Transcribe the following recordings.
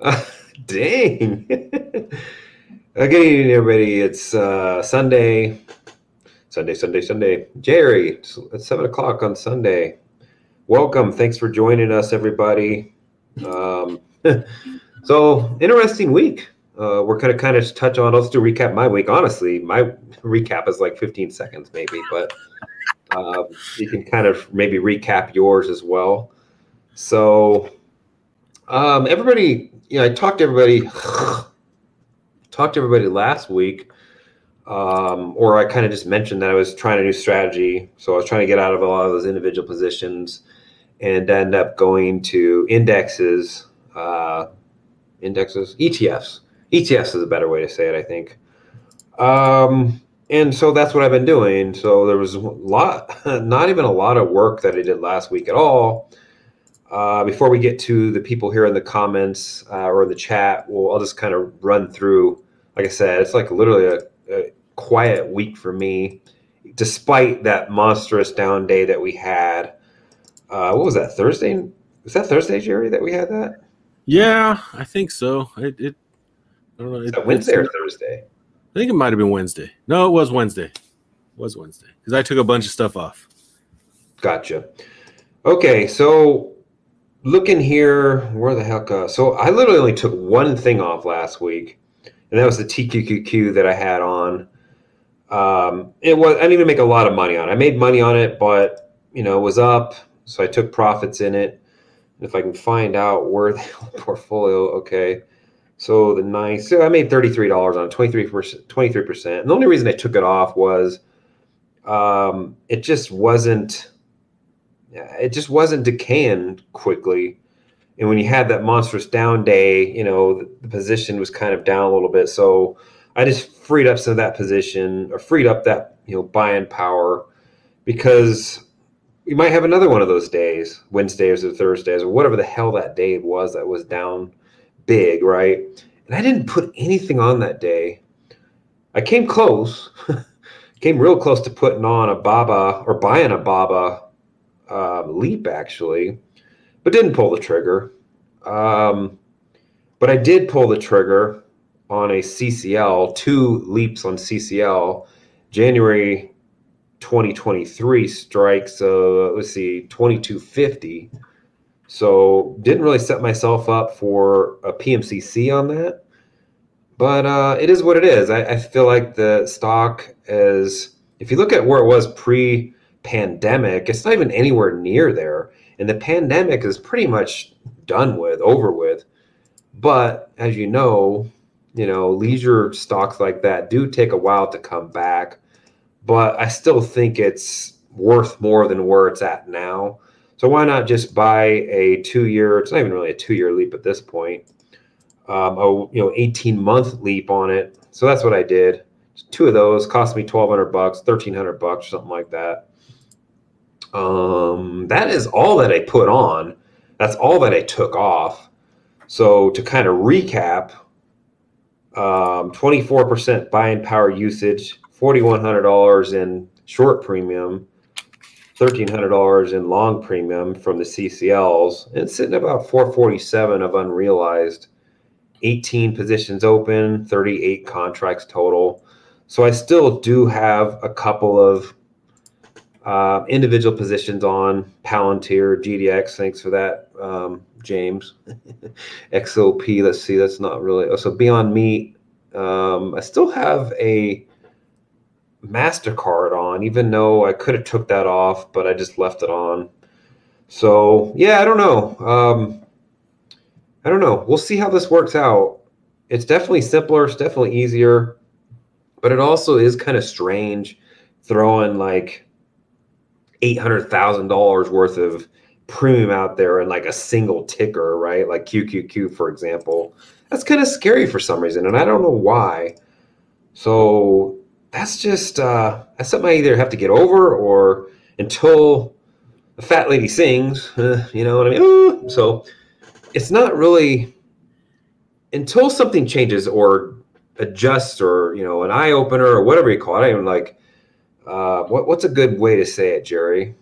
Uh, dang. good evening, everybody. It's uh, Sunday. Sunday, Sunday, Sunday. Gerry, it's, it's 7 o'clock on Sunday. Welcome. Thanks for joining us, everybody. Um, so, interesting week. Uh, we're going to kind of touch on, let's do recap my week. Honestly, my recap is like 15 seconds, maybe, but uh, you can kind of maybe recap yours as well. So, um, everybody, you know, I talked to everybody, talked to everybody last week, um, or I kind of just mentioned that I was trying a new strategy. So I was trying to get out of a lot of those individual positions and end up going to indexes, uh, indexes, ETFs. ETFs is a better way to say it, I think. Um, and so that's what I've been doing. So there was a lot, not even a lot of work that I did last week at all. Uh, before we get to the people here in the comments uh, or in the chat, well, I'll just kind of run through. Like I said, it's like literally a, a quiet week for me, despite that monstrous down day that we had. Uh, what was that Thursday? Was that Thursday, Gerry, that we had that? Yeah, I think so. It, it I don't know. It, Wednesday or Thursday? I think it might have been Wednesday. No, it was Wednesday. It was Wednesday because I took a bunch of stuff off. Gotcha. Okay, so looking here, where the heck? Uh, so I literally only took one thing off last week, and that was the TQQQ that I had on. Um, it was I didn't even make a lot of money on. it. I made money on it, but you know, it was up, so I took profits in it. If I can find out where the portfolio, okay. So the nice, so I made thirty three dollars on twenty three percent. Twenty three percent. The only reason I took it off was, um, it just wasn't it just wasn't decaying quickly. And when you had that monstrous down day, you know, the, the position was kind of down a little bit. So I just freed up some of that position or freed up that, you know, buying power because we might have another one of those days, Wednesdays or Thursdays or whatever the hell that day was that was down big, right? And I didn't put anything on that day. I came close, came real close to putting on a Baba or buying a Baba uh, leap actually, but didn't pull the trigger. Um, but I did pull the trigger on a CCL, two leaps on CCL, January 2023 strikes. Uh, let's see, 2250. So didn't really set myself up for a PMCC on that, but uh, it is what it is. I, I feel like the stock is, if you look at where it was pre pandemic, it's not even anywhere near there. And the pandemic is pretty much done with, over with. But as you know, you know, leisure stocks like that do take a while to come back. But I still think it's worth more than where it's at now. So why not just buy a two-year? It's not even really a two-year leap at this point. Um, a you know 18 month leap on it. So that's what I did. Two of those cost me 1,200 bucks, 1,300 bucks, something like that. Um, that is all that I put on. That's all that I took off. So to kind of recap, um, 24% buying power usage, $4,100 in short premium, $1,300 in long premium from the CCLs, and sitting about 447 of unrealized. 18 positions open, 38 contracts total. So I still do have a couple of uh, individual positions on Palantir, GDX. Thanks for that, um, James. XOP. Let's see. That's not really. Oh, so Beyond Meat. Um, I still have a Mastercard on, even though I could have took that off, but I just left it on. So yeah, I don't know. Um, I don't know. We'll see how this works out. It's definitely simpler. It's definitely easier, but it also is kind of strange throwing like eight hundred thousand dollars worth of premium out there in like a single ticker, right? Like QQQ, for example. That's kind of scary for some reason, and I don't know why. So that's just uh, that's something I either have to get over or until the fat lady sings. Uh, you know what I mean? Ooh. So it's not really until something changes or adjusts or you know an eye opener or whatever you call it. I even like uh, what, what's a good way to say it, Gerry?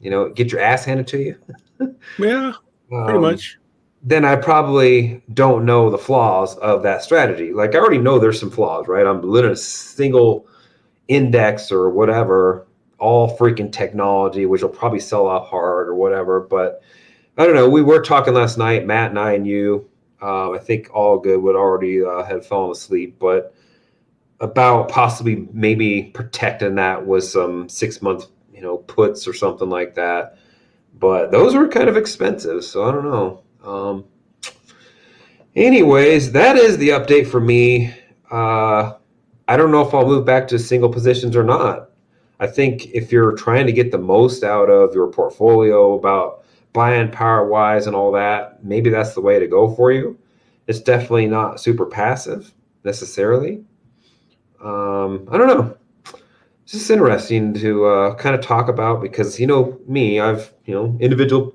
You know, get your ass handed to you. yeah, pretty um, much. then I probably don't know the flaws of that strategy. Like I already know there's some flaws, right? I'm literally a single index or whatever, all freaking technology, which will probably sell off hard or whatever. But I don't know. We were talking last night, Matt and I and you. Um, I think all good would already uh, had fallen asleep, but about possibly maybe protecting that with some six month, you know, puts or something like that. But those were kind of expensive, so I don't know. Um, anyways, that is the update for me. Uh, I don't know if I'll move back to single positions or not. I think if you're trying to get the most out of your portfolio about buying power wise and all that, maybe that's the way to go for you. It's definitely not super passive necessarily. Um, I don't know. It's just interesting to uh, kind of talk about because you know me, I've you know individual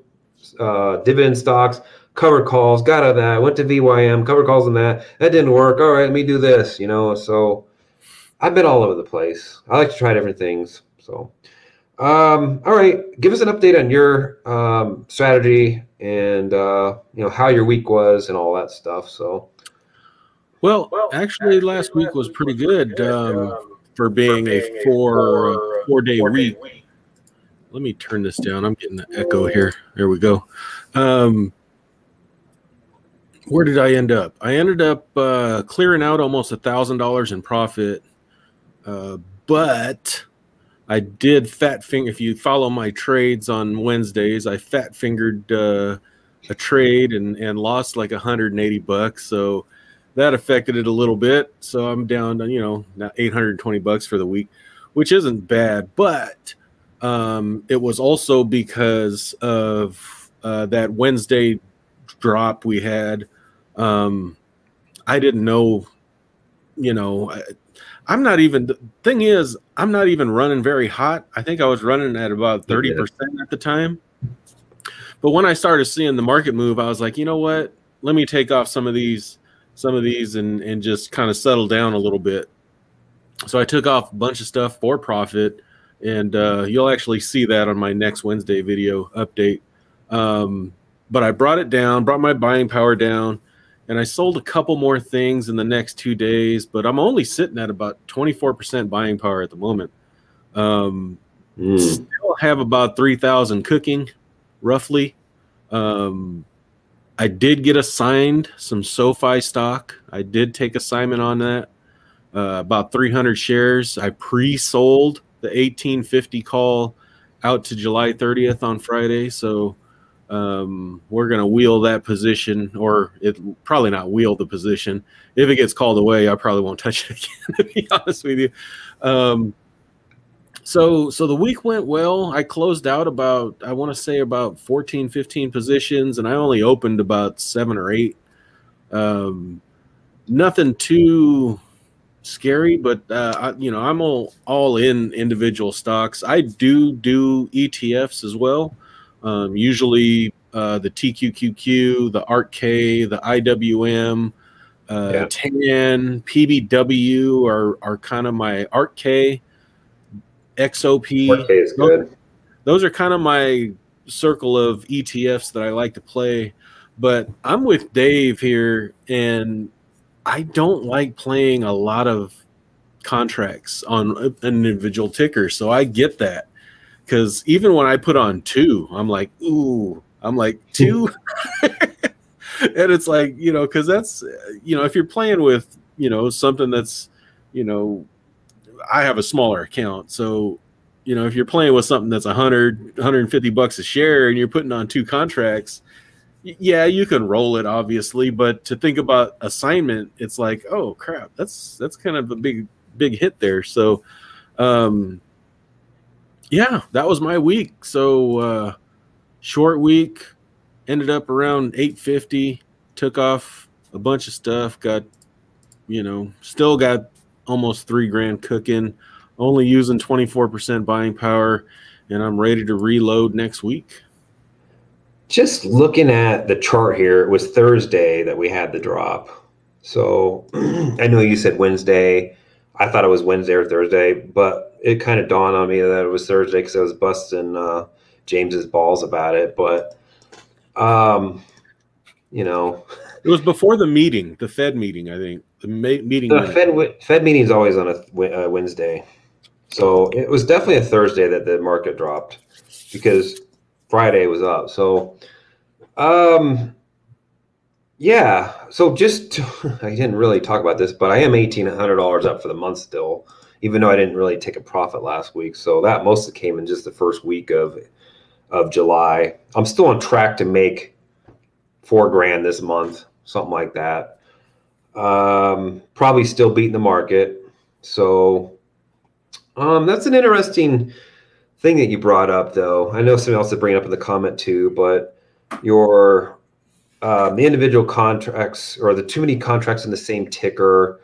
uh, dividend stocks, covered calls, got out of that, went to VYM, covered calls on that. That didn't work. All right, let me do this, you know. So I've been all over the place. I like to try different things. So, um, all right, give us an update on your um, strategy and uh, you know how your week was and all that stuff. So, well, actually, last week was pretty good um, for being a four uh, four day week let me turn this down. I'm getting the echo here. There we go. Um, where did I end up? I ended up uh, clearing out almost a thousand dollars in profit, uh, but I did fat finger. If you follow my trades on Wednesdays, I fat fingered uh, a trade and and lost like 180 bucks. So that affected it a little bit. So I'm down, you know, now 820 bucks for the week, which isn't bad, but um, it was also because of uh, that Wednesday drop we had. Um, I didn't know, you know, I, I'm not even, the thing is, I'm not even running very hot. I think I was running at about 30% at the time. But when I started seeing the market move, I was like, you know what? Let me take off some of these, some of these and, and just kind of settle down a little bit. So I took off a bunch of stuff for profit and uh, you'll actually see that on my next Wednesday video update. Um, but I brought it down, brought my buying power down, and I sold a couple more things in the next two days. But I'm only sitting at about 24% buying power at the moment. Um, mm. Still have about 3,000 cooking, roughly. Um, I did get assigned some SoFi stock. I did take assignment on that. Uh, about 300 shares. I pre-sold the 1850 call out to July 30th on Friday. So um, we're going to wheel that position, or it probably not wheel the position. If it gets called away, I probably won't touch it again. To be honest with you. Um, so so the week went well. I closed out about I want to say about 14, 15 positions, and I only opened about seven or eight. Um, nothing too scary, but uh, I, you know I'm all all in individual stocks. I do do ETFs as well. Um, usually uh, the TQQQ, the ARKK, the IWM, uh, yeah. TAN, PBW are are kind of my ARKK, XOP. ARKK is good. Those, those are kind of my circle of ETFs that I like to play. But I'm with Dave here, and I don't like playing a lot of contracts on an individual ticker. So I get that. Because even when I put on two, I'm like, ooh, I'm like two. and it's like, you know, because that's, you know, if you're playing with, you know, something that's, you know, I have a smaller account. So, you know, if you're playing with something that's 100, 150 bucks a share and you're putting on two contracts, yeah, you can roll it obviously, but to think about assignment, it's like, oh crap, that's that's kind of a big big hit there. So, um, yeah, that was my week. So uh, short week, ended up around eight fifty. Took off a bunch of stuff. Got, you know, still got almost three grand cooking. Only using twenty four percent buying power, and I'm ready to reload next week just looking at the chart here, it was Thursday that we had the drop. So I know you said Wednesday. I thought it was Wednesday or Thursday, but it kind of dawned on me that it was Thursday because I was busting uh, James's balls about it. But um, you know, it was before the meeting, the Fed meeting, I think. The meeting. The Fed Fed meeting is always on a uh, Wednesday, so it was definitely a Thursday that the market dropped because Friday was up. So, um, yeah. So just to, I didn't really talk about this, but I am eighteen hundred dollars up for the month still, even though I didn't really take a profit last week. So that mostly came in just the first week of of July. I'm still on track to make four grand this month, something like that. Um, probably still beating the market. So um, that's an interesting thing that you brought up, though. I know somebody else to bring up in the comment too, but your um, the individual contracts or the too many contracts in the same ticker.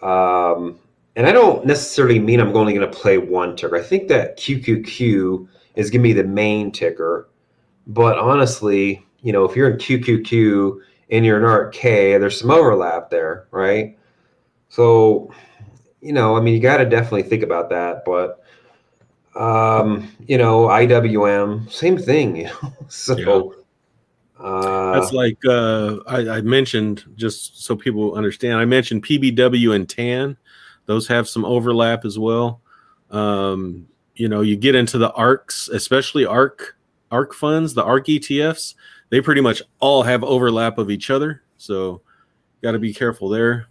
Um, and I don't necessarily mean I'm only going to play one ticker. I think that QQQ is going to be the main ticker. But honestly, you know, if you're in QQQ and you're in ARK, there's some overlap there, right? So, you know, I mean, you got to definitely think about that. But, um, you know, IWM, same thing. You know? so, yeah. uh, that's like uh, I, I mentioned, just so people understand, I mentioned PBW and TAN. Those have some overlap as well. Um, you know, you get into the ARKs, especially ARK ARK funds, the ARK ETFs, they pretty much all have overlap of each other. So got to be careful there.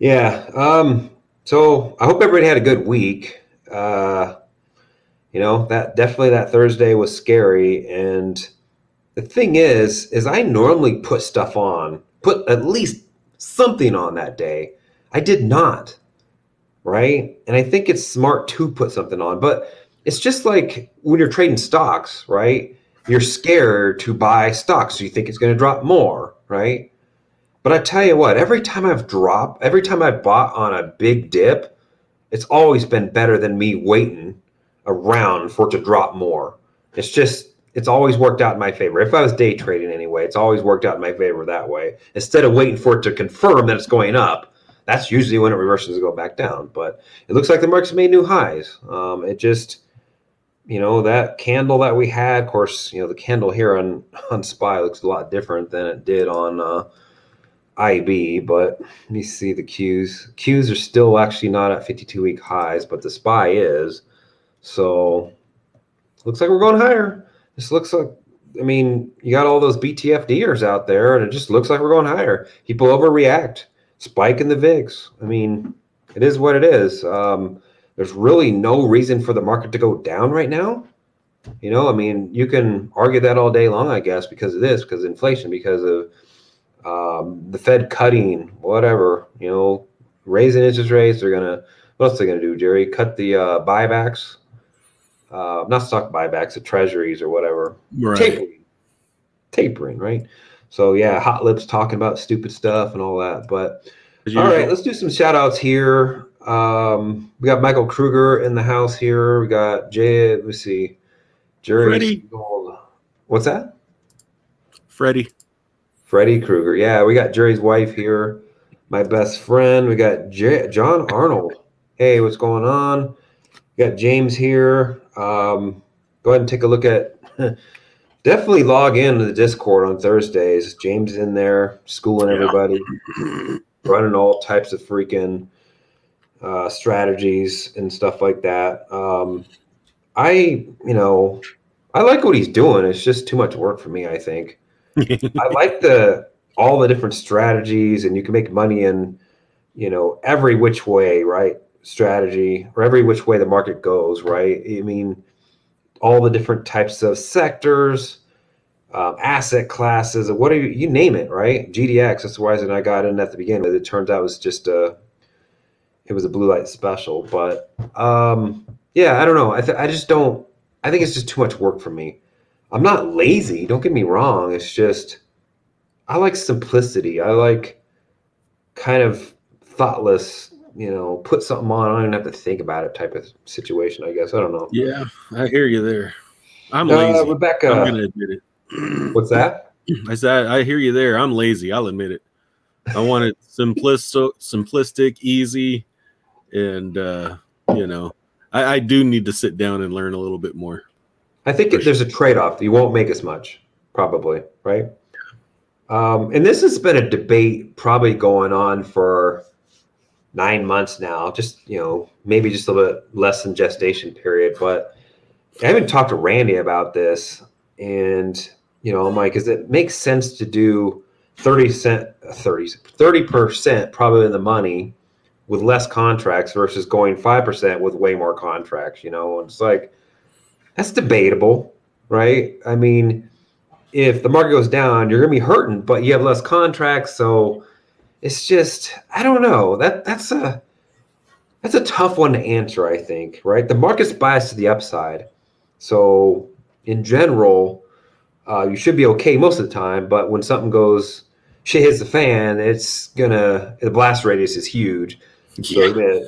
Yeah. Um, so I hope everybody had a good week. Uh, you know, that definitely that Thursday was scary. And the thing is, is I normally put stuff on, put at least something on that day. I did not right? And I think it's smart to put something on, but it's just like when you're trading stocks, right? You're scared to buy stocks, so you think it's going to drop more, right? But I tell you what, every time I've dropped, every time I bought on a big dip, it's always been better than me waiting around for it to drop more. It's just it's always worked out in my favor. If I was day trading anyway, it's always worked out in my favor that way. Instead of waiting for it to confirm that it's going up, that's usually when it reverses and go back down. But it looks like the market's made new highs. Um, it just, you know, that candle that we had, of course, you know, the candle here on on SPY looks a lot different than it did on uh, IB. But let me see the Qs. Qs are still actually not at 52 week highs, but the SPY is. So looks like we're going higher. This looks like I mean, you got all those BTFDers out there, and it just looks like we're going higher. People overreact spike in the VIX. I mean, it is what it is. Um, there's really no reason for the market to go down right now. You know, I mean, you can argue that all day long, I guess, because of this, because of inflation, because of um, the Fed cutting, whatever. You know, raising interest rates. They're gonna. What else are they gonna do, Gerry? Cut the uh, buybacks. Uh, not stock buybacks, the treasuries or whatever. Right. Tapering. Tapering, right? So yeah, Hot Lips talking about stupid stuff and all that. But all right, let's do some shout outs here. Um, we got Michael Kruger in the house here. We got Jay. Let's see, Gerry. Freddie. What's that? Freddie. Freddie Kruger. Yeah, we got Gerry's wife here. My best friend. We got J- John Arnold. Hey, what's going on? We got James here. Um, go ahead and take a look at definitely log in to the Discord on Thursdays. James is in there, schooling everybody, running all types of freaking uh, strategies and stuff like that. Um, I, you know, I like what he's doing. It's just too much work for me. I think. I like the all the different strategies, and you can make money in, you know, every which way, right? Strategy or every which way the market goes, right? I mean all the different types of sectors, um, asset classes, what are you, you name it, right? GDX. That's the reason I got in at the beginning. It turns out it was just a, it was a blue light special. But um, yeah, I don't know. I th- I just don't. I think it's just too much work for me. I'm not lazy. Don't get me wrong. It's just I like simplicity. I like kind of thoughtless you know, put something on. I don't even have to think about it type of situation. I guess I don't know. Yeah, I hear you there. I'm uh, lazy. Rebecca, I'm gonna admit it. What's that? I said I hear you there. I'm lazy. I'll admit it. I want it simplistic, simplistic, easy, and uh, you know, I, I, do need to sit down and learn a little bit more. I think there's a trade-off. You won't make as much. probably, right? Um, and this has been a debate probably going on for nine months now, just, you know, maybe just a little bit less than gestation period. But I haven't talked to Randy about this. And, you know, I'm like, is it makes sense to do 30 cent, 30, 30% probably in the money with less contracts versus going 5% with way more contracts, you know? And it's like, that's debatable, right? I mean, if the market goes down, you're going to be hurting, but you have less contracts. So it's just, I don't know. That That's a, that's a tough one to answer, I think, right? The market's biased to the upside. So in general, uh, you should be okay most of the time. But when something goes, shit hits the fan, it's gonna the blast radius is huge. So it's gonna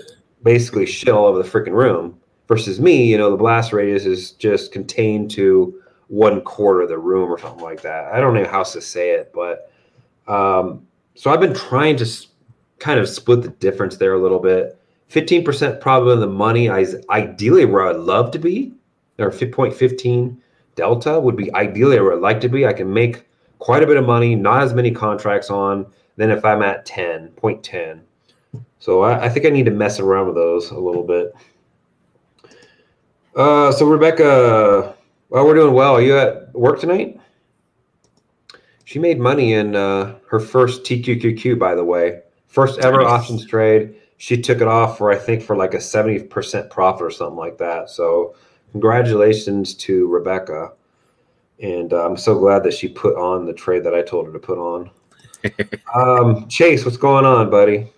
basically shit all over the freaking room. Versus me, you know, the blast radius is just contained to one quarter of the room or something like that. I don't know how else to say it, but um, so I've been trying to kind of split the difference there a little bit. 15% probably the money is ideally where I'd love to be, or 0.15 delta would be ideally where I'd like to be. I can make quite a bit of money, not as many contracts on than if I'm at 10, 0.10. So I, I think I need to mess around with those a little bit. Uh, so Rebecca, well, we're doing well. Are you at work tonight? She made money in uh, her first TQQQ, by the way, first ever Nice. options trade. She took it off for I think for like a seventy percent profit or something like that. So congratulations to Rebecca, and uh, I'm so glad that she put on the trade that I told her to put on. um, Chase, what's going on, buddy?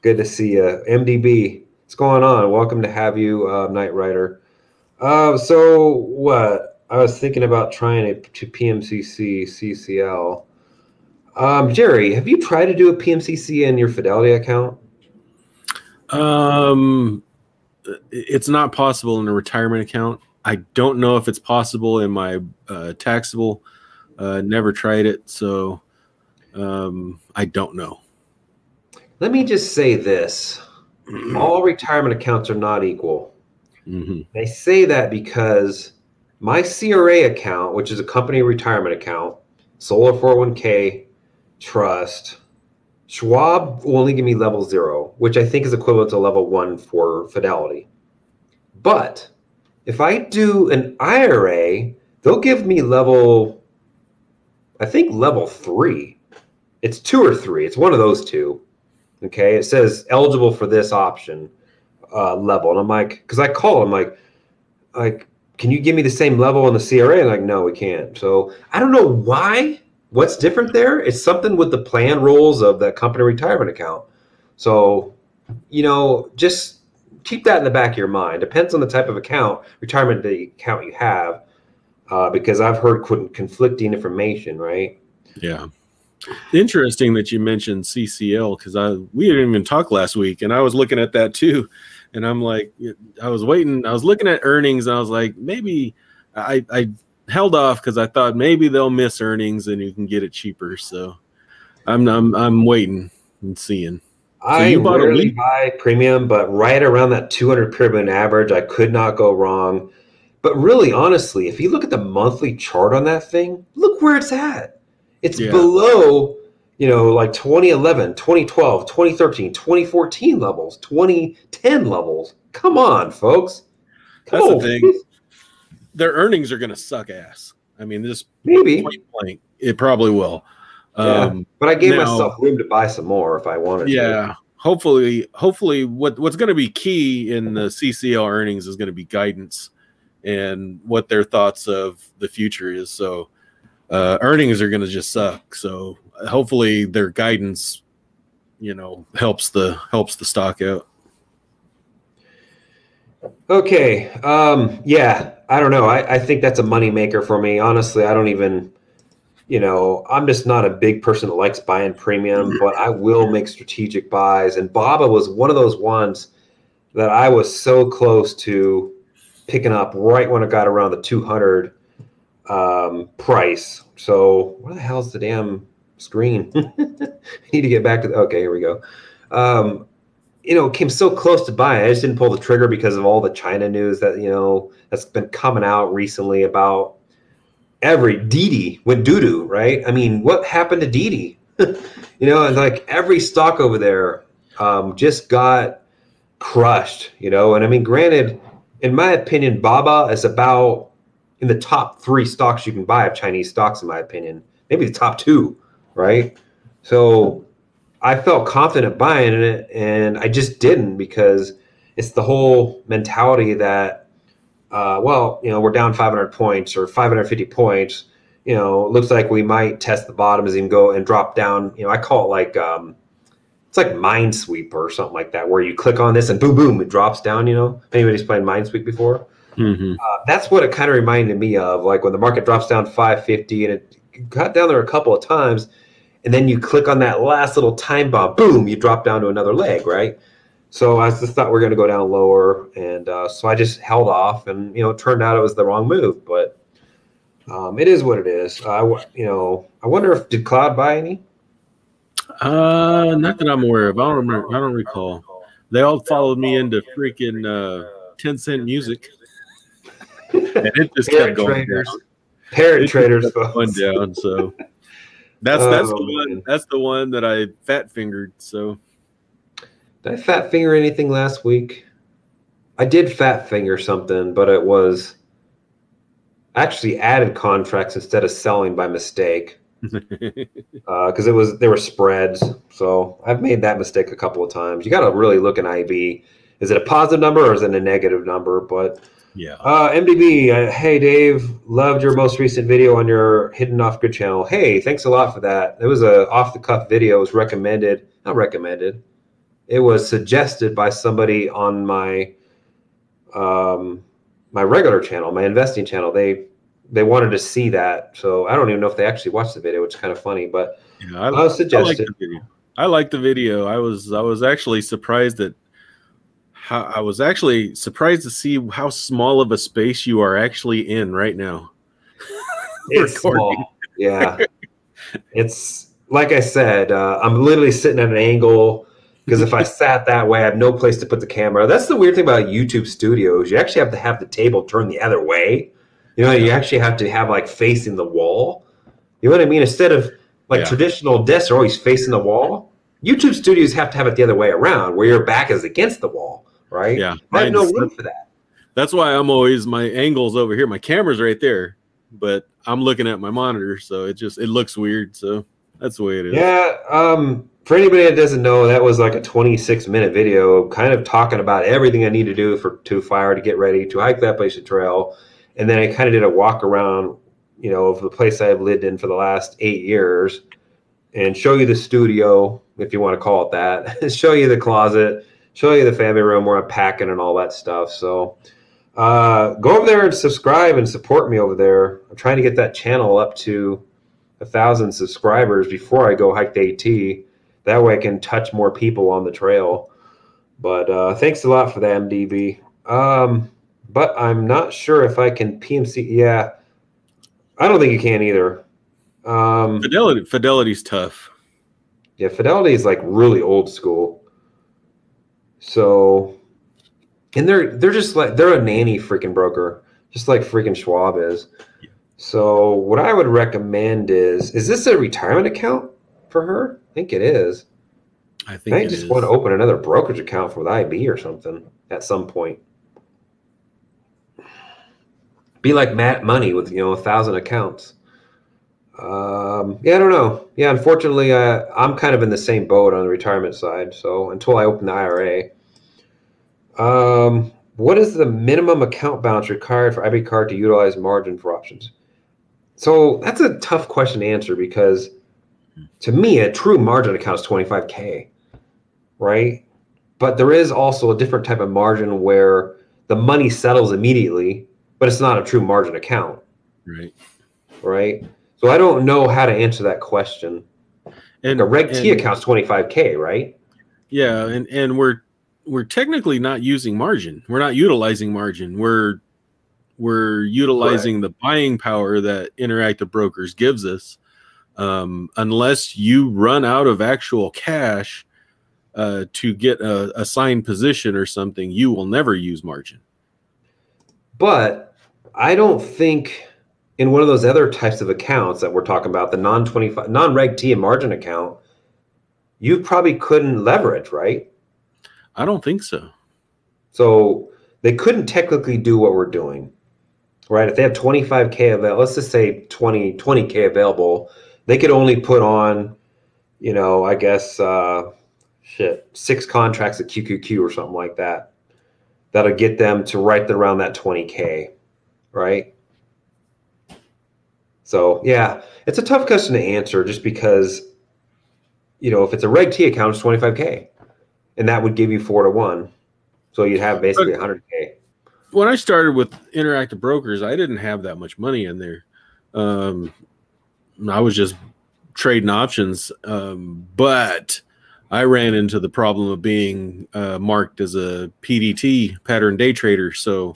Good to see you. MDB, what's going on? Welcome to have you, uh, Knight Rider. Uh, so what? I was thinking about trying it to PMCC CCL. Um, Gerry, have you tried to do a PMCC in your Fidelity account? Um, it's not possible in a retirement account. I don't know if it's possible in my uh, taxable. Uh, never tried it, so um, I don't know. Let me just say this all retirement accounts are not equal. hmm I say that because my CRA account, which is a company retirement account, Solo 401k, trust, Schwab will only give me level zero, which I think is equivalent to level one for Fidelity. But if I do an IRA, they'll give me level, I think level three. It's two or three. It's one of those two. Okay. It says eligible for this option uh, level. And I'm like, because I call them like, like, can you give me the same level on the CRA? And like, no, we can't. So I don't know why. What's different there? It's something with the plan rules of the company retirement account. So, you know, just keep that in the back of your mind. Depends on the type of account, retirement account you have, uh, because I've heard conflicting information, right? Yeah. Interesting that you mentioned CCL because I we didn't even talk last week, and I was looking at that too, and I'm like, I was waiting, I was looking at earnings, and I was like, maybe I I held off because I thought maybe they'll miss earnings and you can get it cheaper. So I'm I'm I'm waiting and seeing. I you bought rarely buy premium, but right around that 200 pyramid average, I could not go wrong. But really, honestly, if you look at the monthly chart on that thing, look where it's at. It's Yeah. below, you know, like 2011, 2012, 2013, 2014 levels, 2010 levels. Come on, folks. Come That's the thing. Their earnings are going to suck ass. I mean, this Maybe. point blank, it probably will. Yeah. Um, But I gave Now- myself room to buy some more if I wanted to. yeah hopefully hopefully what what's going to be key in the ccl earnings is going to be guidance and what their thoughts of the future is so uh earnings are going to just suck so hopefully their guidance you know helps the helps the stock out Okay. Um, yeah, I don't know. I, I think that's a moneymaker for me. Honestly, I don't even, you know, I'm just not a big person that likes buying premium, but I will make strategic buys. And Baba was one of those ones that I was so close to picking up right when it got around the 200 um, price. So, where the hell's the damn screen? I need to get back to the. Okay, here we go. Um, you know, came so close to buying. I just didn't pull the trigger because of all the China news that you know that's been coming out recently about every Didi went doo doo, right? I mean, what happened to Didi? you know, and like every stock over there um, just got crushed, you know. And I mean, granted, in my opinion, Baba is about in the top three stocks you can buy of Chinese stocks, in my opinion, maybe the top two, right? So I felt confident buying it, and I just didn't because it's the whole mentality that, uh, well, you know, we're down 500 points or 550 points. You know, it looks like we might test the bottoms and go and drop down. You know, I call it like um, it's like Minesweeper or something like that, where you click on this and boom, boom, it drops down. You know, anybody's played Minesweep before, Mm-hmm. uh, that's what it kind of reminded me of. Like when the market drops down 550 and it got down there a couple of times, and then you click on that last little time bomb, boom, you drop down to another leg, right? So I just thought we are going to go down lower, and uh, so I just held off, and you know, it turned out it was the wrong move, but um, it is what it is. I, you know, I wonder if did Cloud buy any? Uh, not that I'm aware of. I don't remember. I don't recall. They all followed me into freaking uh, Tencent Music, and it just kept going traders, down. parent It traders, going down. So that's that's Oh, the one. man. That's the one that I fat fingered. So Did I fat finger anything last week? I did fat finger something, but it was I actually added contracts instead of selling by mistake uh, because it was there were spreads. So I've made that mistake a couple of times. You got to really look at IB. Is it a positive number or is it a negative number? But yeah. uh, MDB, uh, hey Dave, loved your most recent video on your hidden off grid channel. Hey, thanks a lot for that. It was a off the cuff video. It was recommended, not recommended. It was suggested by somebody on my um, my regular channel, my investing channel. They they wanted to see that, so I don't even know if they actually watched the video, which is kind of funny. But Yeah, I, I I like suggested. the video. I like the video. I was I was actually surprised at how I was actually surprised to see how small of a space you are actually in right now. It's small. Yeah. it's like I said, uh, I'm literally sitting at an angle because if I sat that way, I have no place to put the camera. That's the weird thing about YouTube studios. You actually have to have the table turned the other way. You know, you actually have to have like facing the wall. You know what I mean? Instead of like Yeah. traditional desks are always facing the wall. YouTube studios have to have it the other way around, where your back is against the wall, right? Yeah, I have no room for that. That's why I'm always my angles over here. My camera's right there, but I'm looking at my monitor, so it just it looks weird. So that's the way it is. Yeah. Um, for anybody that doesn't know, that was like a 26 minute video, kind of talking about everything I need to do for to fire to get ready to hike the Appalachian Trail, and then I kind of did a walk around, you know, of the place I've lived in for the last eight years, and show you the studio, if you want to call it that, show you the closet, show you the family room where I'm packing and all that stuff. So. Uh, go over there and subscribe and support me over there. I'm trying to get that channel up to a thousand subscribers before I go hike the AT. That way I can touch more people on the trail. But uh, thanks a lot for the MDB. Um, but I'm not sure if I can PMC. Yeah, I don't think you can either. Um, Fidelity Fidelity's tough. yeah, Fidelity is like really old school. So, and they're they're just like they're a nanny freaking broker, just like freaking Schwab is. So, what I would recommend is is this a retirement account for her? I think it is. I I think it just is. want to open another brokerage account with IB or something at some point. Be like Matt Money with you know a thousand accounts. Um, yeah, I don't know. Yeah, unfortunately, uh, I'm kind of in the same boat on the retirement side. So until I open the IRA, um, what is the minimum account balance required for IBKR to utilize margin for options? So that's a tough question to answer because to me, a true margin account is 25K, right? But there is also a different type of margin where the money settles immediately, but it's not a true margin account, right. right? So I don't know how to answer that question. And Like a Reg T account's 25K, right? Yeah, and and we're we're technically not using margin. We're not utilizing margin. We're we're utilizing the buying power that interactive brokers gives us. Um, unless you run out of actual cash uh, to get a assigned position or something, you will never use margin. But I don't think in one of those other types of accounts that we're talking about, the non 25 non reg T and margin account, you probably couldn't leverage, right? I don't think so. So they couldn't technically do what we're doing, right? If they have 25K available, let's just say 20, 20K available, they could only put on, you know, I guess, uh, shit, six contracts at QQQ or something like that. That'll get them to right around that 20K, right? So yeah, it's a tough question to answer just because, you know, if it's a Reg T account, it's 25K. And that would give you four to one. So you'd have basically 100K. When I started with Interactive Brokers, I didn't have that much money in there. Um, I was just trading options. Um, but I ran into the problem of being uh, marked as a PDT pattern day trader. So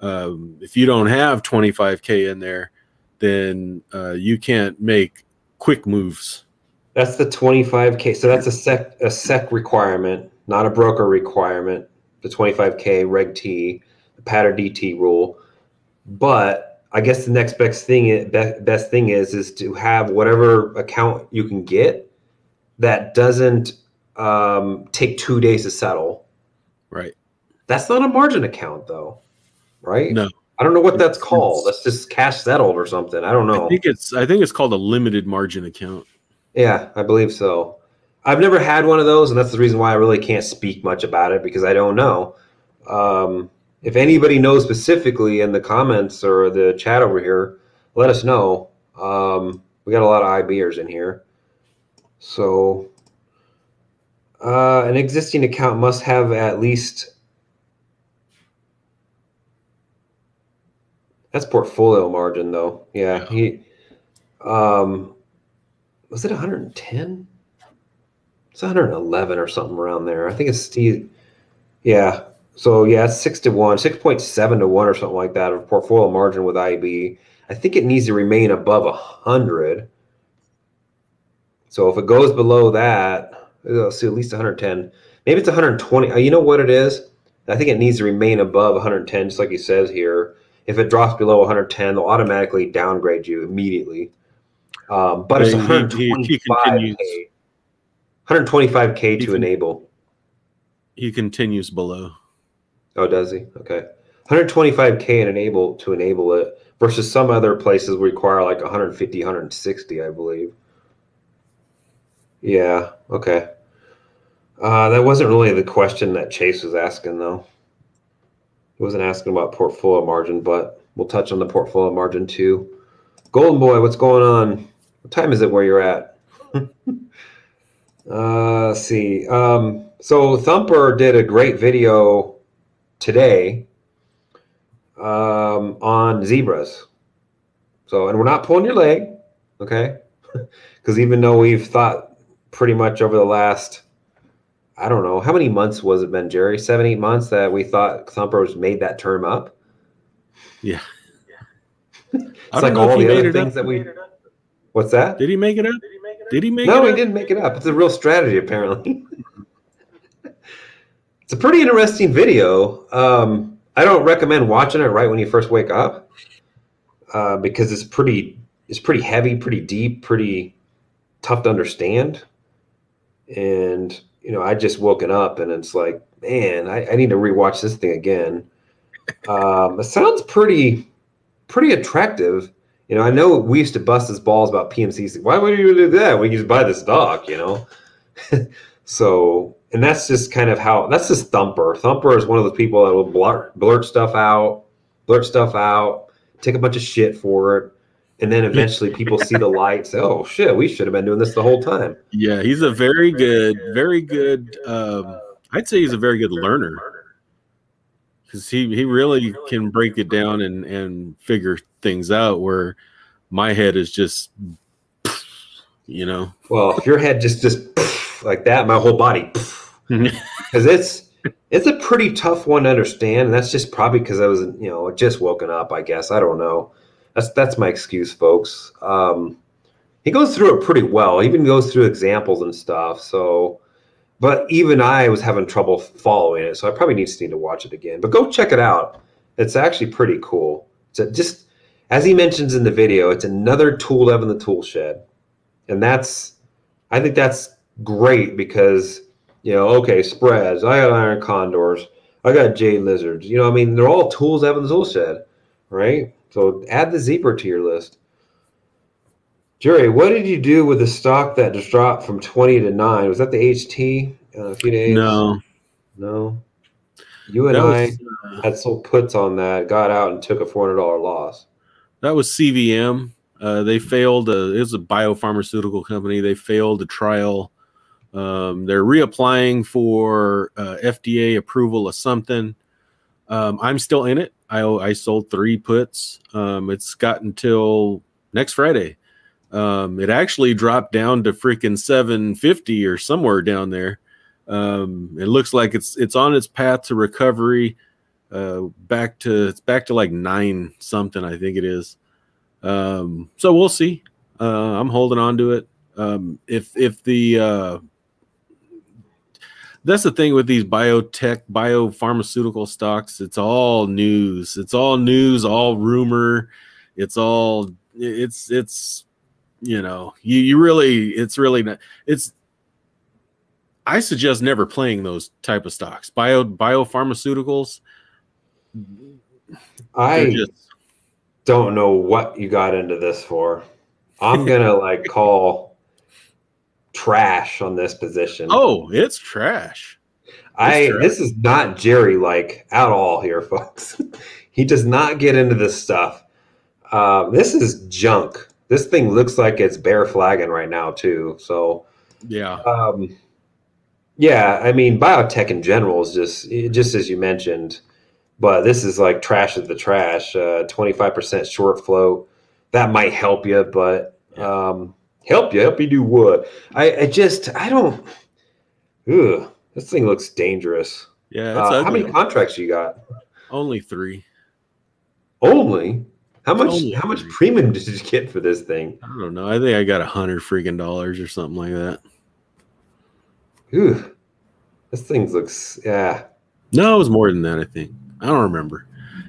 um, if you don't have 25K in there, then uh, you can't make quick moves. That's the 25k. So that's a sec a sec requirement, not a broker requirement. The 25k reg T, the pattern DT rule. But I guess the next best thing best thing is is to have whatever account you can get that doesn't um, take two days to settle. Right. That's not a margin account though, right? No. I don't know what that's called. That's just cash settled or something. I don't know. I think it's I think it's called a limited margin account. Yeah, I believe so. I've never had one of those, and that's the reason why I really can't speak much about it because I don't know. Um, if anybody knows specifically in the comments or the chat over here, let us know. Um, we got a lot of IBers in here. So, uh, an existing account must have at least That's portfolio margin though. Yeah, he um was it 110? It's 111 or something around there. I think it's Steve. Yeah. So yeah, it's six to one, 6.7 to one or something like that of portfolio margin with IB. I think it needs to remain above a hundred. So if it goes below that, let's see, at least 110. Maybe it's 120. Uh, you know what it is? I think it needs to remain above 110, just like he says here. If it drops below 110, they'll automatically downgrade you immediately. Um, but it's 125k, 125k to enable. He continues below. Oh, does he? Okay. 125k and enable to enable it versus some other places require like 150, 160, I believe. Yeah. Okay. Uh, that wasn't really the question that Chase was asking, though. Wasn't asking about portfolio margin, but we'll touch on the portfolio margin too. Golden Boy, what's going on? What time is it where you're at? uh, see. Um, so Thumper did a great video today um, on zebras. So, and we're not pulling your leg, okay? Because even though we've thought pretty much over the last I don't know how many months was it been, Gerry? Seven, eight months that we thought Thumper was made that term up. Yeah, it's like all the other things that we. What's that? Did he make it up? Did he make no, it up? No, he didn't make it up. It's a real strategy, apparently. it's a pretty interesting video. Um, I don't recommend watching it right when you first wake up uh, because it's pretty it's pretty heavy, pretty deep, pretty tough to understand, and you know, I just woken up and it's like, man, I, I need to rewatch this thing again. Um, it sounds pretty, pretty attractive. You know, I know we used to bust his balls about PMCs. Why would you do that? We just buy this stock, you know? so, and that's just kind of how, that's just Thumper. Thumper is one of those people that will blurt, blurt stuff out, blurt stuff out, take a bunch of shit for it and then eventually people see the light say oh shit we should have been doing this the whole time. Yeah he's a very good very good um, i'd say he's a very good learner. Because he, he really can break it down and, and figure things out where my head is just you know? Well if your head just just like that my whole body because it's it's a pretty tough one to understand and that's just probably because i was you know just woken up i guess. I don't know that's that's my excuse, folks. Um, he goes through it pretty well. He even goes through examples and stuff. So, but even I was having trouble following it, so I probably need to need to watch it again. But go check it out. It's actually pretty cool. It's just as he mentions in the video, it's another tool to have in the tool shed. And that's, I think that's great because, you know, okay, spreads, I got iron condors, I got jade lizards. You know, I mean, they're all tools to have in the tool shed, right? So add the zebra to your list. Gerry, what did you do with the stock that just dropped from 20 to 9? Was that the HT uh, a few days? No. No. You and was, I uh, had sold puts on that, got out and took a $400 loss. That was CVM. Uh, they failed. Uh, it was a biopharmaceutical company. They failed a trial. Um, they're reapplying for uh, FDA approval of something. Um, I'm still in it. I, I sold three puts. Um, it's got until next Friday. Um, it actually dropped down to freaking 750 or somewhere down there. Um, it looks like it's it's on its path to recovery. Uh, back to it's back to like nine something, I think it is. Um, so we'll see. Uh, I'm holding on to it. Um, if if the uh, that's the thing with these biotech, biopharmaceutical stocks. It's all news. It's all news, all rumor. It's all it's it's you know you you really it's really not it's I suggest never playing those type of stocks. Bio biopharmaceuticals. I just, don't know what you got into this for. I'm gonna like call trash on this position. Oh, it's trash. It's I trash. this is not Gerry like at all here, folks. he does not get into this stuff. Um, this is junk. This thing looks like it's bear flagging right now too. So yeah, um, yeah. I mean, biotech in general is just just as you mentioned, but this is like trash of the trash. Twenty five percent short float. That might help you, but um, help you help you do what? I, I just I don't. Ugh, this thing looks dangerous. Yeah. Uh, how many contracts you got? Only three. Only. How much? Only how much premium did you get for this thing? I don't know. I think I got a hundred freaking dollars or something like that. Ooh, this thing looks yeah. No, it was more than that. I think I don't remember.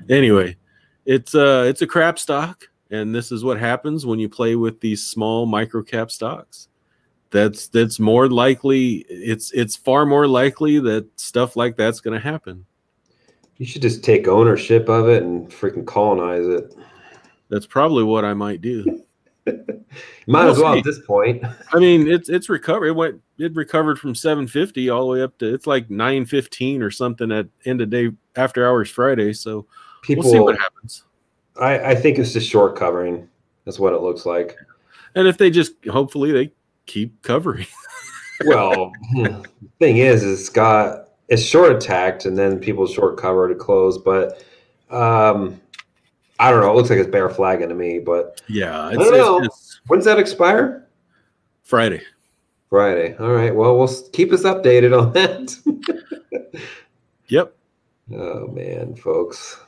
Anyway, it's uh it's a crap stock, and this is what happens when you play with these small micro cap stocks. That's that's more likely. It's it's far more likely that stuff like that's going to happen. You should just take ownership of it and freaking colonize it. That's probably what I might do. Might as well at this point. I mean, it's it's recovered. It went it recovered from 750 all the way up to it's like 915 or something at end of day after hours Friday. So People, we'll see what happens. I, I think it's just short covering. That's what it looks like. And if they just hopefully they keep covering. well, thing is, it's got it's short attacked and then people short cover to close, but um I don't know. It looks like it's bear flagging to me, but yeah, it's, I don't know. It's, When's that expire? Friday. Friday. All right. Well, we'll keep us updated on that. yep. Oh man, folks.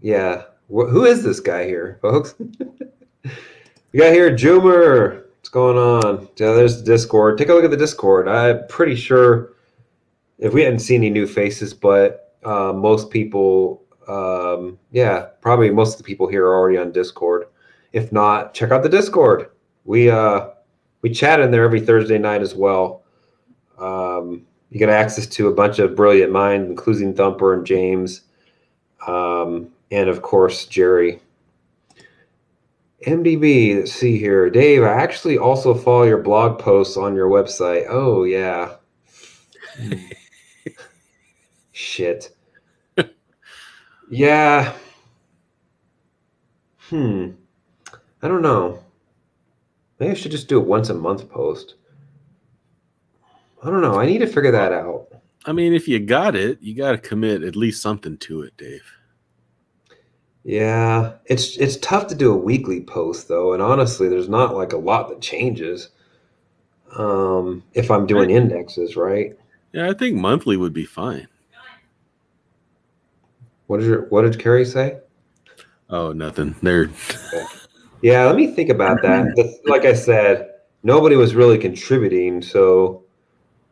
Yeah. Who is this guy here, folks? we got here Jumer. What's going on? Yeah, there's the Discord. Take a look at the Discord. I'm pretty sure if we hadn't seen any new faces, but uh, most people um, yeah, probably most of the people here are already on Discord. If not, check out the Discord. We uh, we chat in there every Thursday night as well. Um, you get access to a bunch of brilliant minds, including Thumper and James, um, and of course Gerry. MDB, let's see here. Dave, I actually also follow your blog posts on your website. Oh, yeah. Shit. Yeah. Hmm. I don't know. Maybe I should just do a once a month post. I don't know. I need to figure that out. I mean, if you got it, you got to commit at least something to it, Dave. Yeah, it's it's tough to do a weekly post though, and honestly, there's not like a lot that changes. Um, if I'm doing indexes, right? Yeah, I think monthly would be fine. What did your What did Carrie say? Oh, nothing. They're yeah. Let me think about that. like I said, nobody was really contributing, so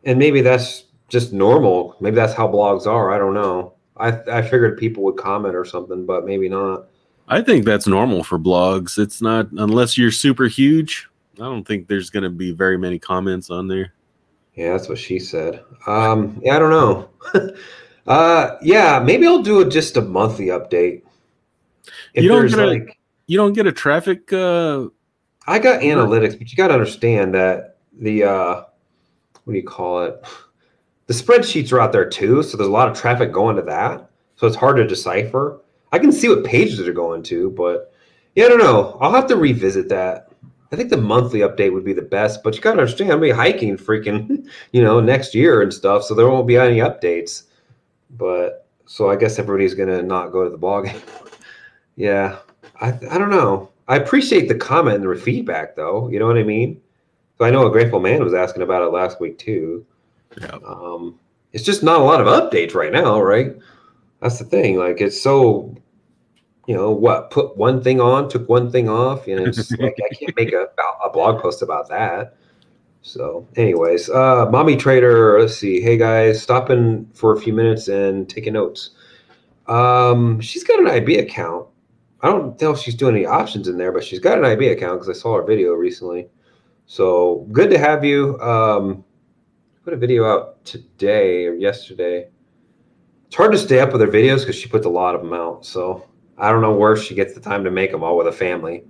and maybe that's just normal. Maybe that's how blogs are. I don't know. I I figured people would comment or something, but maybe not. I think that's normal for blogs. It's not unless you're super huge. I don't think there's going to be very many comments on there. Yeah, that's what she said. Um, yeah, I don't know. uh, yeah, maybe I'll do a, just a monthly update. If you don't get a, like, you don't get a traffic. Uh, I got analytics, but you got to understand that the uh, what do you call it? The spreadsheets are out there too, so there's a lot of traffic going to that. So it's hard to decipher. I can see what pages they're going to, but yeah, I don't know. I'll have to revisit that. I think the monthly update would be the best, but you got to understand I'm be hiking freaking, you know, next year and stuff, so there won't be any updates. But so I guess everybody's gonna not go to the blog. yeah, I I don't know. I appreciate the comment and the feedback, though. You know what I mean? So I know a grateful man was asking about it last week too. Yeah. Um, it's just not a lot of updates right now, right? That's the thing. Like it's so you know what put one thing on took one thing off you know like i can't make a, a blog post about that so anyways uh mommy trader let's see hey guys stopping for a few minutes and taking notes um she's got an ib account i don't know if she's doing any options in there but she's got an ib account because i saw her video recently so good to have you um put a video out today or yesterday it's hard to stay up with her videos because she puts a lot of them out so I don't know where she gets the time to make them all with a family,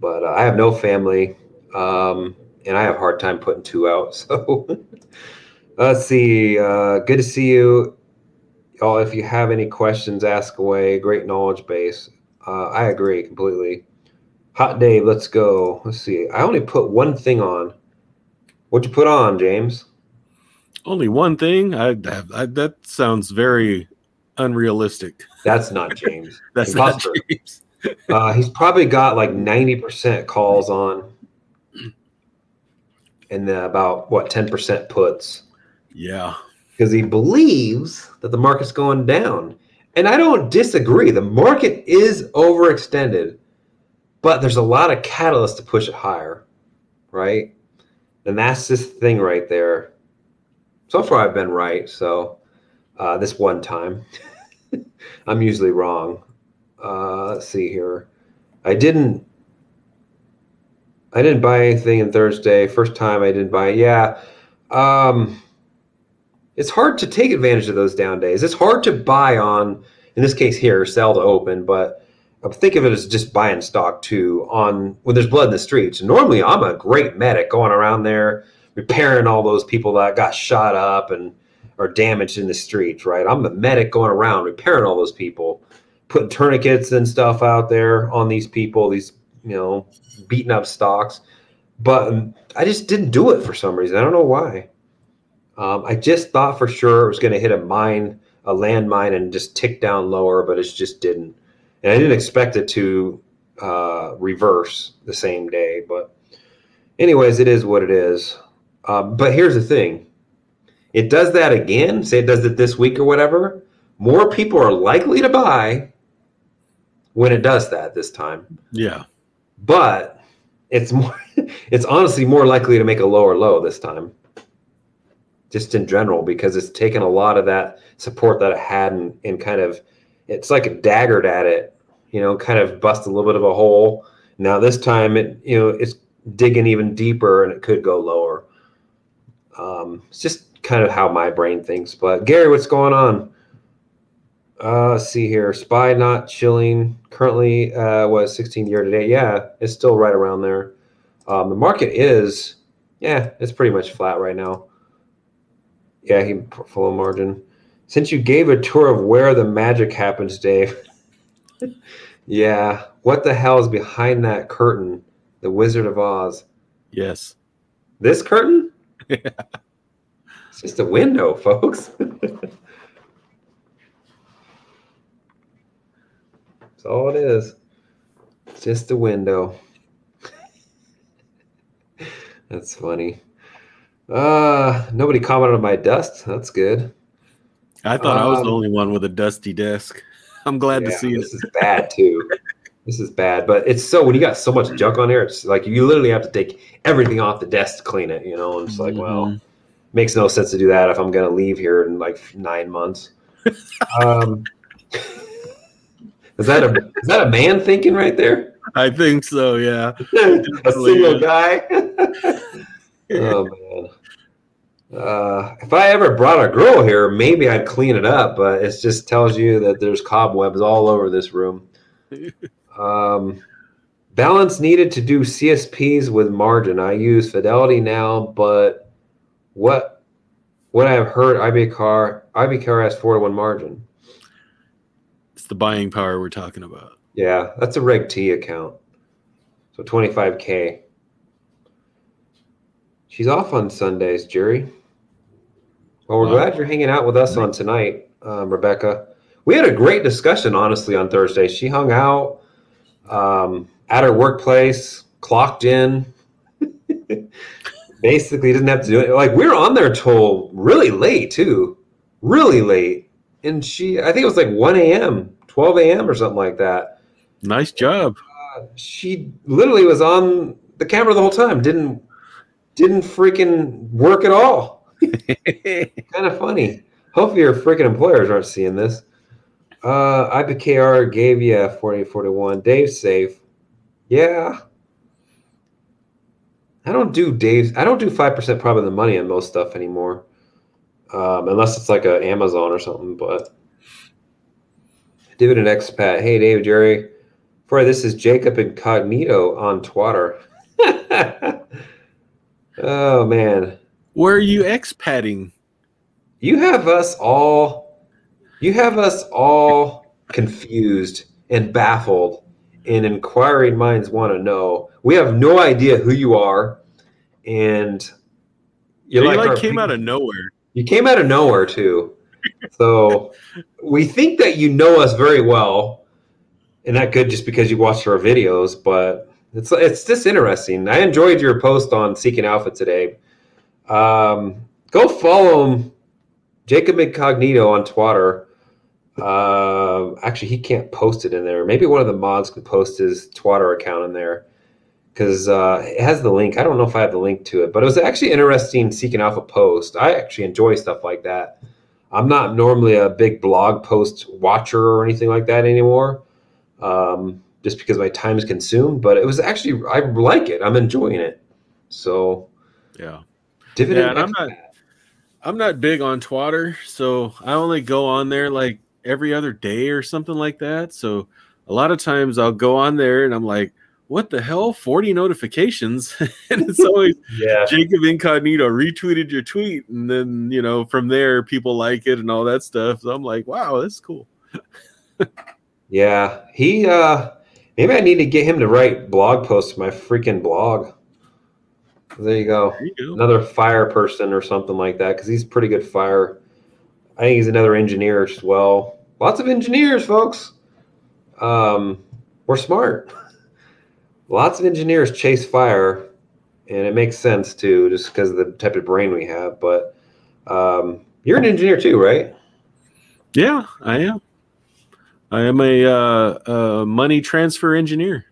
but uh, I have no family, um, and I have a hard time putting two out. So let's see. Uh, good to see you, y'all. If you have any questions, ask away. Great knowledge base. Uh, I agree completely. Hot Dave, let's go. Let's see. I only put one thing on. What'd you put on, James? Only one thing. I, I that sounds very unrealistic. That's not James. That's not James. uh, he's probably got like 90% calls on and then about what 10% puts. Yeah. Because he believes that the market's going down. And I don't disagree. The market is overextended, but there's a lot of catalysts to push it higher, right? And that's this thing right there. So far, I've been right. So uh, this one time. I'm usually wrong. Uh, let's see here. I didn't. I didn't buy anything in Thursday. First time I didn't buy. Yeah. Um, it's hard to take advantage of those down days. It's hard to buy on, in this case here, sell to open, but think of it as just buying stock too on when there's blood in the streets. Normally, I'm a great medic going around there repairing all those people that got shot up and are damaged in the streets, right? I'm the medic going around repairing all those people, putting tourniquets and stuff out there on these people, these, you know, beating up stocks. But I just didn't do it for some reason. I don't know why. Um, I just thought for sure it was going to hit a mine, a landmine, and just tick down lower, but it just didn't. And I didn't expect it to uh, reverse the same day. But, anyways, it is what it is. Um, but here's the thing it does that again, say it does it this week or whatever, more people are likely to buy when it does that this time. Yeah. But it's more it's honestly more likely to make a lower low this time. Just in general, because it's taken a lot of that support that it had and, and kind of it's like a daggered at it, you know, kind of bust a little bit of a hole. Now this time it you know it's digging even deeper and it could go lower. Um, it's just kind of how my brain thinks. But Gary, what's going on? Uh, let's see here. Spy not chilling. Currently uh, was 16 year to date. Yeah, it's still right around there. Um, the market is, yeah, it's pretty much flat right now. Yeah, he full margin. Since you gave a tour of where the magic happens, Dave. yeah, what the hell is behind that curtain? The Wizard of Oz. Yes. This curtain? Yeah. It's just a window, folks. That's all it is. It's just a window. That's funny. Uh nobody commented on my dust. That's good. I thought um, I was the um, only one with a dusty desk. I'm glad yeah, to see this it. is bad too. This is bad, but it's so when you got so much junk on here, it's like you literally have to take everything off the desk to clean it. You know, and it's like, mm-hmm. well, makes no sense to do that if I'm going to leave here in like nine months. um, Is that a is that a man thinking right there? I think so. Yeah. a single guy. oh man. Uh, if I ever brought a girl here, maybe I'd clean it up, but it just tells you that there's cobwebs all over this room. Um, balance needed to do CSPs with margin. I use Fidelity now, but what what I've heard IBKR IBKR has four to one margin. It's the buying power we're talking about. Yeah, that's a Reg T account. So 25K. She's off on Sundays, Gerry. Well, we're glad you're hanging out with us on tonight, um, Rebecca. We had a great discussion, honestly, on Thursday. She hung out um, at her workplace, clocked in. Basically, didn't have to do it. Like we were on there till really late too, really late. And she, I think it was like 1 a.m., 12 a.m. or something like that. Nice job. Uh, she literally was on the camera the whole time. Didn't didn't freaking work at all. kind of funny. Hopefully your freaking employers aren't seeing this. Uh, IBKR gave you 4041. Dave's safe. Yeah. I don't do Dave's. I don't do 5% probably the money on most stuff anymore. Um, unless it's like a Amazon or something, but dividend expat. Hey, Dave, Gerry. For this is Jacob Incognito on Twitter. oh man. Where are you expatting? You have us all you have us all confused and baffled and inquiring minds want to know. We have no idea who you are and you're like, like came out of nowhere. You came out of nowhere too. so we think that you know us very well, and that could just because you watched our videos, but it's it's just interesting. I enjoyed your post on Seeking Alpha today. Um, go follow him, Jacob Incognito on Twitter. Uh, actually, he can't post it in there. Maybe one of the mods can post his Twitter account in there because uh, it has the link. I don't know if I have the link to it, but it was actually interesting Seeking Alpha post. I actually enjoy stuff like that. I'm not normally a big blog post watcher or anything like that anymore, um, just because my time is consumed. But it was actually I like it. I'm enjoying it. So yeah, dividend. Yeah, I'm not. I'm not big on Twitter, so I only go on there like every other day or something like that. So a lot of times I'll go on there and I'm like, what the hell? 40 notifications? And it's always yeah. jacob incognito retweeted your tweet and then you know from there people like it and all that stuff. So i'm like wow that's cool. Yeah. He uh maybe i need to get him to write blog posts to my freaking blog. There you go, there you go. another fire person or something like that because he's pretty good fire i think he's another engineer as well lots of engineers folks um we're smart lots of engineers chase fire, and it makes sense too, just because of the type of brain we have. But um, you're an engineer too, right? Yeah, I am. I am a, uh, a money transfer engineer.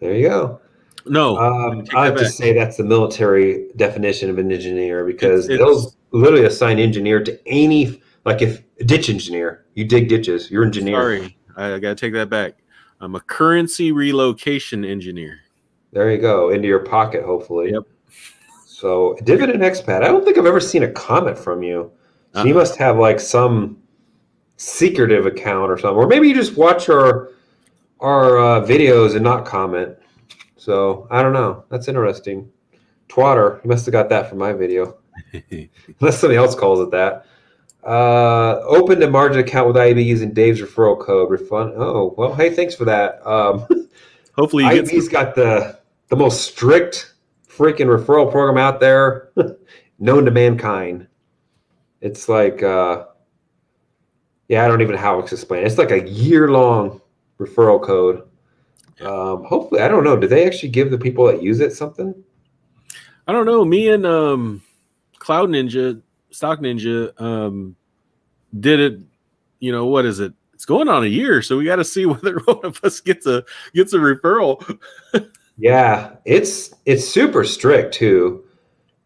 There you go. No, um, I have to say that's the military definition of an engineer because it's, they'll literally assign engineer to any like if ditch engineer, you dig ditches, you're engineer. Sorry, I, I got to take that back. I'm a currency relocation engineer. There you go, into your pocket, hopefully. Yep. So, dividend expat. I don't think I've ever seen a comment from you. So uh-huh. you must have like some secretive account or something, or maybe you just watch our our uh, videos and not comment. So I don't know. That's interesting. Twatter. You must have got that from my video, unless somebody else calls it that. Uh, opened a margin account with IB using Dave's referral code. Refund. Oh well, hey, thanks for that. Um, Hopefully, IB's got the the most strict freaking referral program out there known to mankind. It's like, uh, yeah, I don't even know how to explain. It. It's like a year long referral code. Um, hopefully, I don't know. Do they actually give the people that use it something? I don't know. Me and um, Cloud Ninja Stock Ninja um, did it. You know what is it? It's going on a year, so we got to see whether one of us gets a gets a referral. yeah, it's it's super strict too.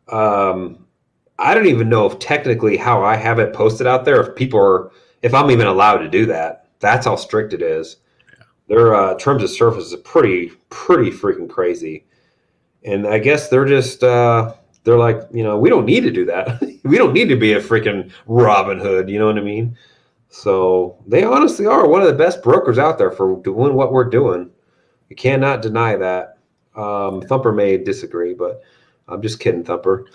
Um, I don't even know if technically how I have it posted out there, if people are, if I'm even allowed to do that. That's how strict it is. Their uh, terms of service is pretty pretty freaking crazy, and I guess they're just uh, they're like you know we don't need to do that. we don't need to be a freaking Robin Hood. You know what I mean? So they honestly are one of the best brokers out there for doing what we're doing. You cannot deny that. Um, Thumper may disagree, but I'm just kidding, Thumper.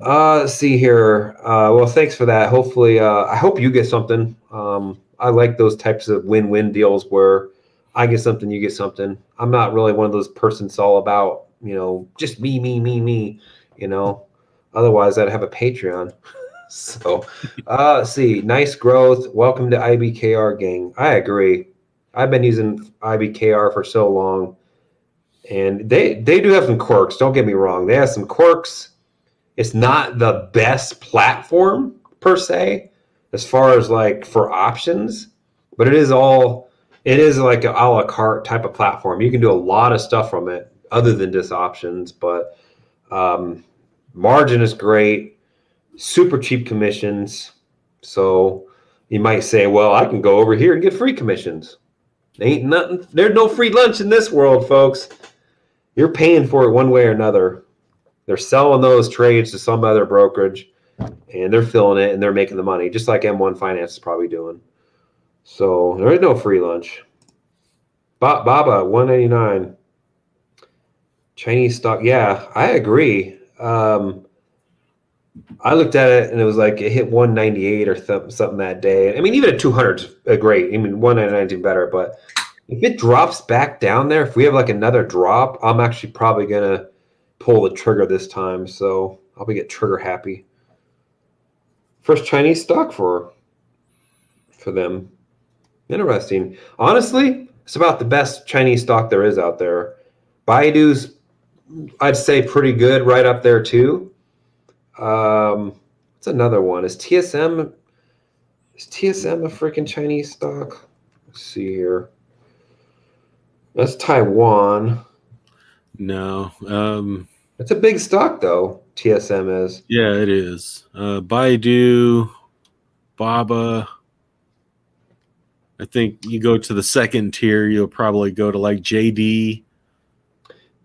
Uh, let's see here. Uh, well, thanks for that. Hopefully, uh, I hope you get something. Um, I like those types of win-win deals where I get something, you get something. I'm not really one of those persons all about, you know, just me, me, me, me, you know. Otherwise, I'd have a Patreon. so, uh, see. Nice growth. Welcome to IBKR gang. I agree. I've been using IBKR for so long, and they they do have some quirks. Don't get me wrong. They have some quirks. It's not the best platform per se, as far as like for options, but it is all it is like a a la carte type of platform. You can do a lot of stuff from it other than just options, but um, margin is great, super cheap commissions. So you might say, well, I can go over here and get free commissions. Ain't nothing. There's no free lunch in this world, folks. You're paying for it one way or another. They're selling those trades to some other brokerage, and they're filling it and they're making the money, just like M1 Finance is probably doing. So there is no free lunch. Ba- Baba, 189 Chinese stock. Yeah, I agree. Um, I looked at it and it was like it hit 198 or th- something that day. I mean, even at 200 is great. I mean, 199 is better, but if it drops back down there, if we have like another drop, I'm actually probably gonna pull the trigger this time. So I'll be get trigger happy. First Chinese stock for for them. Interesting. Honestly, it's about the best Chinese stock there is out there. Baidu's, I'd say, pretty good, right up there too. Um, what's another one? Is TSM is TSM a freaking Chinese stock? Let's see here. That's Taiwan. No. Um, It's a big stock though. TSM is. yeah, it is. Uh, Baidu, Baba. I think you go to the second tier, you'll probably go to like JD.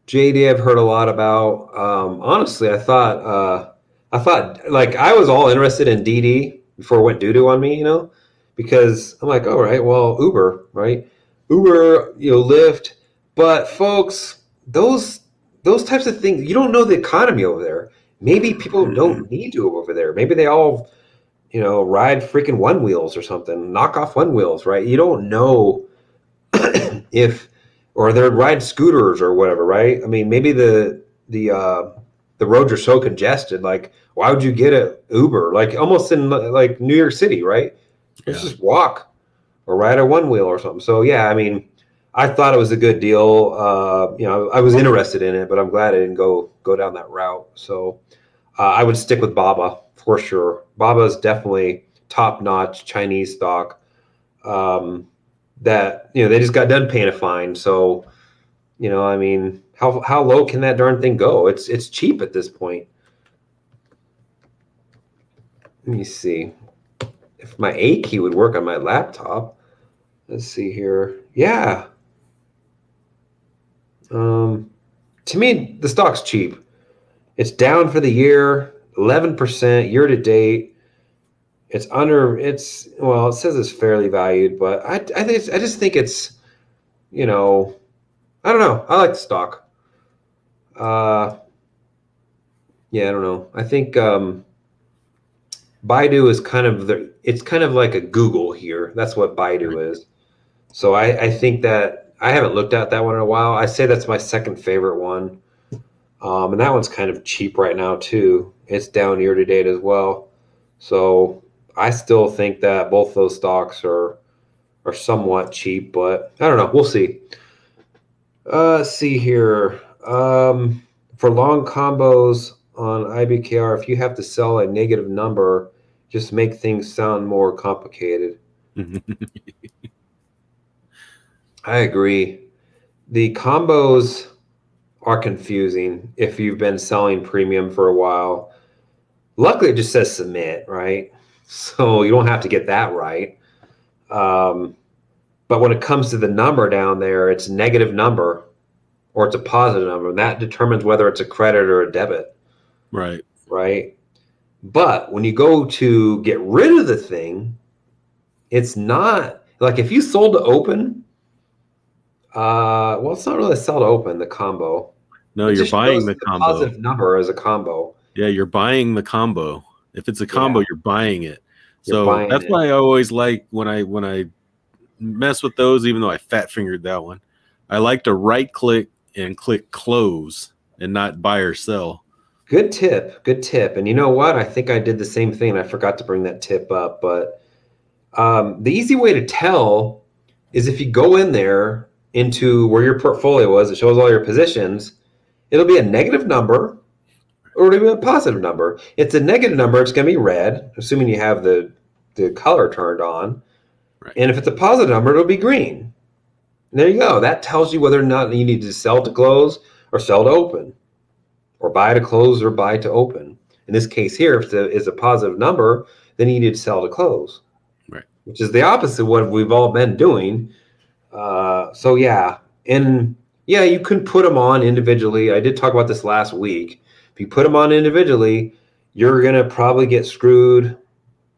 JD, I've heard a lot about. Um, honestly, I thought, uh, I thought like I was all interested in DiDi before it went doo doo on me, you know, because I'm like, all right, well, Uber, right? Uber, you know, Lyft, but folks, those those types of things, you don't know the economy over there. Maybe people don't need to over there. Maybe they all, you know, ride freaking one wheels or something, knock off one wheels, right? You don't know if or they're ride scooters or whatever, right? I mean, maybe the the uh, the roads are so congested. Like, why would you get a Uber? Like, almost in like New York City, right? Yeah. just walk or ride a one wheel or something. So yeah, I mean, I thought it was a good deal. Uh, you know, I was interested in it, but I'm glad I didn't go go down that route. So uh, I would stick with Baba for sure. Baba is definitely top notch Chinese stock. Um, that you know they just got done paying a fine. So you know, I mean, how how low can that darn thing go? It's it's cheap at this point. Let me see if my A key would work on my laptop. Let's see here. Yeah. Um, to me, the stock's cheap. It's down for the year, eleven percent year to date. It's under. It's well, it says it's fairly valued, but I I think it's, I just think it's, you know, I don't know. I like the stock. Uh, yeah, I don't know. I think um, Baidu is kind of the. It's kind of like a Google here. That's what Baidu is. So I, I think that I haven't looked at that one in a while. I say that's my second favorite one, um, and that one's kind of cheap right now too. It's down year to date as well. So I still think that both those stocks are are somewhat cheap, but I don't know. We'll see. Uh, let's see here. Um, for long combos on IBKR, if you have to sell a negative number, just make things sound more complicated. I agree. The combos are confusing if you've been selling premium for a while. Luckily, it just says submit, right? So you don't have to get that right. Um, But when it comes to the number down there, it's negative number or it's a positive number. And that determines whether it's a credit or a debit. Right. Right. But when you go to get rid of the thing, it's not like if you sold to open, uh, well, it's not really sell to open the combo. No, It you're buying shows the combo. positive number as a combo. Yeah, you're buying the combo. If it's a combo, Yeah. you're buying it. You're So buying that's it. why I always like when I when I mess with those, even though I fat fingered that one. I like to right click and click close and not buy or sell. Good tip. Good tip. And you know what? I think I did the same thing. I forgot to bring that tip up. But um, the easy way to tell is if you go in there into where your portfolio was, it shows all your positions. It'll be a negative number or it'll a positive number. It's a negative number, it's going to be red, assuming you have the, the color turned on. Right. And if it's a positive number, it'll be green. And there you go. That tells you whether or not you need to sell to close or sell to open or buy to close or buy to open. In this case here, if it is a positive number, then you need to sell to close. Right. Which is the opposite of what we've all been doing. Uh, so yeah, and yeah, you can put them on individually. I did talk about this last week. If you put them on individually, you're gonna probably get screwed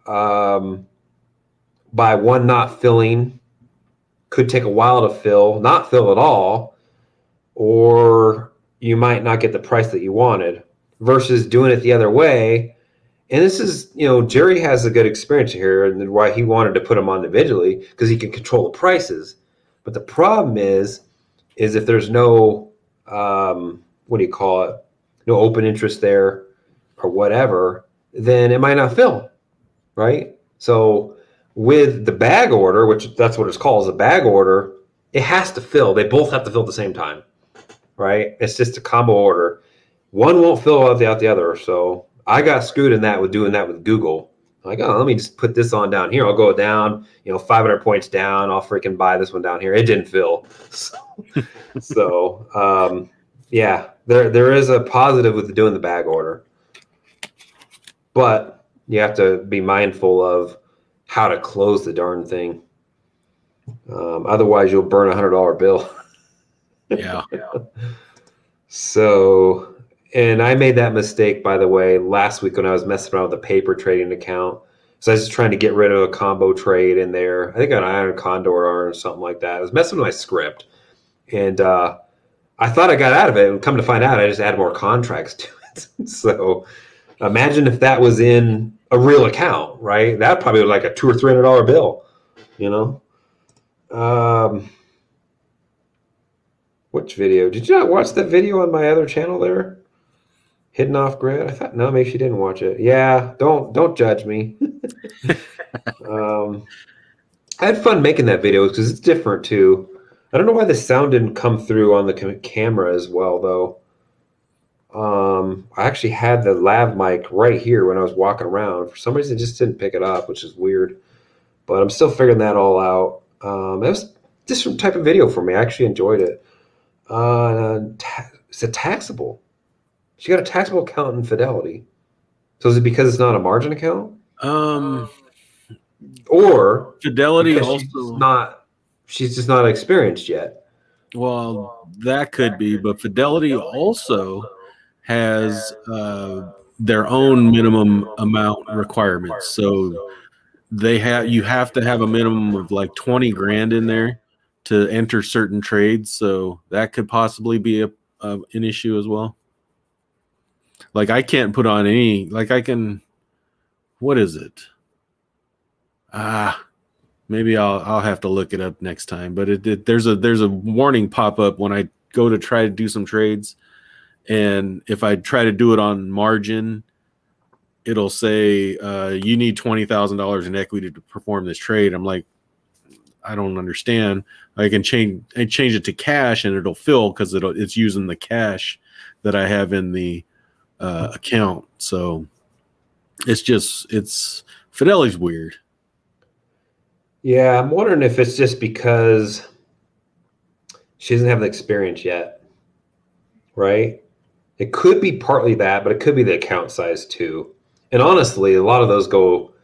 um, by one not filling. Could take a while to fill, not fill at all, or you might not get the price that you wanted. Versus doing it the other way. And this is, you know, Gerry has a good experience here, and why he wanted to put them on individually because he can control the prices. But the problem is, is if there's no, um, what do you call it, no open interest there or whatever, then it might not fill, right? So with the bag order, which that's what it's called, is a bag order, it has to fill. They both have to fill at the same time, right? It's just a combo order. One won't fill without the other. So I got screwed in that with doing that with Google. Like, oh, let me just put this on down here. I'll go down, you know, 500 points down. I'll freaking buy this one down here. It didn't fill. So, so um, yeah, there there is a positive with doing the bag order, but you have to be mindful of how to close the darn thing. Um, otherwise, you'll burn a hundred dollar bill. Yeah. So, and I made that mistake, by the way, last week when I was messing around with a paper trading account. So I was just trying to get rid of a combo trade in there. I think an iron condor or something like that. I was messing with my script, and uh, I thought I got out of it. And come to find out, I just added more contracts to it. so imagine if that was in a real account, right? That probably was like a two or three hundred dollar bill, you know. Um, which video? Did you not watch that video on my other channel there? Hidden off grid? I thought no, maybe she didn't watch it. Yeah, don't don't judge me. um, I had fun making that video because it's different too. I don't know why the sound didn't come through on the camera as well though. Um, I actually had the lav mic right here when I was walking around. For some reason, it just didn't pick it up, which is weird. But I'm still figuring that all out. Um, it was just some type of video for me. I actually enjoyed it. Uh, ta- it's a taxable. She got a taxable account in Fidelity. So is it because it's not a margin account, Um, or Fidelity also not she's just not experienced yet? Well, that could be, but Fidelity also has uh, their own minimum amount requirements. So they have you have to have a minimum of like twenty grand in there to enter certain trades. So that could possibly be a, a an issue as well. Like I can't put on any. Like I can. What is it? Ah, maybe I'll I'll have to look it up next time. But it, it there's a there's a warning pop up when I go to try to do some trades, and if I try to do it on margin, it'll say uh, you need twenty thousand dollars in equity to perform this trade. I'm like, I don't understand. I can change I change it to cash and it'll fill because it'll it's using the cash that I have in the uh, account. So it's just it's Fidelity's weird. Yeah, I'm wondering if it's just because she doesn't have the experience yet, right? It could be partly that, but it could be the account size too. And honestly, a lot of those go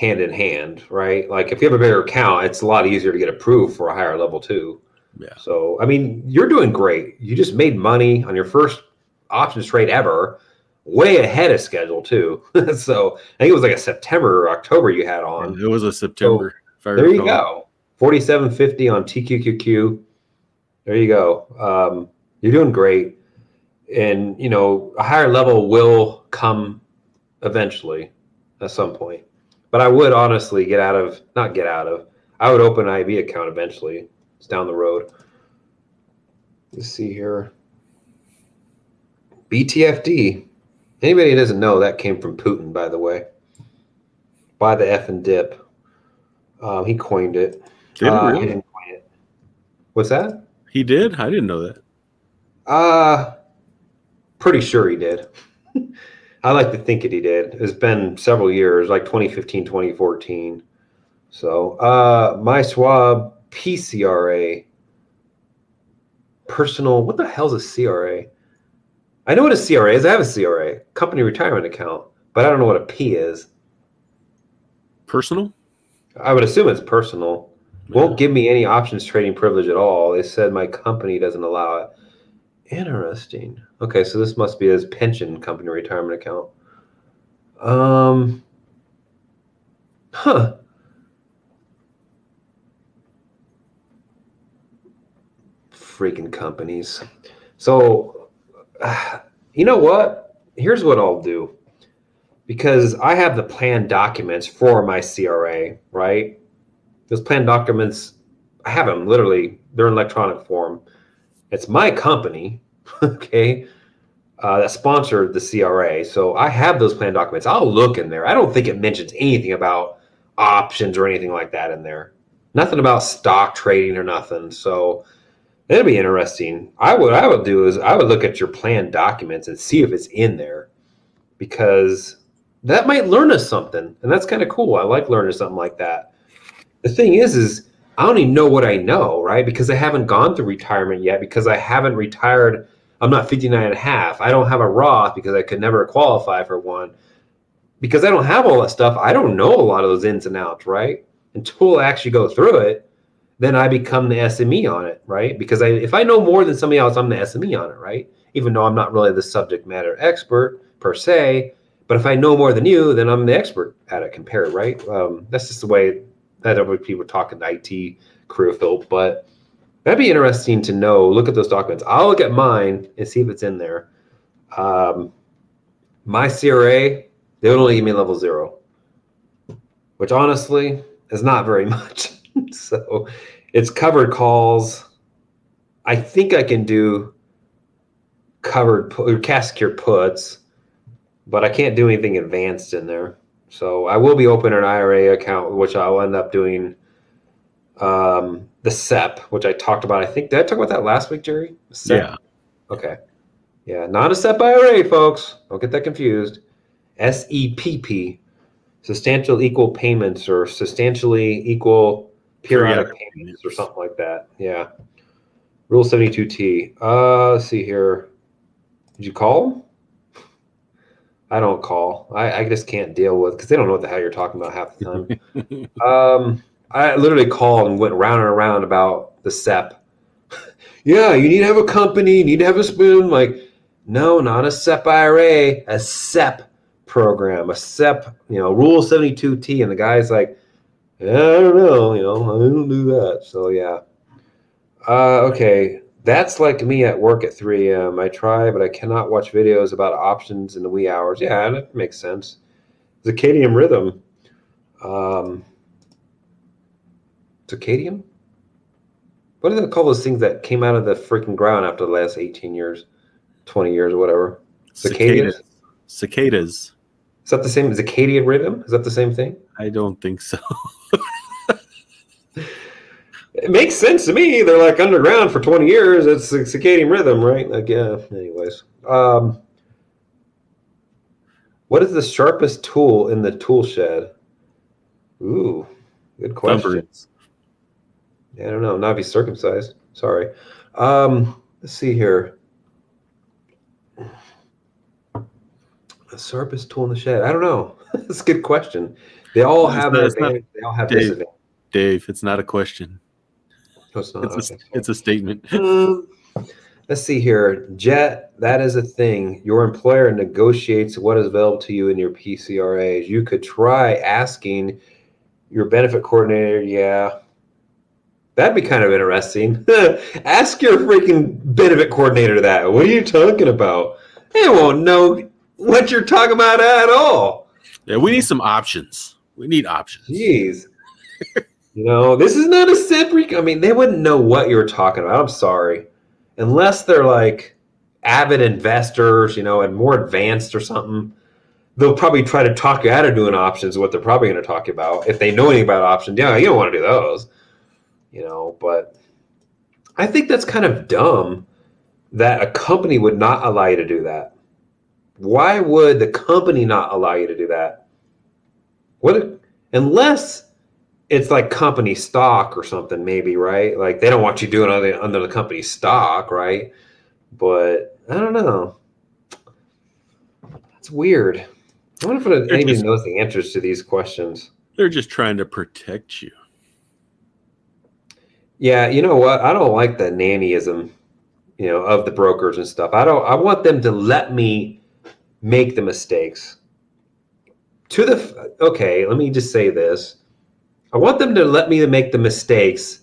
hand in hand, right? Like if you have a bigger account, it's a lot easier to get approved for a higher level too. Yeah. So I mean, you're doing great. You just made money on your first options trade ever, way ahead of schedule too. so I think it was like a September or October you had on. It was a September. So, there you go. Forty-seven fifty on TQQQ. There you go. Um, you're doing great, and you know a higher level will come eventually at some point. But I would honestly get out of not get out of. I would open an IB account eventually. It's down the road. Let's see here. BTFD. Anybody who doesn't know that came from Putin, by the way. Buy the F and dip. Um, he coined it. Did Uh, really? coin it. What's that? He did? I didn't know that. Uh pretty sure he did. I like to think that he did. It's been several years, like 2015, 2014. So, uh my Schwab PCRA personal what the hell's a CRA? I know what a CRA is. I have a CRA, company retirement account, but I don't know what a P is. Personal? I would assume it's personal. Won't give me any options trading privilege at all. They said my company doesn't allow it. Interesting. Okay, so this must be his pension company retirement account. Um, huh. Freaking companies. So, you know what? Here's what I'll do. Because I have the plan documents for my CRA, right? Those plan documents, I have them literally, they're in electronic form. It's my company, okay, uh, that sponsored the CRA. So I have those plan documents. I'll look in there. I don't think it mentions anything about options or anything like that in there. Nothing about stock trading or nothing. So that'd be interesting. I would I would do is I would look at your plan documents and see if it's in there because that might learn us something. And that's kind of cool. I like learning something like that. The thing is, is I don't even know what I know, right? Because I haven't gone through retirement yet, because I haven't retired. I'm not 59 and a half. I don't have a Roth because I could never qualify for one. Because I don't have all that stuff, I don't know a lot of those ins and outs, right? Until I actually go through it, then I become the SME on it, right? Because I, if I know more than somebody else, I'm the SME on it, right? Even though I'm not really the subject matter expert per se, but if I know more than you, then I'm the expert at it compared, right? Um, that's just the way that people talk in the IT career field. But that'd be interesting to know. Look at those documents. I'll look at mine and see if it's in there. Um, my CRA, they would only give me level zero, which honestly is not very much. so it's covered calls. I think I can do covered or cash secured puts, but I can't do anything advanced in there. So I will be opening an IRA account, which I'll end up doing um, the SEP, which I talked about. I think did I talk about that last week, Gerry? SEP? Yeah. Okay. Yeah, not a SEP IRA, folks. Don't get that confused. S E P P, substantial equal payments or substantially equal periodic, payments or something like that. Yeah. Rule 72T. Uh, let's see here. Did you call? I don't call. I, I just can't deal with because they don't know what the hell you're talking about half the time. um, I literally called and went round and around about the SEP. yeah, you need to have a company, you need to have a spoon. Like, no, not a SEP IRA, a SEP program, a SEP, you know, Rule 72T. And the guy's like, yeah, I don't know, you know, I don't do that. So, yeah. Uh, okay. That's like me at work at 3 a.m. I try, but I cannot watch videos about options in the wee hours. Yeah, that makes sense. Circadian rhythm. Um, circadian? What do they call those things that came out of the freaking ground after the last 18 years, 20 years, or whatever? Cicadas? Cicadas. Cicadas. Is that the same? Circadian rhythm? Is that the same thing? I don't think so. It makes sense to me. They're like underground for 20 years. It's a circadian rhythm, right? Like, yeah, anyways. Um, what is the sharpest tool in the tool shed? Ooh, good question. Yeah, I don't know. Not be circumcised. Sorry. Um, let's see here. The sharpest tool in the shed. I don't know. That's a good question. They all have not- an it's not- They all have Dave. disadvantage. Dave, it's not a question. No, it's. It's a, Okay. it's a statement. Um, let's see here. Jet, that is a thing. Your employer negotiates what is available to you in your PCRAs. You could try asking your benefit coordinator. Yeah. That'd be kind of interesting. Ask your freaking benefit coordinator that. What are you talking about? They won't know what you're talking about at all. Yeah, we need some options. We need options. Jeez. you know, this is not a separate. I mean, they wouldn't know what you're talking about. I'm sorry. Unless they're like avid investors, you know, and more advanced or something, they'll probably try to talk you out of doing options, what they're probably going to talk about. If they know anything about options, yeah, you don't want to do those, you know, but I think that's kind of dumb that a company would not allow you to do that. Why would the company not allow you to do that? What unless it's like company stock or something, maybe, right? Like they don't want you doing under, under the company stock, right? But I don't know. That's weird. I wonder if They're anybody just- knows the answers to these questions. They're just trying to protect you. Yeah, you know what? I don't like the nannyism, you know, of the brokers and stuff. I don't. I want them to let me make the mistakes. To the okay, let me just say this. I want them to let me make the mistakes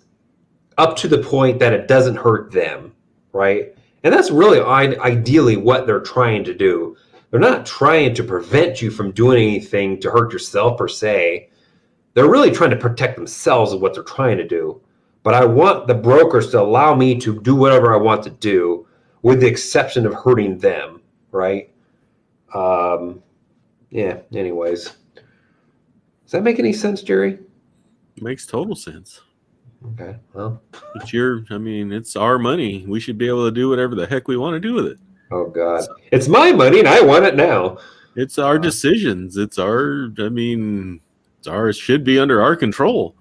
up to the point that it doesn't hurt them, right? And that's really ideally what they're trying to do. They're not trying to prevent you from doing anything to hurt yourself per se. They're really trying to protect themselves of what they're trying to do but I want the brokers to allow me to do whatever I want to do, with the exception of hurting them, right? Um, yeah. Anyways, does that make any sense, Gerry? Makes total sense. Okay. Well. It's your, I mean, it's our money. We should be able to do whatever the heck we want to do with it. Oh God, it's my money and I want it now. It's our decisions. It's our, I mean, it's ours should be under our control.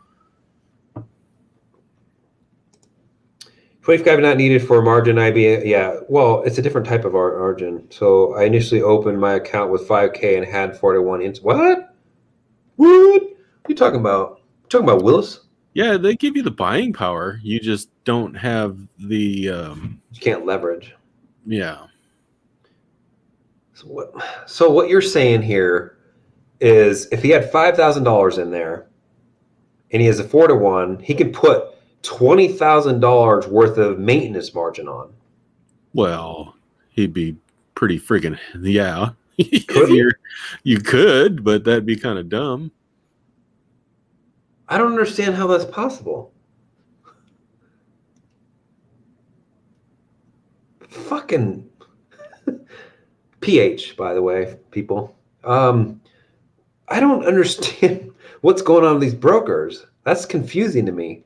25 not needed for margin IB. Yeah, well, it's a different type of ar- margin. So I initially opened my account with 5K and had 41 ins. What? What? you talking about? Talking about Willis? Yeah, they give you the buying power. You just don't have the, um, You can't leverage. yeah. So what? So what you're saying here is, if he had five thousand dollars in there, and he has a four to one, he could put twenty thousand dollars worth of maintenance margin on. Well, he'd be pretty freaking, yeah. Could? You could, but that'd be kind of dumb. I don't understand how that's possible. Fucking pH, by the way, people. Um, I don't understand what's going on with these brokers. That's confusing to me.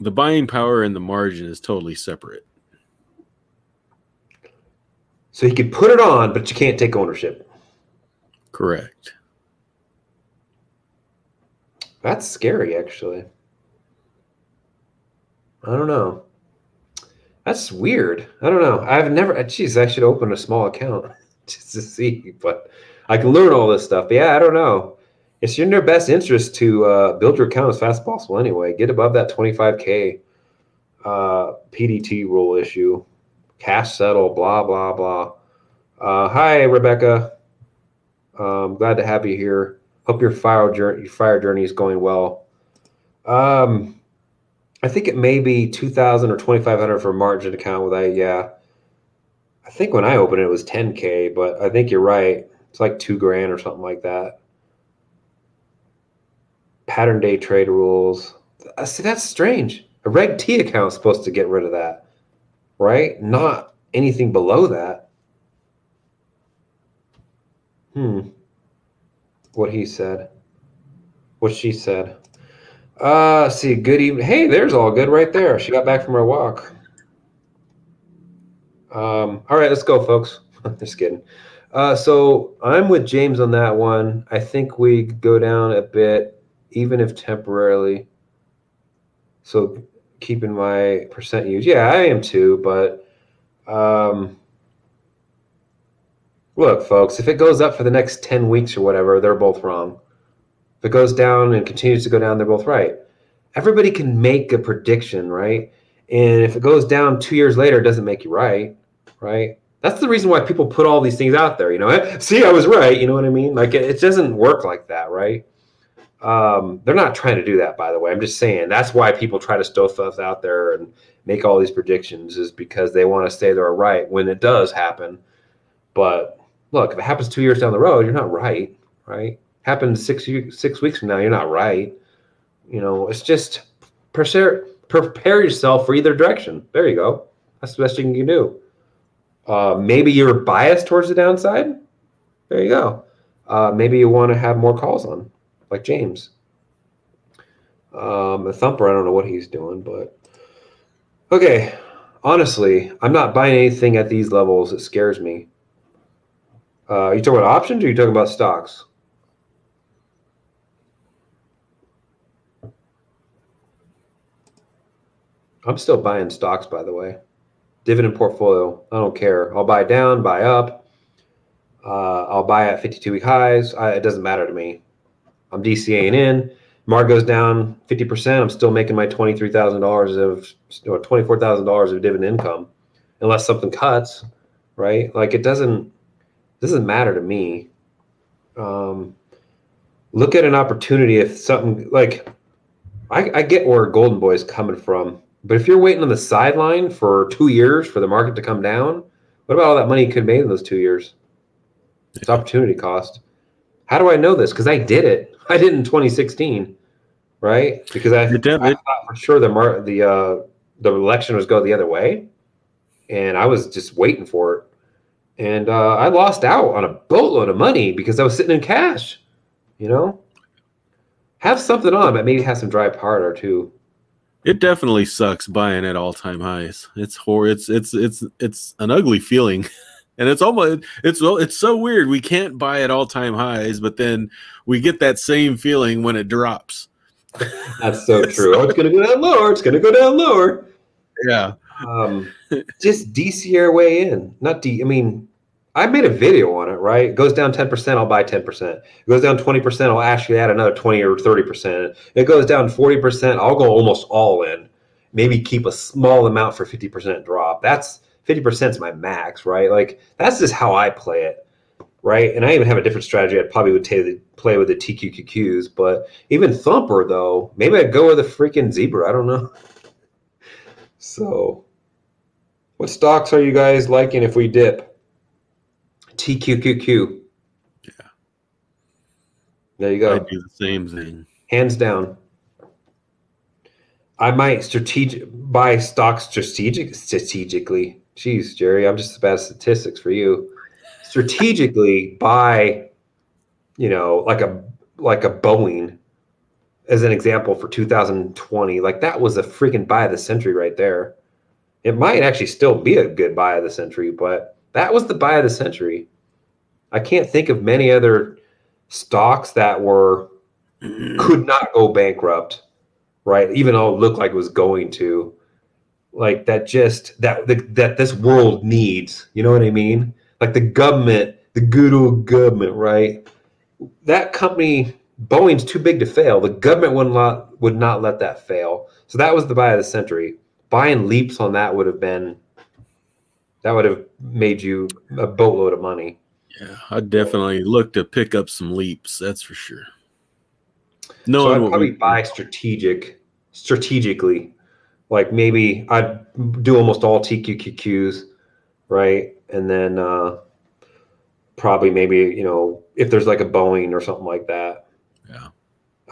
The buying power and the margin is totally separate. So he could put it on, but you can't take ownership. Correct. That's scary, actually. I don't know. That's weird. I don't know. I've never. Geez, I should open a small account just to see, but I can learn all this stuff. But yeah, I don't know. It's in their best interest to uh, build your account as fast as possible. Anyway, get above that 25k uh, PDT rule issue. Cash settle. Blah blah blah. Uh, hi, Rebecca. Um, glad to have you here. Hope your fire journey, your fire journey is going well. Um, I think it may be two thousand or twenty five hundred for a margin account with I. Yeah, I think when I opened it, it was ten k, but I think you're right. It's like two grand or something like that. Pattern day trade rules. I see, that's strange. A Reg T account is supposed to get rid of that, right? Not anything below that. Hmm what he said, what she said. Uh, see, good evening. Hey, there's all good right there. She got back from her walk. Um, all right, let's go, folks. Just kidding. Uh, so I'm with James on that one. I think we go down a bit, even if temporarily. So keeping my percent use. Yeah, I am too, but um, Look, folks, if it goes up for the next 10 weeks or whatever, they're both wrong. If it goes down and continues to go down, they're both right. Everybody can make a prediction, right? And if it goes down two years later, it doesn't make you right, right? That's the reason why people put all these things out there. You know, see, I was right. You know what I mean? Like it, it doesn't work like that, right? Um, they're not trying to do that, by the way. I'm just saying that's why people try to stow stuff out there and make all these predictions is because they want to say they're right when it does happen. But look, if it happens two years down the road, you're not right, right? Happens six six weeks from now, you're not right. You know, it's just prepare prepare yourself for either direction. There you go. That's the best thing you can do. Uh, maybe you're biased towards the downside. There you go. Uh, maybe you want to have more calls on, like James. Um, a thumper, I don't know what he's doing, but okay. Honestly, I'm not buying anything at these levels. It scares me. Uh, you talking about options or you talking about stocks? I'm still buying stocks, by the way dividend portfolio. I don't care. I'll buy down, buy up. Uh, I'll buy at 52 week highs. I, it doesn't matter to me. I'm DCAing in. MAR goes down 50%. I'm still making my $23,000 of or $24,000 of dividend income unless something cuts, right? Like it doesn't doesn't matter to me. Um, look at an opportunity if something like I, I get where Golden Boy is coming from but if you're waiting on the sideline for two years for the market to come down, what about all that money you could have made in those two years? It's opportunity cost. How do I know this? Because I did it. I did in 2016, right? Because I, I thought for sure the mar- the uh, the election was go the other way, and I was just waiting for it, and uh, I lost out on a boatload of money because I was sitting in cash. You know, have something on, but maybe have some dry powder too. It definitely sucks buying at all time highs. It's hor it's it's it's it's an ugly feeling. And it's almost it's it's so weird. We can't buy at all time highs, but then we get that same feeling when it drops. That's so true. oh, it's gonna go down lower. It's gonna go down lower. Yeah. Um, just DC your way in. Not D. I mean, I made a video on it, right? It goes down 10%, I'll buy 10%. It goes down 20%, I'll actually add another 20 or 30%. It goes down 40%, I'll go almost all in. Maybe keep a small amount for 50% drop. That's 50% is my max, right? Like that's just how I play it, right? And I even have a different strategy. I probably would play with the TQQQs, but even Thumper though, maybe I'd go with a freaking Zebra. I don't know. So, what stocks are you guys liking if we dip? TQQQ. Yeah. There you go. I do the same thing. Hands down. I might strategic buy stocks strategic strategically. Jeez, Gerry, I'm just about statistics for you. Strategically buy, you know, like a like a Boeing as an example for 2020. Like that was a freaking buy of the century right there. It might actually still be a good buy of the century, but that was the buy of the century. I can't think of many other stocks that were could not go bankrupt, right? Even though it looked like it was going to, like that just that the, that this world needs. You know what I mean? Like the government, the good old government, right? That company, Boeing's too big to fail. The government would not would not let that fail. So that was the buy of the century. Buying leaps on that would have been that would have made you a boatload of money. Yeah, I definitely look to pick up some leaps. That's for sure. No, so I'd probably buy strategic, strategically. Like maybe I'd do almost all TQQQs, right? And then uh, probably maybe you know if there's like a Boeing or something like that. Yeah.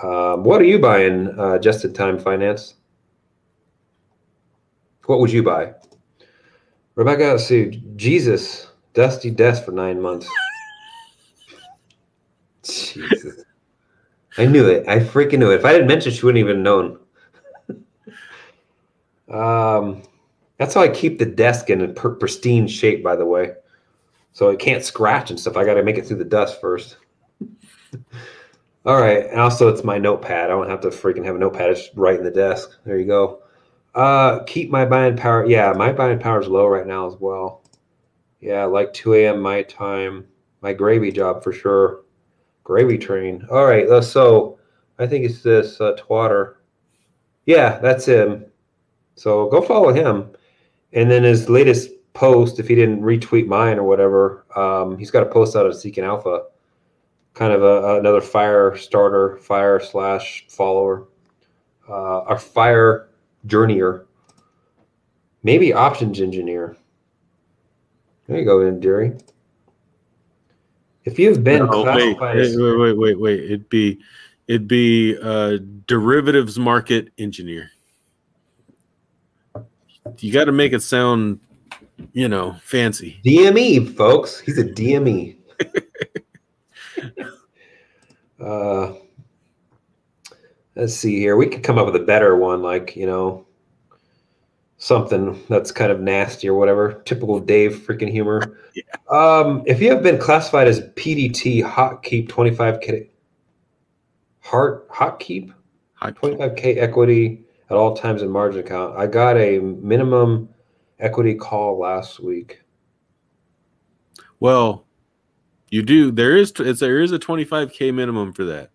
Um, what are you buying uh, just in time finance? What would you buy? Rebecca, see, Jesus, Dusty Desk for nine months. Jesus. I knew it. I freaking knew it. If I didn't mention, she wouldn't even known. um, that's how I keep the desk in a pristine shape, by the way. So it can't scratch and stuff. I got to make it through the dust first. All right. And also, it's my notepad. I don't have to freaking have a notepad. It's right in the desk. There you go. Uh, keep my buying power. Yeah, my buying power is low right now as well. Yeah, like 2 a.m. my time. my gravy job for sure. Gravy train. All right, uh, so I think it's this uh, Twatter. Yeah, that's him. So go follow him. And then his latest post, if he didn't retweet mine or whatever, um, he's got a post out of Seeking Alpha, kind of a, another fire starter, fire slash follower, uh, our fire journeyer, maybe options engineer. There you go, Gerry. If you've been No, wait, classified wait, as wait, wait, wait, wait. It'd be it'd be uh, derivatives market engineer. You got to make it sound, you know, fancy. DME, folks. He's a DME. uh, let's see here. We could come up with a better one, like you know, something that's kind of nasty or whatever. Typical Dave freaking humor. Yeah. Um, if you have been classified as PDT hot keep twenty five k, heart hot keep twenty five k equity at all times in margin account. I got a minimum equity call last week. Well, you do. There is it's there is a 25k minimum for that,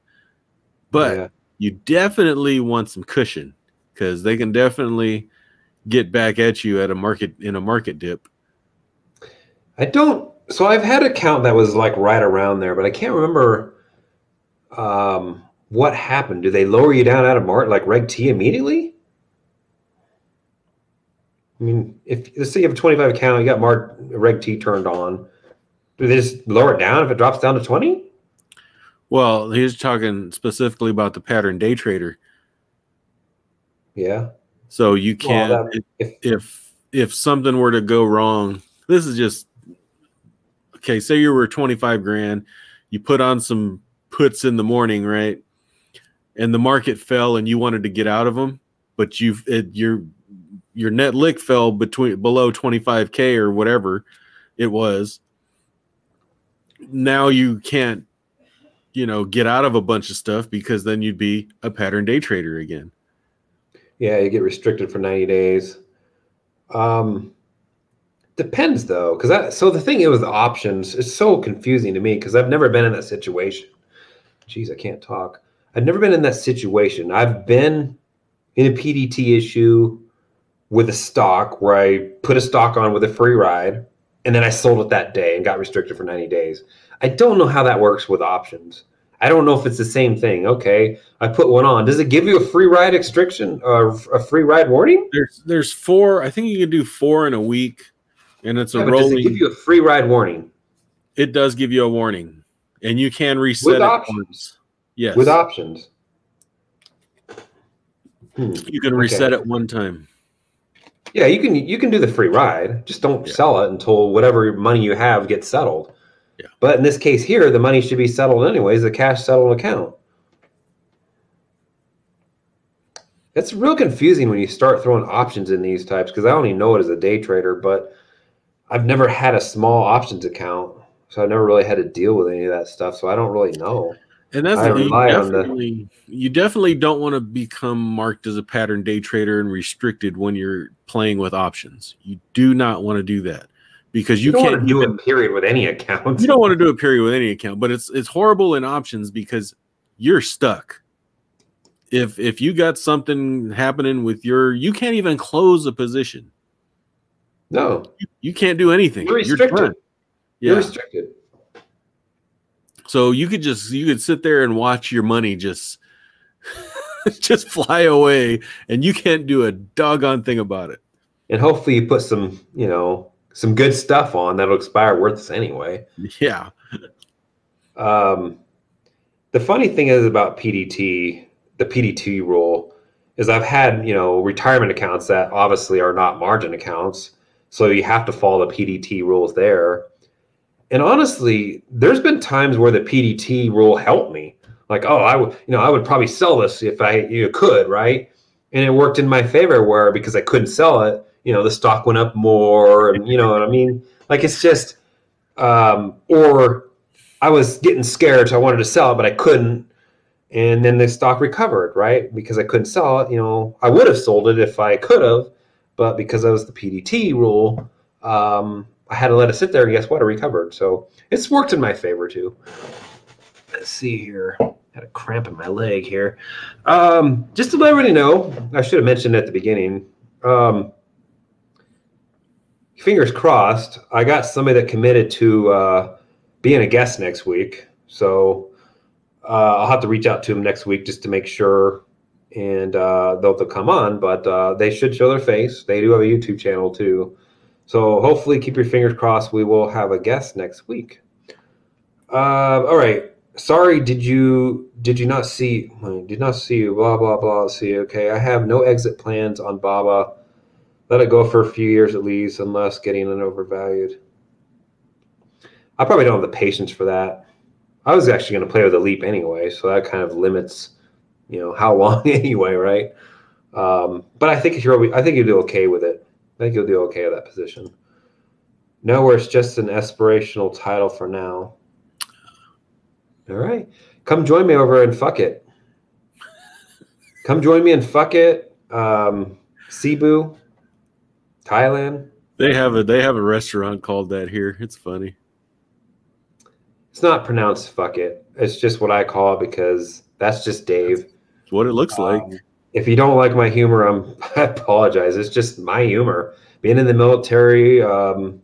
but Yeah. You definitely want some cushion because they can definitely get back at you at a market in a market dip. I don't. So I've had a count that was like right around there, but I can't remember um, what happened. Do they lower you down out of Mart like Reg T immediately? I mean, if let's say you have a 25 account, you got Mark Reg T turned on. Do they just lower it down if it drops down to 20? Well, he's talking specifically about the pattern day trader. Yeah. So you can't that- if, if- if if something were to go wrong. This is just okay. Say you were twenty five grand, you put on some puts in the morning, right? And the market fell, and you wanted to get out of them, but you've it, your your net lick fell between below twenty five k or whatever it was. Now you can't, you know, get out of a bunch of stuff because then you'd be a pattern day trader again. Yeah, you get restricted for 90 days. Um, depends though, because that. So the thing is with options, it's so confusing to me because I've never been in that situation. Jeez, I can't talk. I've never been in that situation. I've been in a PDT issue with a stock where I put a stock on with a free ride, and then I sold it that day and got restricted for 90 days. I don't know how that works with options. I don't know if it's the same thing. Okay, I put one on. Does it give you a free ride restriction or a free ride warning? There's there's four. I think you can do four in a week, and it's a Yeah, but does it give you a free ride warning it does give you a warning, and you can reset with it options? once. Yes, With options. Hmm. you can reset Okay. it one time. Yeah, you can you can do the free ride. Just don't Yeah. sell it until whatever money you have gets settled. But in this case here, the money should be settled anyways, the cash settled account. It's real confusing when you start throwing options in these types because I only know it as a day trader, but I've never had a small options account, so I never really had to deal with any of that stuff. So I don't really know. And that's I the, you rely on the- definitely you definitely don't want to become marked as a pattern day trader and restricted when you're playing with options. You do not want to do that because you, You, can't do a period with any account. you don't want to do a period with any account, but it's it's horrible in options because you're stuck. If if you got something happening with your, you can't even close a position. No, You, you can't do anything. you're restricted. You're Yeah. restricted. So you could just you could sit there and watch your money just just fly away, and you can't do a doggone thing about it. And hopefully you put some, you know, some good stuff on that'll expire worthless anyway. Yeah. Um, the funny thing is about PDT, the PDT rule, is I've had, you know, retirement accounts that obviously are not margin accounts. So you have to follow the PDT rules there. And honestly, there's been times where the PDT rule helped me. Like, oh, I would, you know, I would probably sell this if I you could, right? And it worked in my favor where because I couldn't sell it, you know, the stock went up more, and you know what I mean. Like it's just, um, or I was getting scared, so I wanted to sell but I couldn't. And then the stock recovered, right? Because I couldn't sell it. You know, I would have sold it if I could have, but because that was the PDT rule, um, I had to let it sit there, and guess what? It recovered. So it's worked in my favor too. Let's see here. Had a cramp in my leg here. Um, just to let everybody know, I should have mentioned at the beginning. Um, fingers crossed. I got somebody that committed to uh, being a guest next week, so uh, I'll have to reach out to him next week just to make sure, and uh, they'll, they'll come on. But uh, they should show their face. They do have a YouTube channel too, so hopefully, keep your fingers crossed. We will have a guest next week. Uh, all right. Sorry, did you did you not see? Did not see you. Blah blah blah. See, okay. I have no exit plans on Baba. Let it go for a few years at least, unless getting it overvalued. I probably don't have the patience for that. I was actually going to play with the leap anyway, so that kind of limits, you know, how long anyway, right? Um, but I think you're, I think you'll do okay with it. I think you'll do okay at that position. Nowhere, it's just an aspirational title for now. All right. Come join me over and fuck it. Come join me and fuck it. Um, Cebu, Thailand. They have a they have a restaurant called that here. It's funny. It's not pronounced fuck it. It's just what I call it because that's just Dave. It's what it looks um, like. If you don't like my humor, I'm I apologize. It's just my humor. Being in the military, um,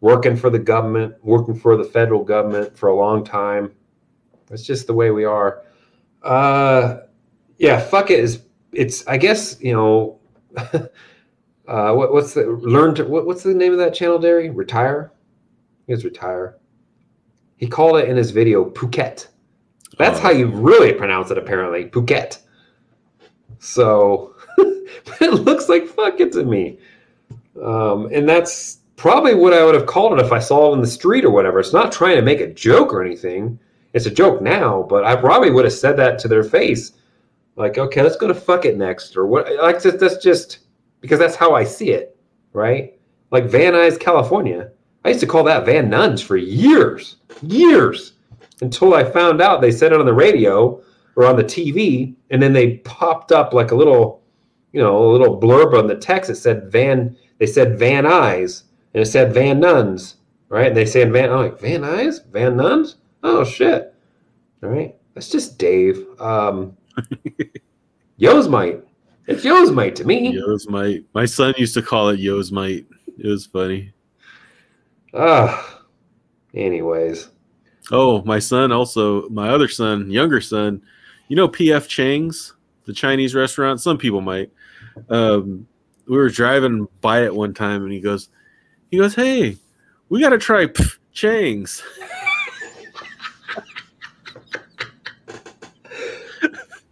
working for the government, working for the federal government for a long time. It's just the way we are. Uh, yeah, fuck it is. It's I guess you know. uh, what, what's the learn to what, what's the name of that channel, Gerry? Retire. He was retire. He called it in his video Phuket. That's oh. how you really pronounce it, apparently. Phuket. So it looks like fuck it to me. Um, and that's probably what I would have called it if I saw it in the street or whatever. It's not trying to make a joke or anything. It's a joke now, but I probably would have said that to their face. Like, okay, let's go to fuck it next. Or what? Like, that's just because that's how I see it, right? Like Van Nuys, California. I used to call that Van Nuns for years, years, until I found out they said it on the radio or on the TV, and then they popped up like a little, you know, a little blurb on the text that said Van. They said Van Nuys, and it said Van Nuns, right? And they said Van. I'm like Van Nuys, Van Nuns. Oh shit! All right, that's just Dave. Um, Yosemite. It's Yosemite to me. Yosemite. My son used to call it Yosemite. It was funny. Ah. Anyways. Oh, my son also, my other son, younger son, you know PF Chang's, the Chinese restaurant. Some people might. Um, we were driving by it one time, and he goes, he goes, "Hey, we got to try Pf Chang's."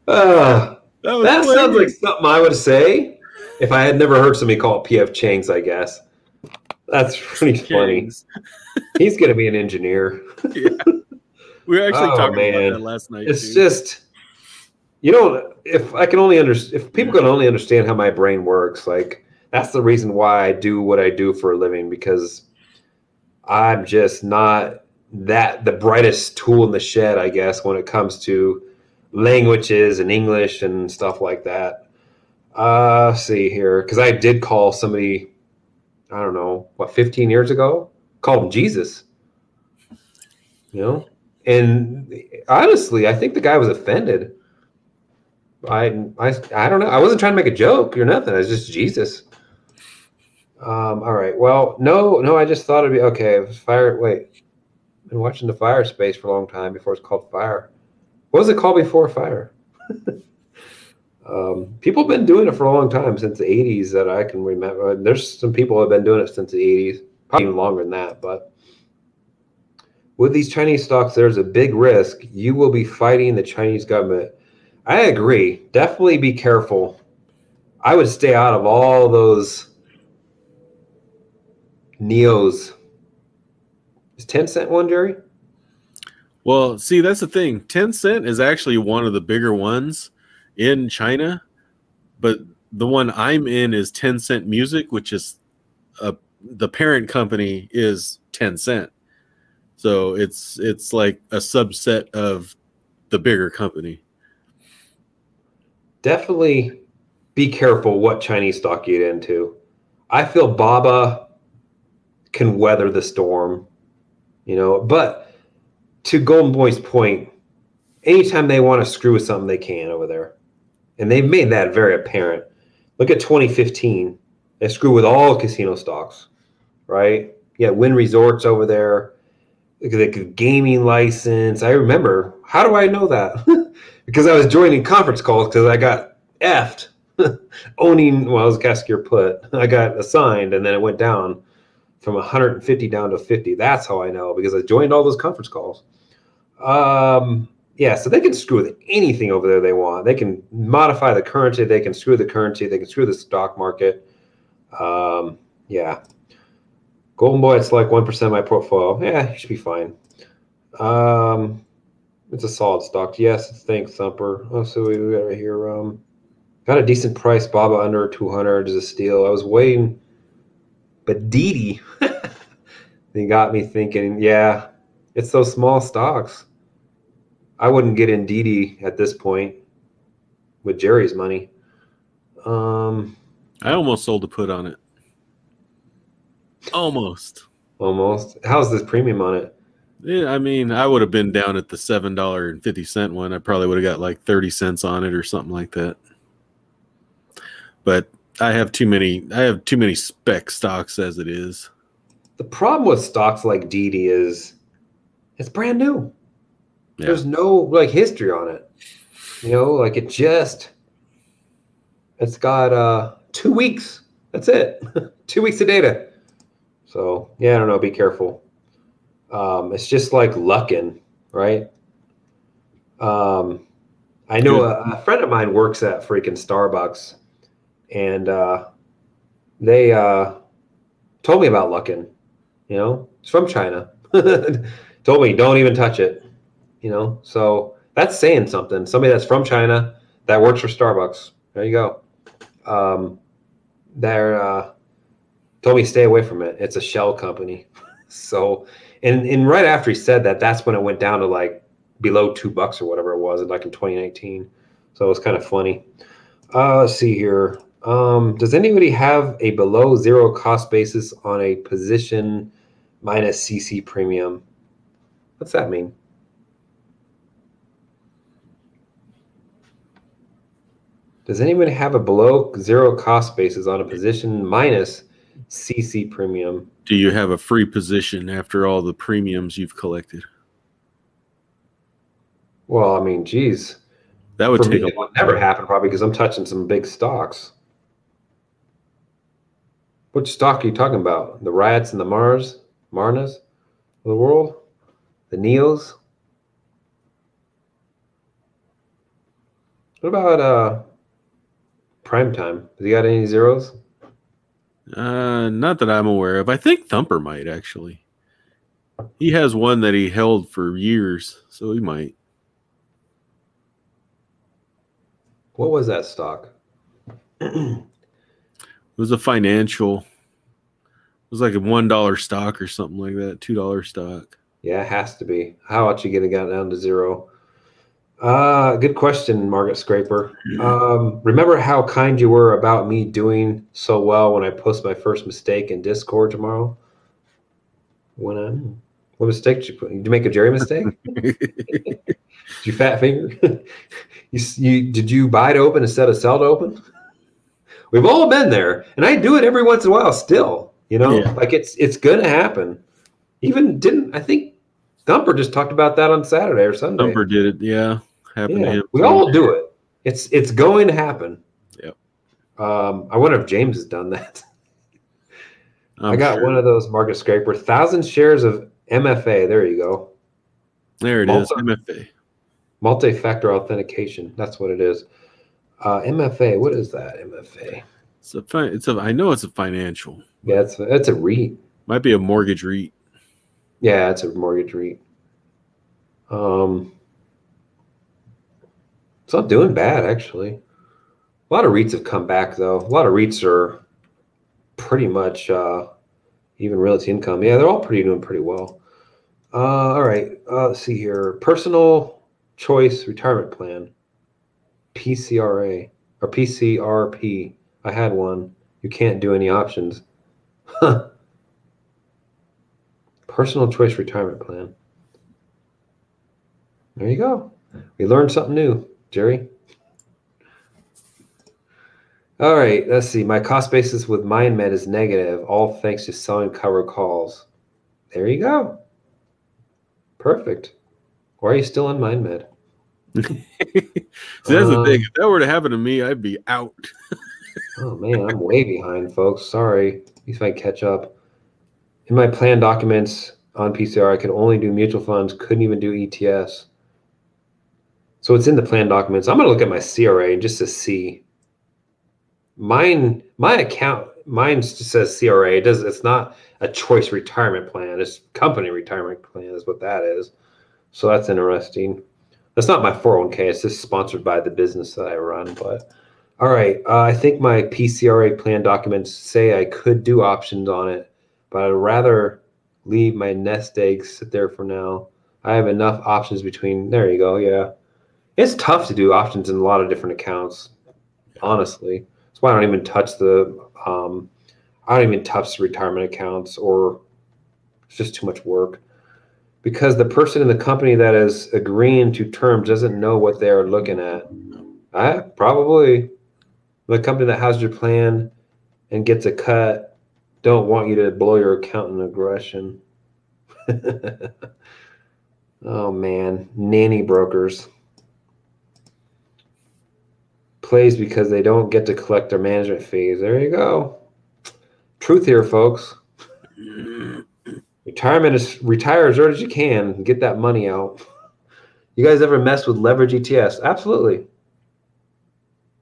uh, that, that sounds like something I would say if I had never heard somebody call it PF Chang's. I guess that's pretty funny. He's going to be an engineer. yeah. We were actually oh, talking man. about that last night. It's too. just you know, if I can only understand, if people can only understand how my brain works, like that's the reason why I do what I do for a living because I'm just not that the brightest tool in the shed, I guess, when it comes to languages and English and stuff like that. Uh, see here, because I did call somebody, I don't know, what, 15 years ago, called him Jesus. You know, and honestly, I think the guy was offended I, I, I don't know. I wasn't trying to make a joke or nothing. It's just Jesus. Um, all right. Well, no, no. I just thought it'd be okay. It was fire. Wait, been watching the Fire space for a long time before it's called Fire. What was it called before Fire? um, people have been doing it for a long time since the '80s that I can remember. There's some people have been doing it since the '80s, probably even longer than that. But with these Chinese stocks, there's a big risk. You will be fighting the Chinese government I agree. Definitely be careful. I would stay out of all those NIOs. Is Tencent one, Gerry? Well, see, that's the thing. Tencent is actually one of the bigger ones in China, but the one I'm in is Tencent Music, which is a, the parent company is Tencent. So it's it's like a subset of the bigger company definitely be careful what Chinese stock you get into. I feel Baba can weather the storm, you know. But to Golden Boy's point, anytime they want to screw with something, they can over there, and they've made that very apparent. Look at 2015; they screw with all casino stocks, right? Yeah, Wynn Resorts over there, the gaming license. I remember. How do I know that? because I was joining conference calls because I got effed owning. Well, I was your put. I got assigned, and then it went down from 150 down to 50. That's how I know because I joined all those conference calls. Um, yeah, so they can screw with anything over there they want. They can modify the currency. They can screw the currency. They can screw the stock market. Um, yeah. Golden Boy, it's like 1% of my portfolio. Yeah, you should be fine. Um, it's a solid stock. Yes, thanks, Thumper. Oh, so we got right here. Um, got a decent price. Baba under 200 is a steal. I was waiting, but DiDi, they got me thinking, yeah, it's those small stocks. I wouldn't get in DiDi at this point with Gerry's money. Um, I almost sold a put on it. Almost. Almost. How's this premium on it? Yeah, I mean, I would have been down at the seven dollar and fifty cent one. I probably would have got like thirty cents on it or something like that. But I have too many. I have too many spec stocks as it is. The problem with stocks like DiDi is it's brand new. Yeah. There's no like history on it. You know, like it just it's got uh two weeks. That's it. two weeks of data. So yeah, I don't know. Be careful. Um, it's just like Luckin, right? Um, I know a, a, friend of mine works at freaking Starbucks, and uh, they uh, told me about Luckin. You know, it's from China. told me don't even touch it. You know, so that's saying something. Somebody that's from China that works for Starbucks. There you go. Um, they're uh, told me stay away from it. It's a shell company. so and and right after he said that, that's when it went down to like below two bucks or whatever it was, like in 2019. So it was kind of funny. Uh, let's see here. Um, does anybody have a below zero cost basis on a position minus CC premium? What's that mean? Does anyone have a below zero cost basis on a position minus CC premium? Do you have a free position after all the premiums you've collected? Well, I mean, geez, that would take. Me, it would never happen probably because I'm touching some big stocks. Which stock are you talking about? The Riots and the Mars, Marnas of the world, the NIOs. What about uh, Prime Time? Has he got any zeros? Uh, not that I'm aware of. I think Thumper might actually. He has one that he held for years, so he might. What was that stock? it was a financial. It was like a one dollar stock or something like that, two dollar stock. Yeah, it has to be. How about you get it down to zero? Uh, good question, Margaret Scraper. Um, remember how kind you were about me doing so well when I post my first mistake in Discord tomorrow? When I what mistake did you put? Did you make a Gerry mistake? did you fat finger? you, you did you buy to open instead of sell to open? We've all been there, and I do it every once in a while. Still, you know, yeah. like it's it's gonna happen. Even didn't I think Thumper just talked about that on Saturday or Sunday. Thumper did it, yeah happen yeah, to him. We all do it. It's it's going to happen. Yep. Um, I wonder if James has done that. i got sure. one of those market scraper, thousand shares of MFA. There you go. There it Multi- is, MFA. Multi-factor authentication. That's what it is. Uh, MFA. What is that? MFA. It's a. Fi- it's a. I know it's a financial. Yeah, it's a, it's a REIT. Might be a mortgage REIT. Yeah, it's a mortgage REIT. Um, it's not doing bad, actually. A lot of REITs have come back, though. A lot of REITs are pretty much uh, even realty income. Yeah, they're all pretty doing pretty well. Uh, all right, uh, let's see here. Personal choice retirement plan, PCRA or PCRP. I had one. You can't do any options. Personal choice retirement plan. There you go. We learned something new, Gerry. All right, let's see. My cost basis with MindMed is negative, all thanks to selling cover calls. There you go. Perfect. Why are you still on MindMed? See, that's the thing. Uh, if that were to happen to me, I'd be out. oh man, I'm way behind, folks. Sorry. At least if I catch up. In my plan documents on PCR, I could only do mutual funds, couldn't even do ETFs. So it's in the plan documents. I'm going to look at my CRA just to see. Mine, my account, mine just says CRA. It does. It's not a choice retirement plan. It's company retirement plan is what that is. So that's interesting. That's not my 401k. It's just sponsored by the business that I run. But all right, uh, I think my PCRA plan documents say I could do options on it, but I'd rather leave my nest eggs sit there for now. I have enough options between. There you go. Yeah, it's tough to do options in a lot of different accounts. Honestly, that's why I don't even touch the. Um, I don't even touch retirement accounts, or it's just too much work because the person in the company that is agreeing to terms doesn't know what they are looking at. I probably the company that has your plan and gets a cut don't want you to blow your account in aggression. oh man, nanny brokers plays because they don't get to collect their management fees. There you go. Truth here, folks. Retirement is retire as early as you can. Get that money out. You guys ever mess with leverage ETFs? Absolutely.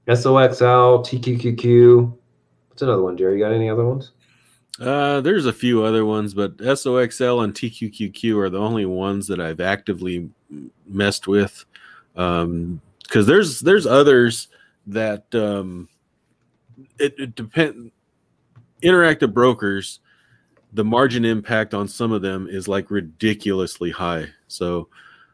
SOXL, TQQQ. What's another one, Gerry? You got any other ones? Uh, there's a few other ones, but SOXL and TQQQ are the only ones that I've actively messed with. Um, because there's there's others that um, it, it depend. Interactive brokers the margin impact on some of them is like ridiculously high. So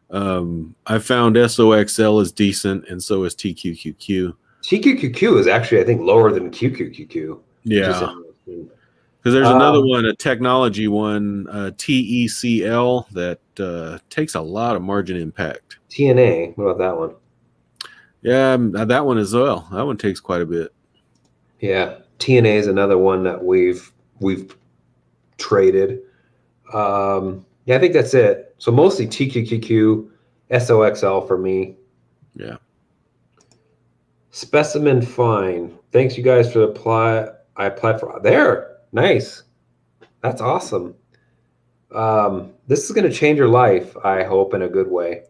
um, I found SOXL is decent, and so is TQQQ. TQQQ is actually, I think, lower than QQQQ. Yeah. Because there's another um, one, a technology one, uh, TECL, that uh, takes a lot of margin impact. TNA, what about that one? Yeah, um, that one as well. That one takes quite a bit. Yeah, TNA is another one that we've we've traded. Um, yeah, I think that's it. So mostly TQQQ, SOXL for me. Yeah. Specimen fine. Thanks you guys for the apply. I applied for there. Nice. That's awesome. Um, this is going to change your life, I hope, in a good way.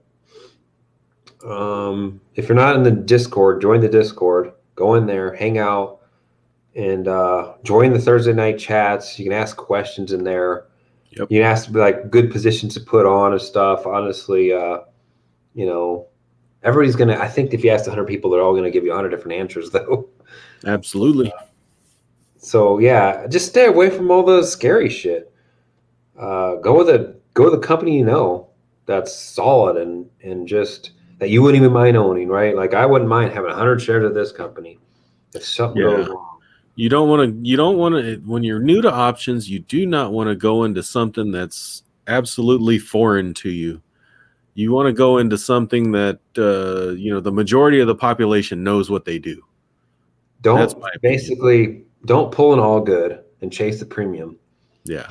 Um, if you're not in the Discord, join the Discord. Go in there, hang out, and uh, join the Thursday night chats. You can ask questions in there. Yep. You can ask like good positions to put on and stuff. Honestly, uh, you know, everybody's gonna. I think if you ask 100 people, they're all gonna give you 100 different answers, though. Absolutely. Uh, so yeah, just stay away from all the scary shit. Uh, go with a go with a company you know that's solid and and just that you wouldn't even mind owning, right? Like I wouldn't mind having 100 shares of this company. If something yeah. goes wrong, you don't want to you don't want to when you're new to options you do not want to go into something that's absolutely foreign to you. You want to go into something that uh, you know the majority of the population knows what they do. Don't basically don't pull an all good and chase the premium. Yeah.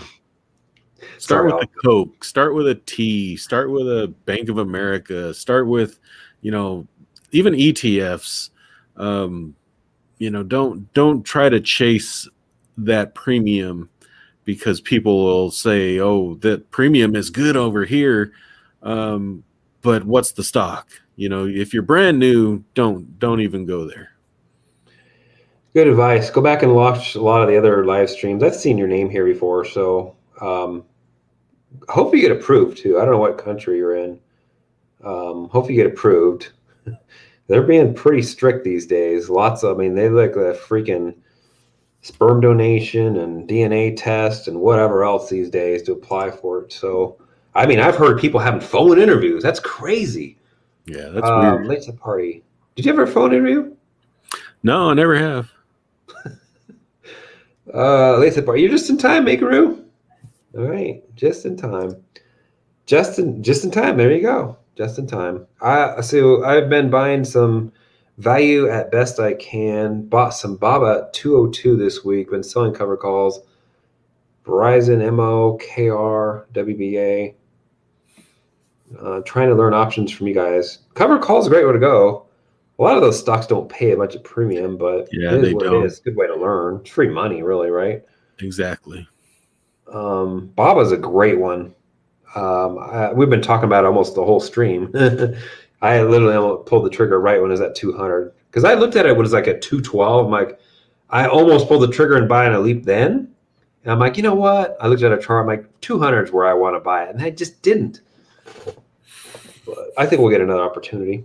Start with a coke start with a t start with a bank of america start with you know even etfs um, you know don't don't try to chase that premium because people will say oh that premium is good over here. Um, but what's the stock? You know if you're brand new don't don't even go there. Good advice. Go back and watch a lot of the other live streams. I've seen your name here before so um, hope you get approved too. I don't know what country you're in. Um, hope you get approved they're being pretty strict these days. Lots of, I mean, they look a freaking sperm donation and DNA test and whatever else these days to apply for it. So, I mean, I've heard people having phone interviews. That's crazy. Yeah, that's um, weird. Late to the party. Did you ever a phone interview? No, I never have. uh, late to the party. You're just in time, Makeroo. All right, just in time. Just in just in time. There you go. Just in time. I so I've been buying some value at best I can. Bought some BABA 202 this week. Been selling cover calls. Verizon, MO, KR, WBA. Uh, trying to learn options from you guys. Cover call is a great way to go. A lot of those stocks don't pay a bunch of premium, but Yeah, it is they what don't. it is. Good way to learn. It's free money, really, right? Exactly. Um, Baba's a great one. Um, I, we've been talking about almost the whole stream. I literally pulled the trigger right when it was at 200 because I looked at it when it was like at 212. I'm like, I almost pulled the trigger and buy in a leap then. And I'm like, you know what? I looked at a chart. I'm like, 200 is where I want to buy it, and I just didn't. But I think we'll get another opportunity.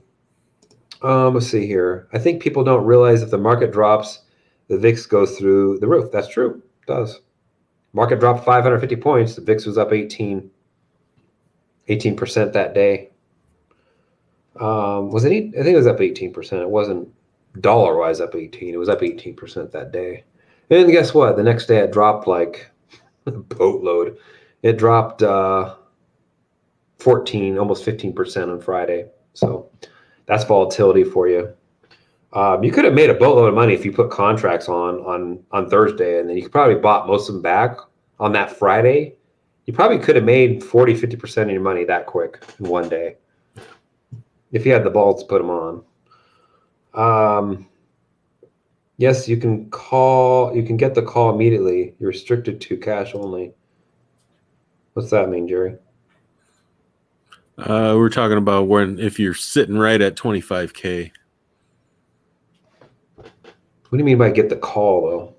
Um, let's see here. I think people don't realize if the market drops, the VIX goes through the roof. That's true. It does. Market dropped 550 points. The VIX was up 18, 18% that day. Um, was it? I think it was up 18%. It wasn't dollar wise up 18. It was up 18% that day. And guess what? The next day it dropped like a boatload. It dropped uh, 14, almost 15% on Friday. So that's volatility for you. Um, you could have made a boatload of money if you put contracts on on on Thursday, and then you could probably bought most of them back on that Friday. You probably could have made 40, 50% of your money that quick in one day if you had the balls to put them on. Um, yes, you can call, you can get the call immediately. You're restricted to cash only. What's that mean, Gerry? Uh, we're talking about when if you're sitting right at 25k. What do you mean by get the call,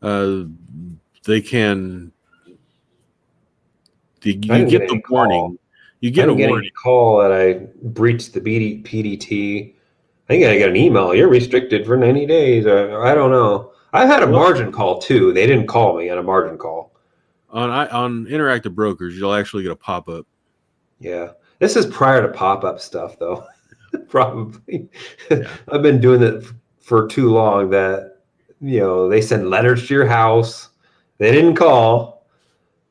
though? Uh, they can. You, you get the warning. You get a didn't get warning. a call that I breached the BD, PDT. I think I got an email. You're restricted for 90 days. Or, I don't know. I've had a margin call too. They didn't call me on a margin call. on I, on interactive brokers. You'll actually get a pop up. Yeah. This is prior to pop up stuff, though. Probably. Yeah. I've been doing it for too long that, you know, they send letters to your house. They didn't call.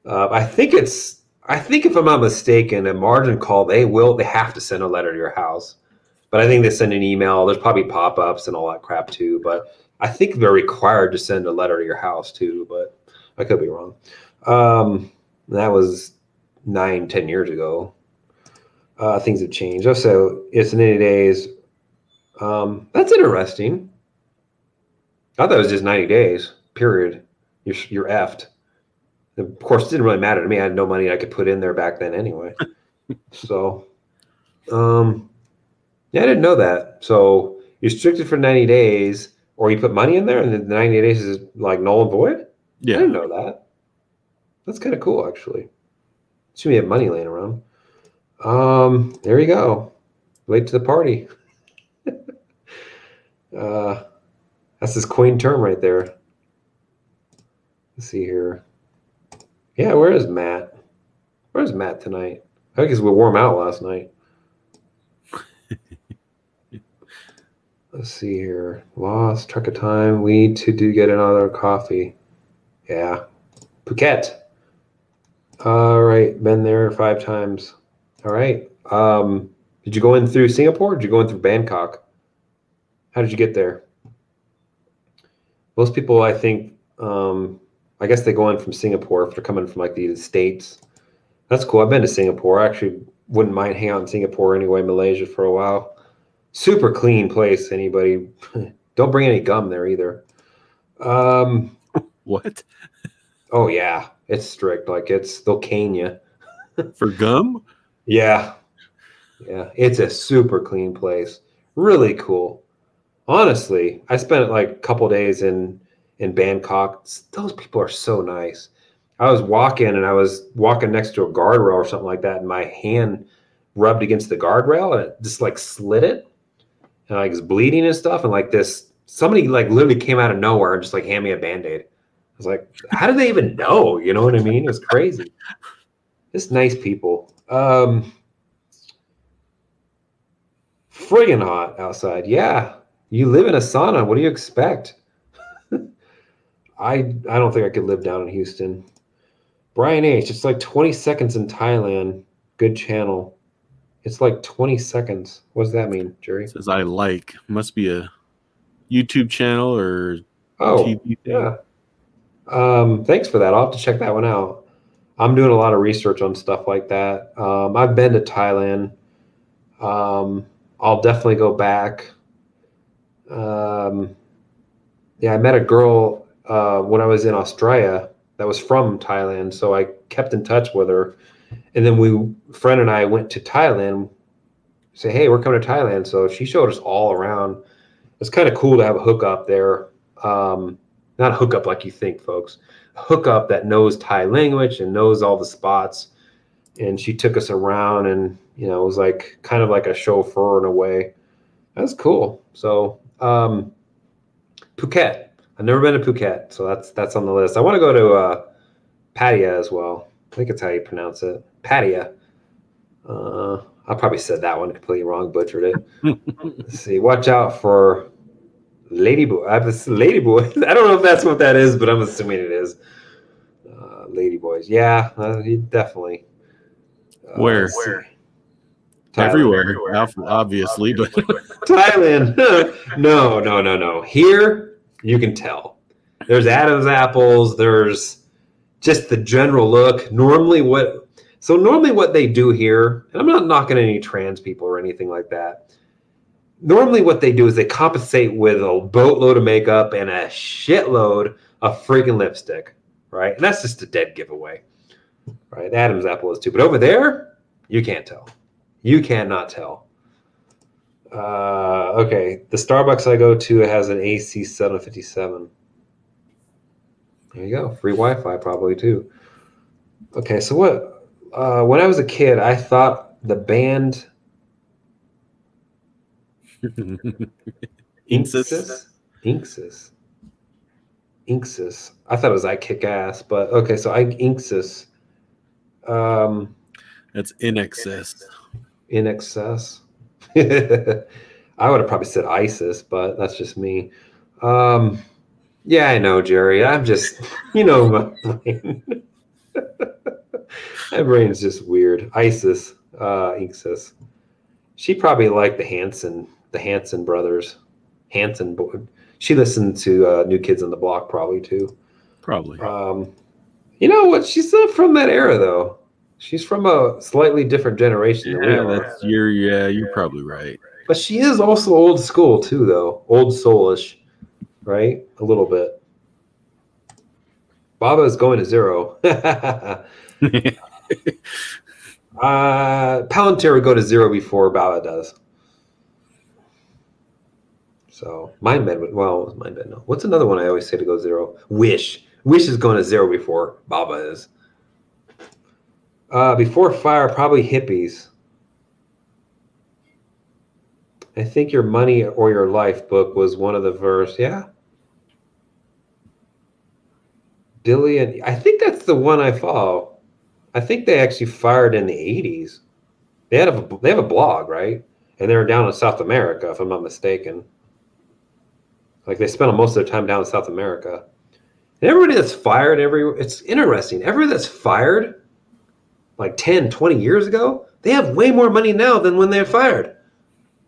Uh, I think it's, I think if I'm not mistaken, a margin call, they will, they have to send a letter to your house. But I think they send an email. There's probably pop ups and all that crap too. But I think they're required to send a letter to your house too. But I could be wrong. Um, that was nine, ten years ago. Uh, things have changed. So it's 90 days. Um, that's interesting. I thought it was just 90 days, period. You're, you're effed. Of course, it didn't really matter to me. I had no money I could put in there back then anyway. so, um, yeah, I didn't know that. So you're restricted for 90 days, or you put money in there and then the 90 days is like null and void? Yeah, I didn't know that. That's kind of cool, actually. Should we have money laying around? Um, there you go. Late to the party. uh, that's his queen term right there. Let's see here. Yeah, where is Matt? Where's Matt tonight? I guess we wore him out last night. Let's see here. Lost track of time. We need to do get another coffee. Yeah. Phuket. All right. Been there five times. All right. Um, did you go in through Singapore? Or did you go in through Bangkok? How did you get there? Most people, I think, um, I guess they go in from Singapore if they're coming from like the States. That's cool. I've been to Singapore. I actually wouldn't mind hanging out in Singapore anyway, Malaysia for a while. Super clean place. Anybody, don't bring any gum there either. Um, What oh yeah, it's strict. Like it's they'll cane you. for gum? Yeah. Yeah. It's a super clean place. Really cool. Honestly, I spent like a couple days in in Bangkok. Those people are so nice. I was walking and I was walking next to a guardrail or something like that, and my hand rubbed against the guardrail and it just like slit it. And like it's bleeding and stuff. And like this somebody like literally came out of nowhere and just like hand me a band-aid. I was like, how do they even know? You know what I mean? It was crazy. Just nice people. Um friggin' hot outside. Yeah. You live in a sauna. What do you expect? I I don't think I could live down in Houston. Brian H. It's like 20 seconds in Thailand. Good channel. It's like 20 seconds. What does that mean, Gerry? It says I like. Must be a YouTube channel or Oh, TV thing. yeah. Um, thanks for that. I'll have to check that one out. I'm doing a lot of research on stuff like that. Um, I've been to Thailand. Um, I'll definitely go back. Um, yeah, I met a girl uh, when I was in Australia that was from Thailand, so I kept in touch with her. And then we, friend and I, went to Thailand. Say, hey, we're coming to Thailand. So she showed us all around. It's kind of cool to have a hookup there. Um, not a hookup like you think, folks. A hookup that knows Thai language and knows all the spots. And she took us around, and you know, it was like kind of like a chauffeur in a way. That's cool. So um, Phuket. I've never been to Phuket, so that's that's on the list. I want to go to uh, Pattaya as well. I think it's how you pronounce it. Pattaya. Uh, I probably said that one completely wrong, butchered it. Let's see. Watch out for Ladyboy. I have this Ladyboy. I don't know if that's what that is, but I'm assuming it is. Uh, Ladyboys. Yeah, uh, he definitely. Uh, Where? let's. Thailand. everywhere, ob- obviously, but Thailand. no, no, no, no. Here, you can tell. There's Adam's apples. There's just the general look. Normally, what so normally what they do here, and I'm not knocking any trans people or anything like that. Normally, what they do is they compensate with a boatload of makeup and a shitload of freaking lipstick, right? And that's just a dead giveaway, right? Adam's apple is too, but over there, you can't tell. You cannot tell. Uh, okay, the Starbucks I go to has an AC 757. There you go, free Wi-Fi probably too. Okay, so what? Uh, when I was a kid, I thought the band INXS, INXS, INXS. I thought it was I Kick Ass, but okay, so I INXS. Um, that's in excess. in excess. I would have probably said ISIS, but that's just me. Um, yeah, I know, Gerry. I'm just, you know, my brain. my brain's just weird. ISIS, uh, ISIS. She probably liked the Hanson, the Hanson brothers. Hanson boy. She listened to uh, New Kids on the Block probably too. Probably. Um, you know what? She's not from that era though. She's from a slightly different generation than we Yeah, are. that's you're yeah, you're probably right. But she is also old school too, though. Old soulish, right? A little bit. Baba is going to zero. uh, Palantir would go to zero before Baba does. So MindMed would well, MindMed no. What's another one I always say to go zero? Wish. Wish is going to zero before Baba is. Uh, before fire, probably hippies. I think your money or your life book was one of the verse. Yeah. Billy and I think that's the one I follow. I think they actually fired in the 80s. They had a they have a blog, right? And they were down in South America, if I'm not mistaken. Like they spent most of their time down in South America. And everybody that's fired every it's interesting. Everybody that's fired like 10, 20 years ago, they have way more money now than when they're fired.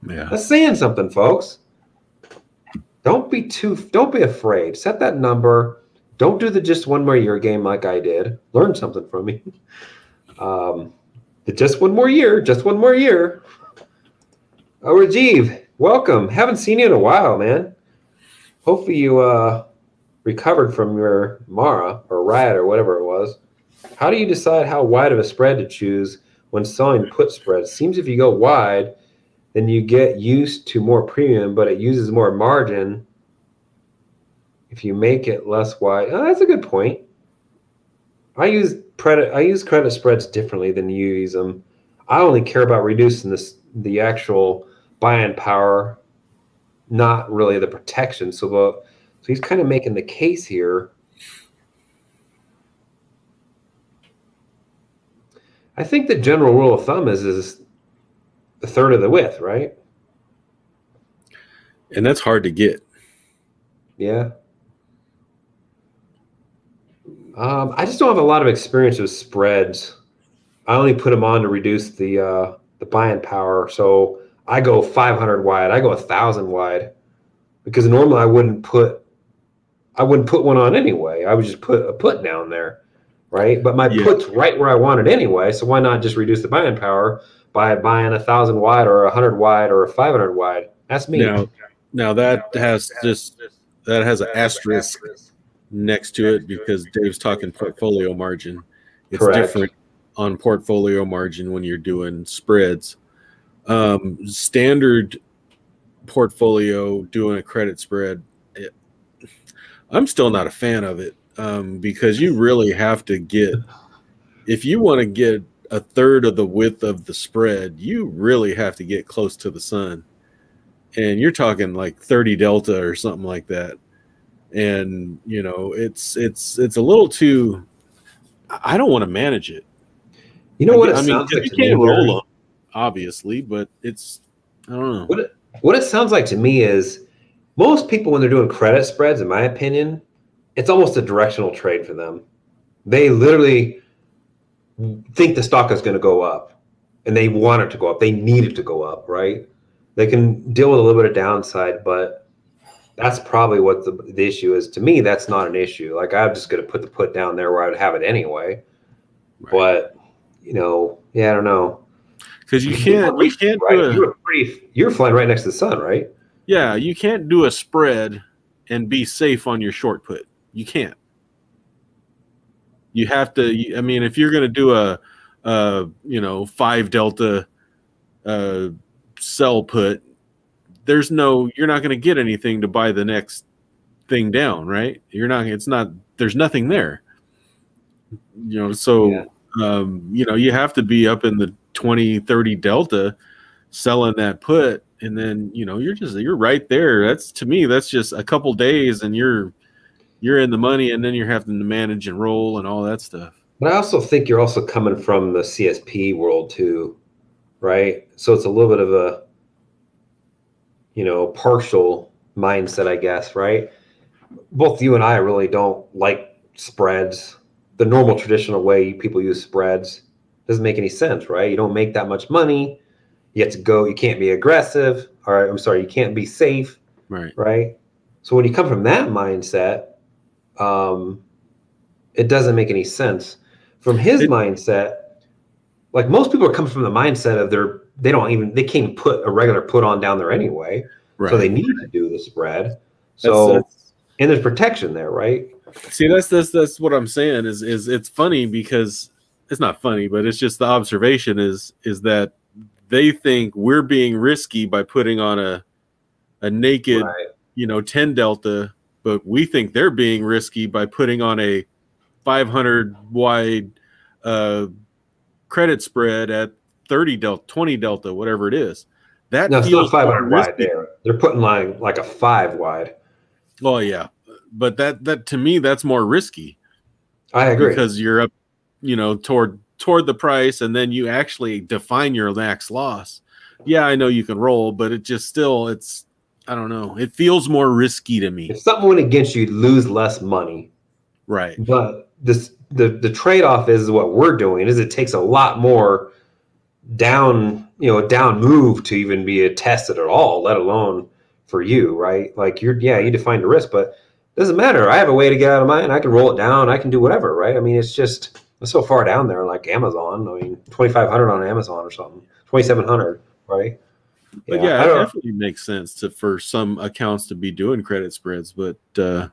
Yeah. That's saying something, folks. Don't be too. Don't be afraid. Set that number. Don't do the just one more year game like I did. Learn something from me. Um, the just one more year. Just one more year. Oh, Rajiv, welcome. Haven't seen you in a while, man. Hopefully you uh, recovered from your Mara or riot or whatever it was. How do you decide how wide of a spread to choose when selling put spreads? Seems if you go wide, then you get used to more premium, but it uses more margin if you make it less wide. Oh, that's a good point. I use credit I use credit spreads differently than you use them. I only care about reducing this the actual buying power, not really the protection. So so he's kind of making the case here. I think the general rule of thumb is is a third of the width, right? And that's hard to get. Yeah. Um, I just don't have a lot of experience with spreads. I only put them on to reduce the uh, the buying power. So I go 500 wide. I go a thousand wide because normally I wouldn't put I wouldn't put one on anyway. I would just put a put down there, right? But my Yeah. put's right where I want it anyway. So why not just reduce the buying power by buying a thousand wide or a hundred wide or a 500 wide? That's me. Now, now that has just that has an asterisk next to it because Dave's talking portfolio margin. It's Correct. different on portfolio margin when you're doing spreads. Um, standard portfolio doing a credit spread, it, I'm still not a fan of it um, because you really have to get if you want to get a third of the width of the spread, you really have to get close to the sun. And you're talking like 30 delta or something like that. And you know it's it's it's a little too i I don't want to manage it. You know what? i It mean like you can't roll them obviously but it's i don't know. What it, what it sounds like to me is most people when they're doing credit spreads, in my opinion, it's almost a directional trade for them. They literally think the stock is going to go up, and they want it to go up. They need it to go up, right? They can deal with a little bit of downside, but that's probably what the, the issue is. To me, that's not an issue. Like I'm just going to put the put down there where I would have it anyway. Right. But you know, yeah, I don't know. because you can't you can't right? do a, You were pretty. You're flying right next to the sun, right? yeah you can't do a spread and be safe on your short put you can't. You have to i mean if you're going to do a, a you know five delta uh sell put there's no you're not going to get anything to buy the next thing down right? You're not it's not there's nothing there. You know so Yeah. um you know you have to be up in the 20 30 delta selling that put and then you know you're just you're right there. That's to me that's just a couple days and you're you're in the money and then you're having to manage and roll and all that stuff But I also think you're also coming from the CSP world too, right? So it's a little bit of a, you know, partial mindset, I guess, right? Both you and I really don't like spreads. The normal traditional way people use spreads doesn't make any sense, right? You don't make that much money. You have to go, you can't be aggressive. Or I'm sorry, you can't be safe right right? So when you come from that mindset, um, it doesn't make any sense. From his It- mindset, like most people are coming from the mindset of they're they don't even they can't put a regular put on down there anyway, right so they need to do the spread. That's- So that's- and there's protection there, right? see that's that's that's what i'm saying is is it's funny because it's not funny but it's just the observation is is that they think we're being risky by putting on a a naked Right. you know 10 delta but we think they're being risky by putting on a 500 wide uh credit spread at 30 delta 20 delta whatever it is that No, feels 500 more wide there. They're putting line like a five wide. oh yeah but that that to me that's more risky I agree. because you're up you know toward toward the price and then you actually define your max loss yeah i know you can roll but it just still it's i don't know it feels more risky to me if something went against you, you'd lose less money. right But this the the trade off is what we're doing is it takes a lot more down you know down move to even be tested at all, let alone for you, right? Like you're yeah you define the risk, but it doesn't matter. I have a way to get out of mine. I can roll it down. I can do whatever, right? I mean, it's just it's so far down there, like Amazon. I mean, twenty five hundred on Amazon or something, twenty seven hundred, right? But yeah, I it definitely makes sense to for some accounts to be doing credit spreads, but uh,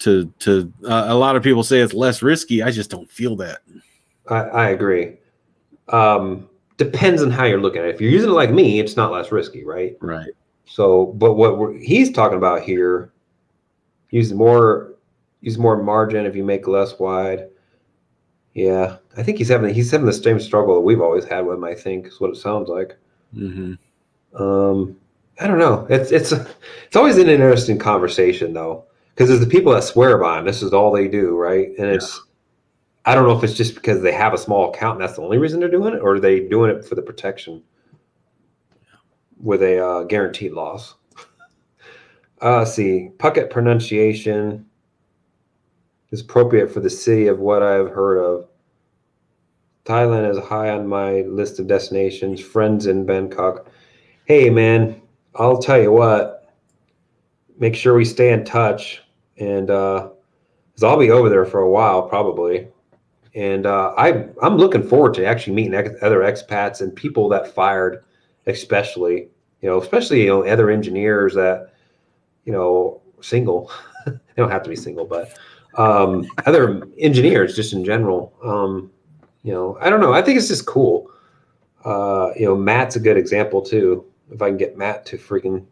to to uh, a lot of people say it's less risky. I just don't feel that. I, I agree. Um, depends on how you're looking at it. If you're using it like me, it's not less risky, right? Right. So, but what we're, he's talking about here, use more, use more margin if you make less wide. Yeah, I think he's having he's having the same struggle that we've always had with him. I think is what it sounds like. hmm Um, I don't know. It's it's it's always an interesting conversation though, because there's the people that swear by them. This is all they do, right? And it's I don't know if it's just because they have a small account and that's the only reason they're doing it, or are they doing it for the protection with a uh, guaranteed loss? Uh, let's see, Puckett pronunciation. is appropriate for the city of what I've heard of. Thailand is high on my list of destinations. Friends in Bangkok. Hey, man, I'll tell you what. Make sure we stay in touch, and uh, cause I'll be over there for a while probably, and uh, I I'm looking forward to actually meeting ex- other expats and people that fired, especially you know, especially you know other engineers that you know single. they don't have to be single, but um, other engineers just in general. Um, you know, I don't know. I think it's just cool. Uh, you know, Matt's a good example too. If I can get Matt to freaking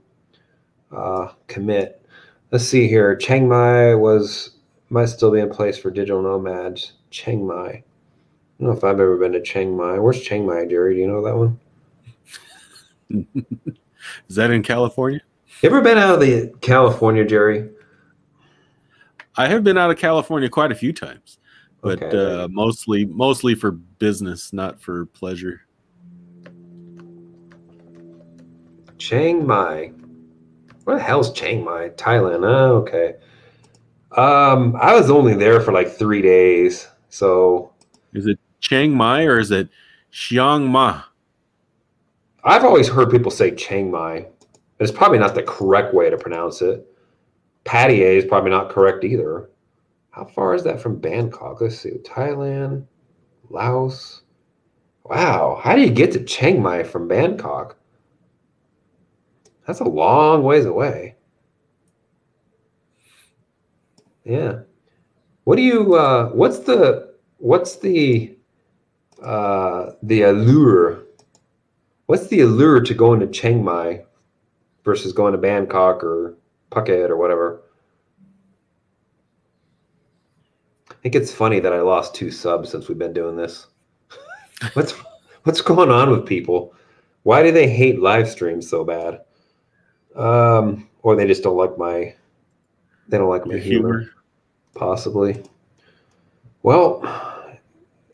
uh, commit. Let's see here. Chiang Mai was might still be in place for digital nomads. Chiang Mai. I don't know if I've ever been to Chiang Mai. Where's Chiang Mai, Gerry? Do you know that one? Is that in California? You ever been out of the California, Gerry? I have been out of California quite a few times, but Okay. uh, mostly mostly for business, not for pleasure. Chiang Mai. Where the hell's Chiang Mai? Thailand. Oh, okay. Um, I was only there for like three days, so Is it Chiang Mai or is it Chiang Ma? I've always heard people say Chiang Mai. It's probably not the correct way to pronounce it. Pattaya is probably not correct either. How far is that from Bangkok? Let's see. Thailand, Laos. Wow. How do you get to Chiang Mai from Bangkok? That's a long ways away. Yeah. What do you uh what's the what's the uh the allure what's the allure to going to Chiang Mai versus going to Bangkok or Phuket or whatever? I think it's funny that I lost two subs since we've been doing this. what's what's going on with people? Why do they hate live streams so bad? Um, or they just don't like my they don't like my humor, humor. possibly. Well,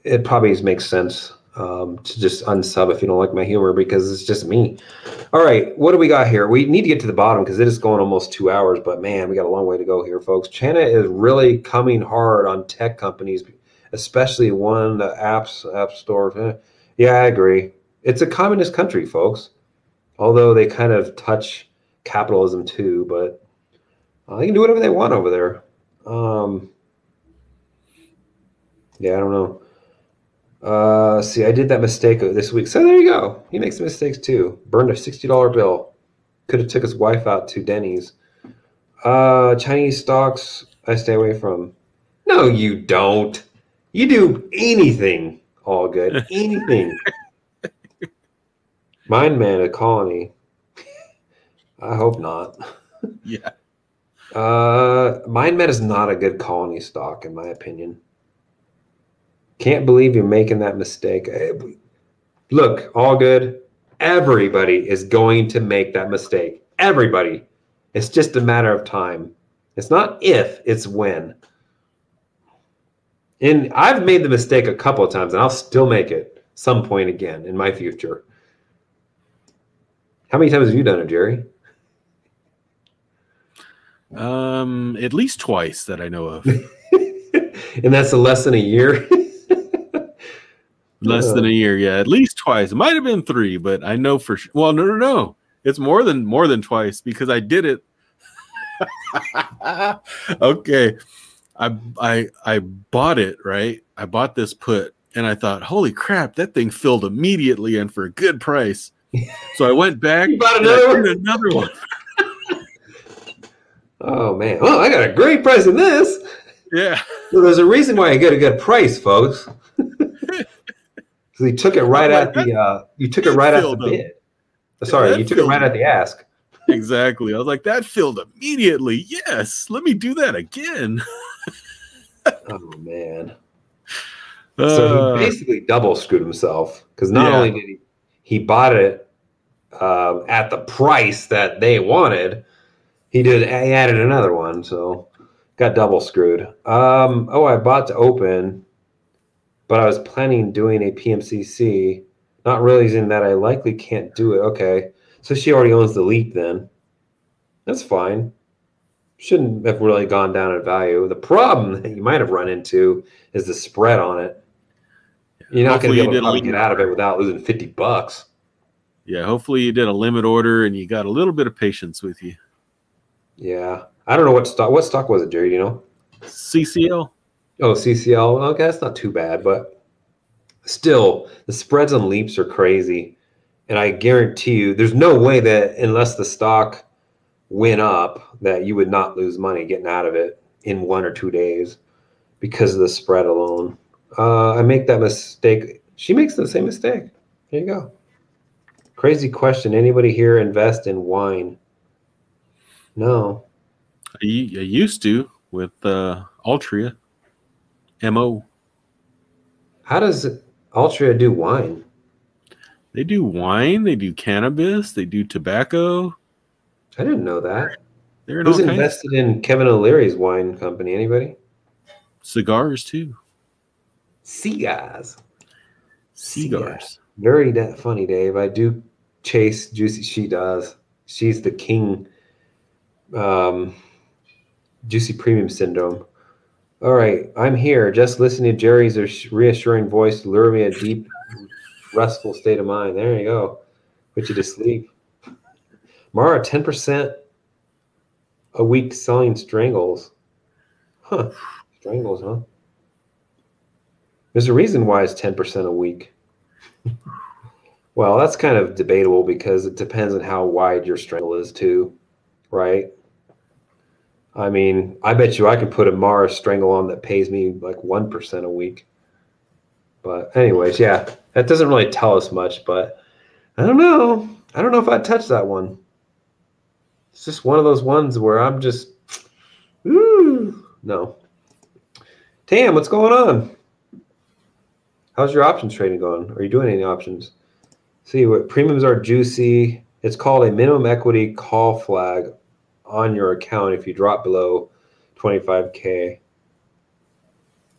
it probably makes sense um, to just unsub if you don't like my humor because it's just me. All right, what do we got here? We need to get to the bottom because it is going almost two hours, but man, we got a long way to go here, folks. China is really coming hard on tech companies, especially one the apps app store. Eh, Yeah, I agree. It's a communist country, folks. Although they kind of touch capitalism too, but uh, they can do whatever they want over there. Um, yeah, I don't know. Uh, see, I did that mistake this week. So there you go. He makes mistakes too. Burned a sixty dollar bill. Could have took his wife out to Denny's. Uh, Chinese stocks. I stay away from. No, you don't. You do anything. All good. Anything. Mind man, a colony. I hope not. Yeah. Uh, MindMed is not a good colony stock, in my opinion. Can't believe you're making that mistake. Eh, Look, all good. Everybody is going to make that mistake. Everybody. It's just a matter of time. It's not if, it's when. And I've made the mistake a couple of times, and I'll still make it some point again in my future. How many times have you done it, Gerry? Um, at least twice that I know of. and that's a less than a year. Less than a year, yeah, at least twice. It might have been three, but I know for sure. Well, no, no, no. It's more than more than twice because I did it. okay, I I I bought it right. I bought this put, and I thought, holy crap, that thing filled immediately and for a good price. So I went back. You bought another another one. Oh man! Well, I got a great price in this. Yeah, Well, there's a reason why I get a good price, folks. Because you took it right at the uh, you took it right at the bid. Sorry, that you took it right at the ask. exactly. I was like, that filled immediately. Yes, let me do that again. Oh man! So Uh, he basically double screwed himself because not Yeah. only did he he bought it um, at the price that they wanted, he did he added another one, so got double screwed. Um, oh, I bought to open, but I was planning doing a PMCC, not realizing that I likely can't do it. Okay, so she already owns the leap then. That's fine. shouldn't have really gone down in value. The problem that you might have run into is the spread on it. You're not going to be able to get out of it without losing 50 bucks. Yeah, hopefully you did a limit order and you got a little bit of patience with you. Yeah. I don't know what stock what stock was it, Gerry, do you know? CCL. Oh, CCL. Okay, that's not too bad, but still the spreads on leaps are crazy. And I guarantee you there's no way that unless the stock went up that you would not lose money getting out of it in one or two days because of the spread alone. Uh, I make that mistake. She makes the same mistake. There you go. Crazy question. Anybody here invest in wine? No. I, I used to with uh, Altria. Mo. How does Altria do wine? They do wine. They do cannabis. They do tobacco. I didn't know that. They're Who's invested in Kevin O'Leary's wine company? Anybody? Cigars too. Cigars. Cigars. Very that funny, Dave. I do chase Juicy. She does. She's the king. Um, Juicy Premium Syndrome. All right, I'm here. Just listening to Gerry's reassuring voice lure me a deep, restful state of mind. There you go. Put you to sleep. Mara, 10% a week selling strangles. Huh. Strangles, huh? There's a reason why it's 10% a week. well, that's kind of debatable because it depends on how wide your strangle is, too, right? I mean, I bet you I can put a Mars strangle on that pays me like 1% a week. But, anyways, yeah, that doesn't really tell us much, but I don't know. I don't know if I'd touch that one it's just one of those ones where I'm just, ooh, no. Tam, what's going on? How's your options trading going? Are you doing any options? See what premiums are juicy. It's called a minimum equity call flag on your account if you drop below 25k.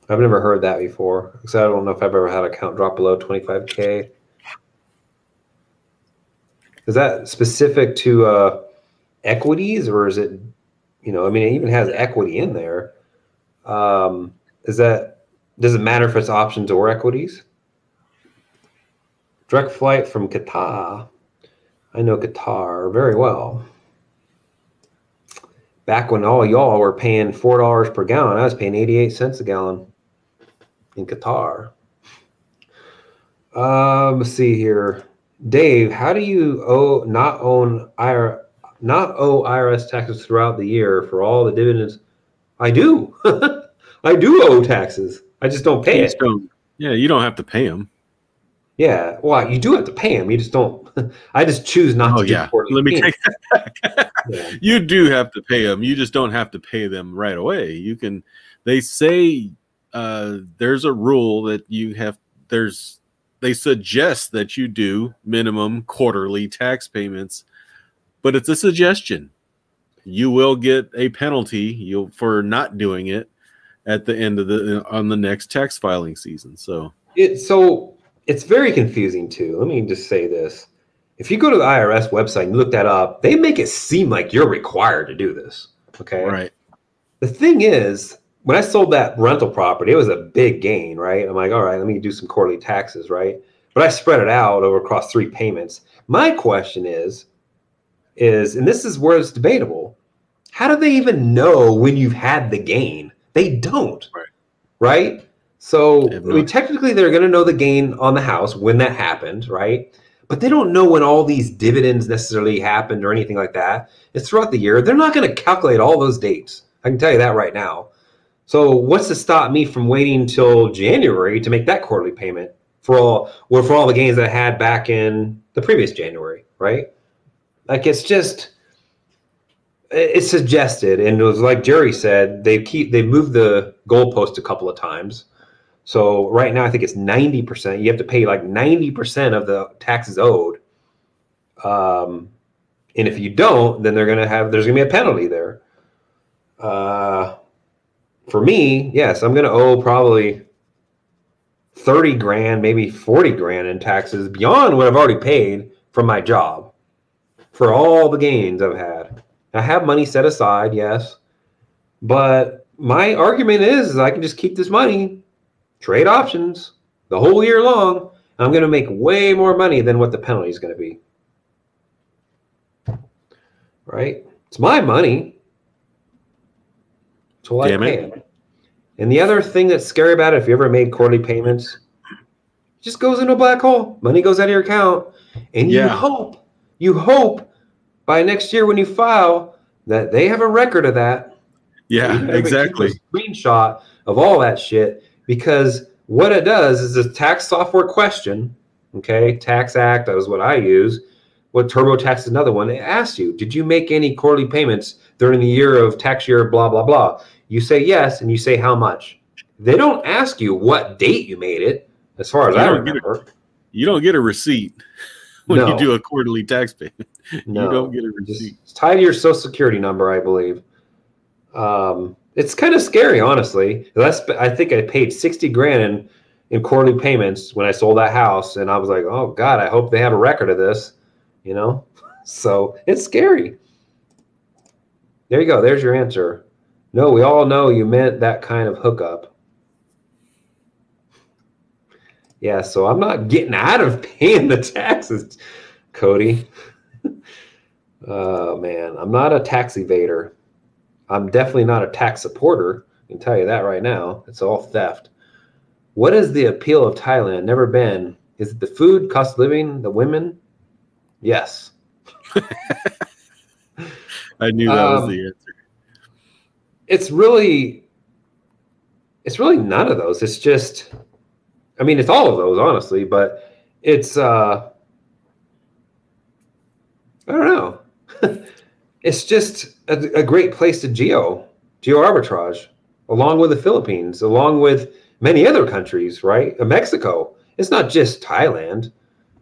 I've never heard that before because I don't know if I've ever had an account drop below 25k. Is that specific to uh, equities or is it you know i mean it even has equity in there um is that does it matter if it's options or equities direct flight from qatar i know qatar very well back when all y'all were paying four dollars per gallon i was paying 88 cents a gallon in qatar um let's see here dave how do you owe not own IR, not owe IRS taxes throughout the year for all the dividends. I do. I do owe taxes. I just don't pay it. Don't, yeah, you don't have to pay them. Yeah, well, you do have to pay them. You just don't. I just choose not oh, to. yeah, let me take that back. yeah. You do have to pay them. You just don't have to pay them right away. You can. They say uh, there's a rule that you have. There's. They suggest that you do minimum quarterly tax payments but it's a suggestion. You will get a penalty you for not doing it at the end of the on the next tax filing season. So it so it's very confusing too. Let me just say this. If you go to the IRS website and look that up, they make it seem like you're required to do this. Okay. Right. The thing is, when I sold that rental property, it was a big gain, right? I'm like, all right, let me do some quarterly taxes, right? But I spread it out over across three payments. My question is, is, and this is where it's debatable. How do they even know when you've had the gain? They don't, right? right? So, I mean, technically, they're going to know the gain on the house when that happened, right? But they don't know when all these dividends necessarily happened or anything like that. It's throughout the year. They're not going to calculate all those dates. I can tell you that right now. So, what's to stop me from waiting until January to make that quarterly payment for all, well, for all the gains that I had back in the previous January, right? Like it's just it's suggested, and it was like Gerry said, they keep they moved the goalpost a couple of times. So right now, I think it's ninety percent. You have to pay like ninety percent of the taxes owed. Um, and if you don't, then they're gonna have there's gonna be a penalty there. Uh, for me, yes, I'm gonna owe probably thirty grand, maybe forty grand in taxes beyond what I've already paid from my job for all the gains I've had. I have money set aside, yes, But my argument is, is I can just keep this money, trade options the whole year long. I'm going to make way more money than what the penalty is going to be. Right? It's my money. So I pay it. And the other thing that's scary about it, if you ever made quarterly payments, it just goes into a black hole. Money goes out of your account, and you hope, you hope by next year when you file that they have a record of that. Yeah, exactly. screenshot of all that shit because what it does is a tax software question. Okay, TaxAct that was what I use. What TurboTax is another one. It asks you, did you make any quarterly payments during the year of tax year? Blah blah blah. You say yes, and you say how much. They don't ask you what date you made it, as far as you I remember. A, you don't get a receipt when no. you do a quarterly tax payment. No. You don't get a receipt. It's tied to your social security number, I believe. Um, it's kind of scary, honestly. That's I think I paid sixty grand in, in quarterly payments when I sold that house, and I was like, oh God, I hope they have a record of this. You know, so it's scary. There you go. There's your answer. No, we all know you meant that kind of hookup. Yeah, so I'm not getting out of paying the taxes, Cody. oh man, I'm not a tax evader. I'm definitely not a tax supporter. I can tell you that right now. It's all theft. What is the appeal of Thailand? Never been. Is it the food, cost of living, the women? Yes. I knew that um, was the answer. It's really it's really none of those. It's just I mean it's all of those honestly, but it's uh I don't know. It's just a, a, great place to geo geo arbitrage, along with the Philippines, along with many other countries, right? Uh, Mexico. It's not just Thailand.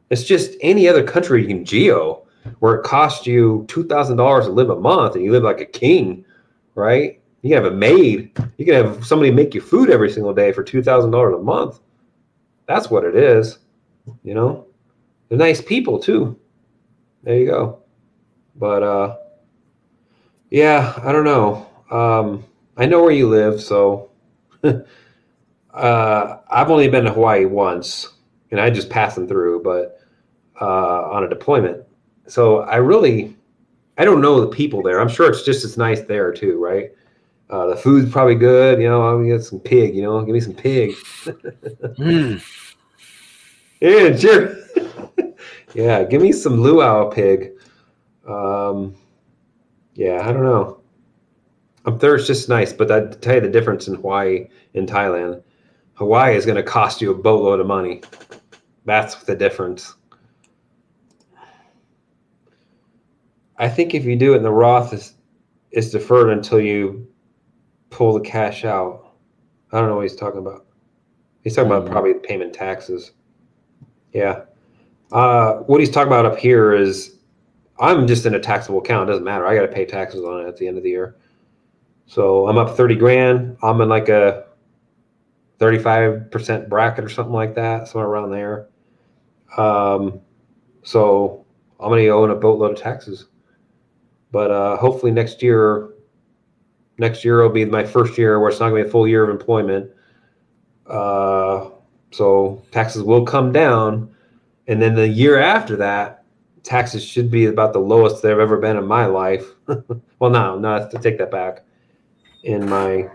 It's just any other country you can geo where it costs you two thousand dollars to live a month and you live like a king, right? You can have a maid. You can have somebody make you food every single day for two thousand dollars a month. That's what it is. You know, they're nice people too. There you go. But uh, yeah, I don't know. Um, I know where you live, so uh, I've only been to Hawaii once, and I just passing through, but uh, on a deployment. So I really, I don't know the people there. I'm sure it's just as nice there too, right? Uh, the food's probably good. You know, I'm gonna get some pig. You know, give me some pig. mm. Yeah, sure. yeah, give me some luau pig. Um, yeah, I don't know. Up there, it's just nice, but I tell you the difference in Hawaii and Thailand. Hawaii is going to cost you a boatload of money. That's the difference. I think if you do it in the Roth, it's, it's deferred until you pull the cash out. I don't know what he's talking about. He's talking about mm-hmm. probably payment taxes. Yeah. Uh, what he's talking about up here is I'm just in a taxable account. It doesn't matter. I got to pay taxes on it at the end of the year. So I'm up 30 grand. I'm in like a 35% bracket or something like that, somewhere around there. Um, so I'm going to own a boatload of taxes. But uh, hopefully next year, next year will be my first year where it's not going to be a full year of employment. Uh, so taxes will come down. And then the year after that, taxes should be about the lowest they've ever been in my life. well, no, no, to take that back. In my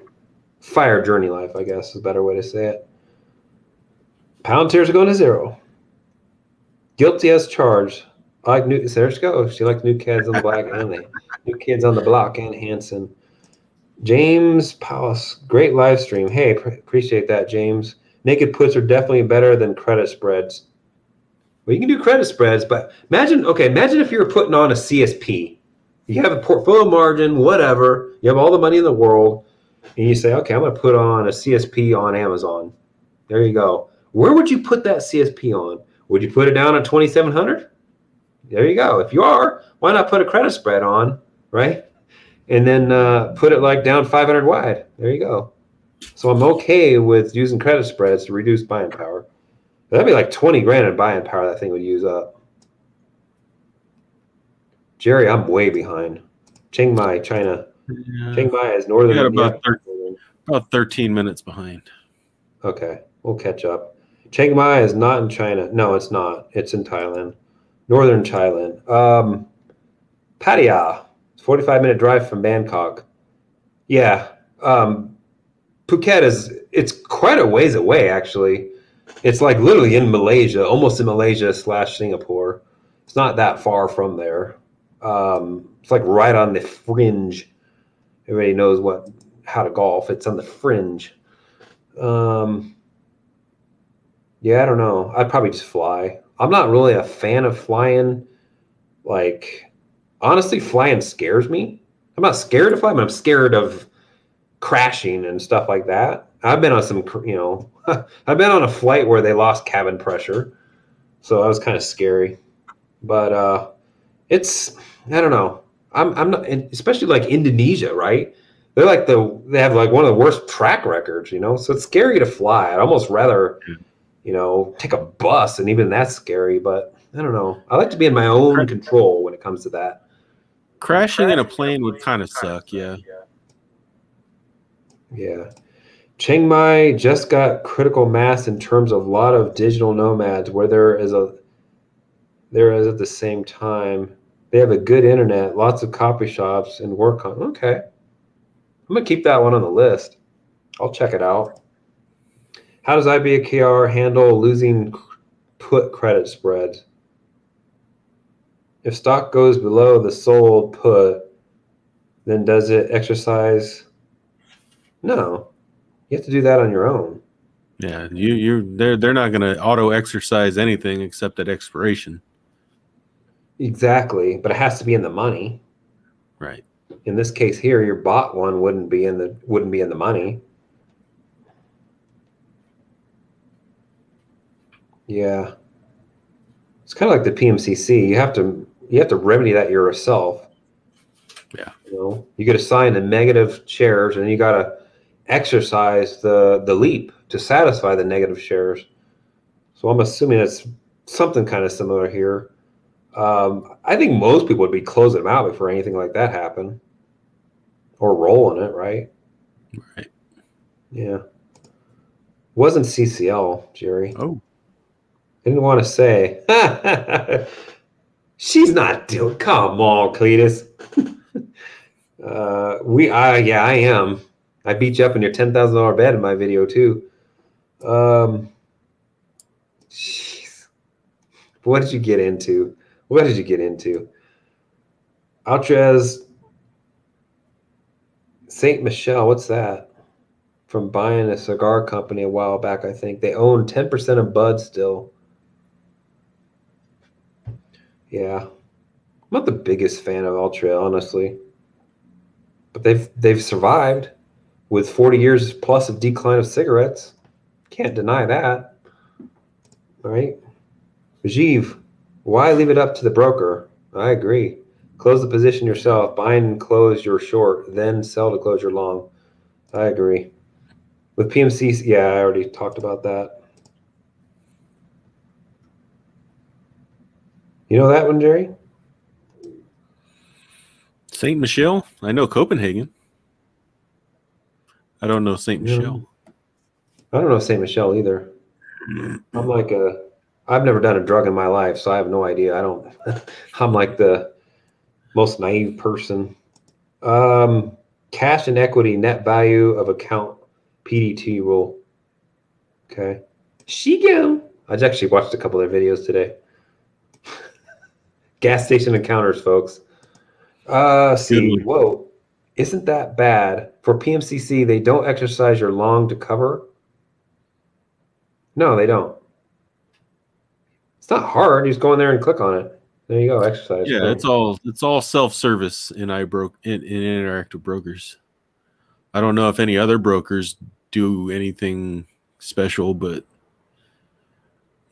fire journey life, I guess is a better way to say it. Palantirs are going to zero. Guilty as charged. I like new. There she goes. She likes new kids on the block and new kids on the block and Hanson. James Powell, great live stream. Hey, pr- appreciate that, James. Naked puts are definitely better than credit spreads. Well, you can do credit spreads, but imagine, okay, imagine if you were putting on a CSP. You have a portfolio margin, whatever. You have all the money in the world, and you say, okay, I'm going to put on a CSP on Amazon. There you go. Where would you put that CSP on? Would you put it down at 2,700? There you go. If you are, why not put a credit spread on, right? And then uh, put it like down 500 wide. There you go. So I'm okay with using credit spreads to reduce buying power. That'd be like 20 grand in buying power that thing would use up. Gerry, I'm way behind. Chiang Mai, China. Yeah. Chiang Mai is northern. We got about thir-. About 13 minutes behind. Okay, we'll catch up. Chiang Mai is not in China. No, it's not. It's in Thailand, northern Thailand. Um, Pattaya, 45 minute drive from Bangkok. Yeah, um, Phuket is it's quite a ways away actually. It's like literally in Malaysia, almost in Malaysia slash Singapore. It's not that far from there. Um, it's like right on the fringe. Everybody knows what how to golf. It's on the fringe. Um, yeah, I don't know. I'd probably just fly. I'm not really a fan of flying. Like, honestly, flying scares me. I'm not scared of flying, but I'm scared of crashing and stuff like that. I've been on some, you know, I've been on a flight where they lost cabin pressure, so that was kind of scary. But uh, it's, I don't know. I'm, I'm not, especially like Indonesia, right? They're like the, they have like one of the worst track records, you know. So it's scary to fly. I'd almost rather, you know, take a bus, and even that's scary. But I don't know. I like to be in my own control when it comes to that. Crashing in a plane would kind of suck. Yeah. Yeah. Chiang Mai just got critical mass in terms of a lot of digital nomads where there is a there is at the same time they have a good internet, lots of coffee shops and work on okay. I'm gonna keep that one on the list. I'll check it out. How does IBKR handle losing put credit spreads? If stock goes below the sold put, then does it exercise no, you have to do that on your own. Yeah. You, you, they're, they're not going to auto exercise anything except at expiration. Exactly, but it has to be in the money. Right. In this case here, your bought one wouldn't be in the wouldn't be in the money. Yeah, it's kind of like the PMCC. You have to you have to remedy that yourself. Yeah. You know, you get assigned the negative shares, and you got to exercise the the leap to satisfy the negative shares. So I'm assuming it's something kind of similar here. Um, I think most people would be closing them out before anything like that happened, or rolling it, right? Right. Yeah. Wasn't CCL, Gerry. Oh, I Didn't want to say. She's not doing. Come on, Cletus. uh, we, I, yeah, I am. I beat you up in your ten thousand dollar bed in my video too. Um, jeez. What did you get into? What did you get into? Altria's Saint Michelle, what's that? From buying a cigar company a while back, I think. They own 10% of Bud still. Yeah. I'm not the biggest fan of Altria, honestly. But they've they've survived with 40 years plus of decline of cigarettes. Can't deny that. All right. Rajiv, why leave it up to the broker? I agree. Close the position yourself. Buy and close your short, then sell to close your long. I agree. With PMC, yeah, I already talked about that. You know that one, Gerry? Saint Michelle. I know Copenhagen. I don't know Saint Yeah. Michelle. I don't know Saint Michelle either. I'm like a, I've never done a drug in my life, so I have no idea. I don't, I'm like the most naive person. Um, cash and equity net value of account PDT rule. Okay. She go. I just actually watched a couple of their videos today. Gas station encounters, folks. Uh, see, whoa, isn't that bad for PMCC? They don't exercise your long to cover. No, they don't. It's not hard. You just go in there and click on it. There you go. Exercise. Yeah, it's all it's all self service in iBroke in, in interactive brokers. I don't know if any other brokers do anything special, but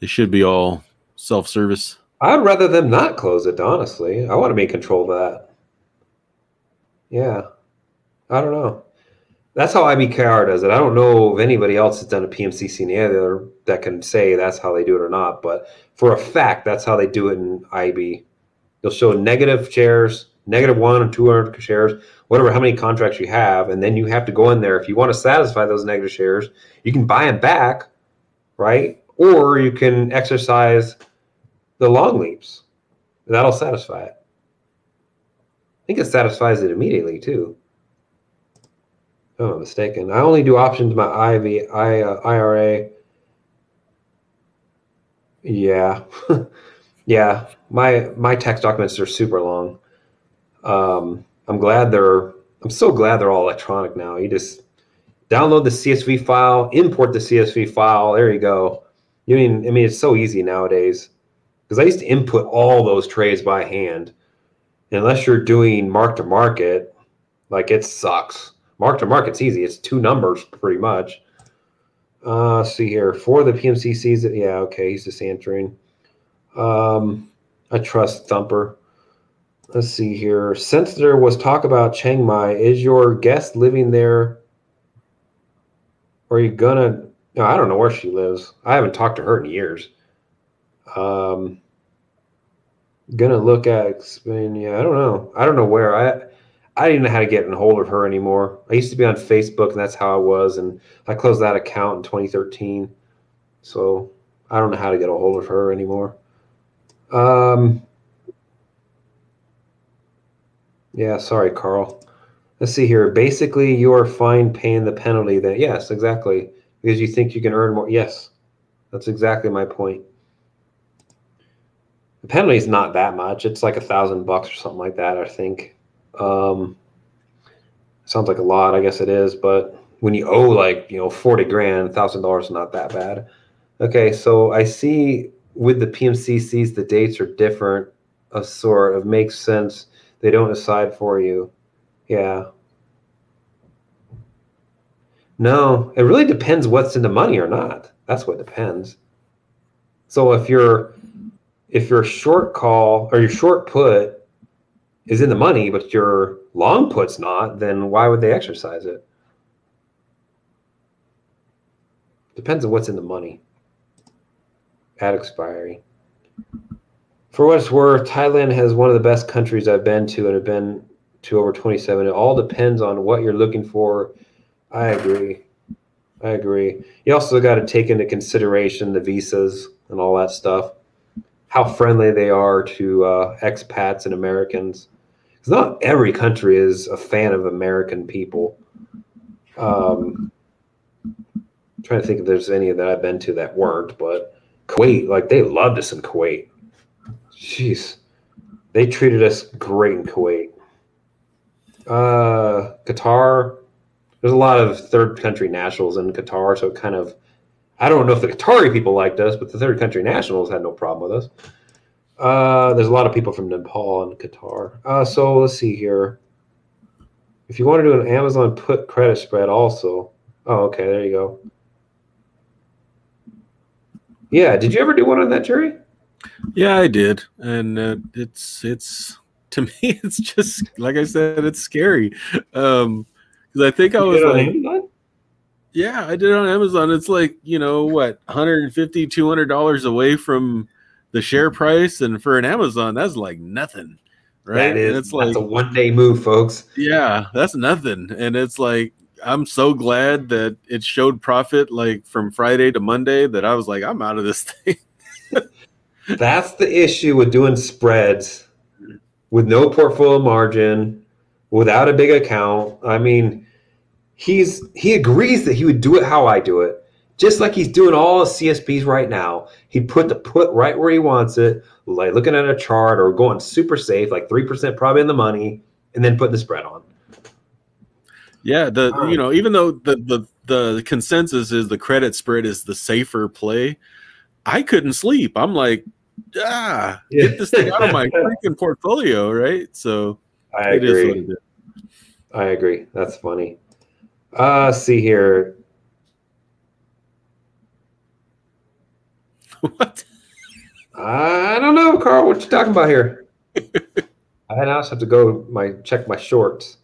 they should be all self service. I'd rather them not close it. Honestly, I want to be in control of that. Yeah, I don't know. That's how IBKR does it. I don't know if anybody else has done a PMCC in the other that can say that's how they do it or not. But for a fact, that's how they do it in IB. They'll show negative shares, negative one or 200 shares, whatever, how many contracts you have. And then you have to go in there. If you want to satisfy those negative shares, you can buy them back, right? Or you can exercise the long leaps. That'll satisfy it. Think it satisfies it immediately too. Oh, I'm mistaken. I only do options my IV, I, uh, IRA. Yeah. yeah. My my tax documents are super long. Um, I'm glad they're I'm so glad they're all electronic now. You just download the CSV file, import the CSV file. There you go. You mean I mean it's so easy nowadays. Because I used to input all those trades by hand. Unless you're doing mark to market, like it sucks. Mark to market's easy. It's two numbers pretty much. Uh, see here for the PMCCs. Yeah, okay, he's just answering. Um, I trust Thumper. Let's see here. Since there was talk about Chiang Mai, is your guest living there? Or are you gonna? No, I don't know where she lives. I haven't talked to her in years. Um, gonna look at Spain. Yeah, I don't know. I don't know where. I I didn't know how to get in hold of her anymore. I used to be on Facebook, and that's how I was. And I closed that account in 2013. So I don't know how to get a hold of her anymore. Um, yeah, sorry, Carl. Let's see here. Basically, you are fine paying the penalty. That yes, exactly, because you think you can earn more. Yes, that's exactly my point. The penalty is not that much. It's like a thousand bucks or something like that. I think. Um, sounds like a lot. I guess it is, but when you owe like you know forty grand, thousand dollars is not that bad. Okay, so I see with the PMCCs the dates are different. A sort of makes sense. They don't decide for you. Yeah. No, it really depends what's in the money or not. That's what depends. So if you're if your short call or your short put is in the money, but your long put's not, then why would they exercise it? Depends on what's in the money at expiry. For what it's worth, Thailand has one of the best countries I've been to and have been to over 27. It all depends on what you're looking for. I agree. I agree. You also got to take into consideration the visas and all that stuff, how friendly they are to uh, expats and Americans because not every country is a fan of American people. Um, I'm trying to think if there's any that I've been to that weren't, but Kuwait, like they loved us in Kuwait. Jeez, they treated us great in Kuwait. Uh, Qatar, there's a lot of third country nationals in Qatar, so kind of, I don't know if the Qatari people liked us, but the third country nationals had no problem with us. Uh, there's a lot of people from Nepal and Qatar. Uh, so let's see here. If you want to do an Amazon put credit spread, also. Oh, okay, there you go. Yeah, did you ever do one on that, Gerry? Yeah, I did, and uh, it's it's to me, it's just like I said, it's scary. Um, because I think I was like, yeah, I did it on Amazon. It's like you know what, 150 200 dollars away from the share price, and for an Amazon, that's like nothing, right? That is, it's like a one day move, folks. Yeah, that's nothing, and it's like I'm so glad that it showed profit like from Friday to Monday that I was like, I'm out of this thing. that's the issue with doing spreads with no portfolio margin, without a big account. I mean, he's he agrees that he would do it how I do it just like he's doing all CSPs right now. He put the put right where he wants it, like looking at a chart or going super safe, like three percent probably in the money, and then putting the spread on. Yeah, the um, you know even though the the the consensus is the credit spread is the safer play, I couldn't sleep. I'm like, ah, yeah. get this thing out of my freaking portfolio, right? So I agree. I agree. That's funny. Uh, see here. what? I don't know, Carl. What you talking about here? I also have to go my check my shorts.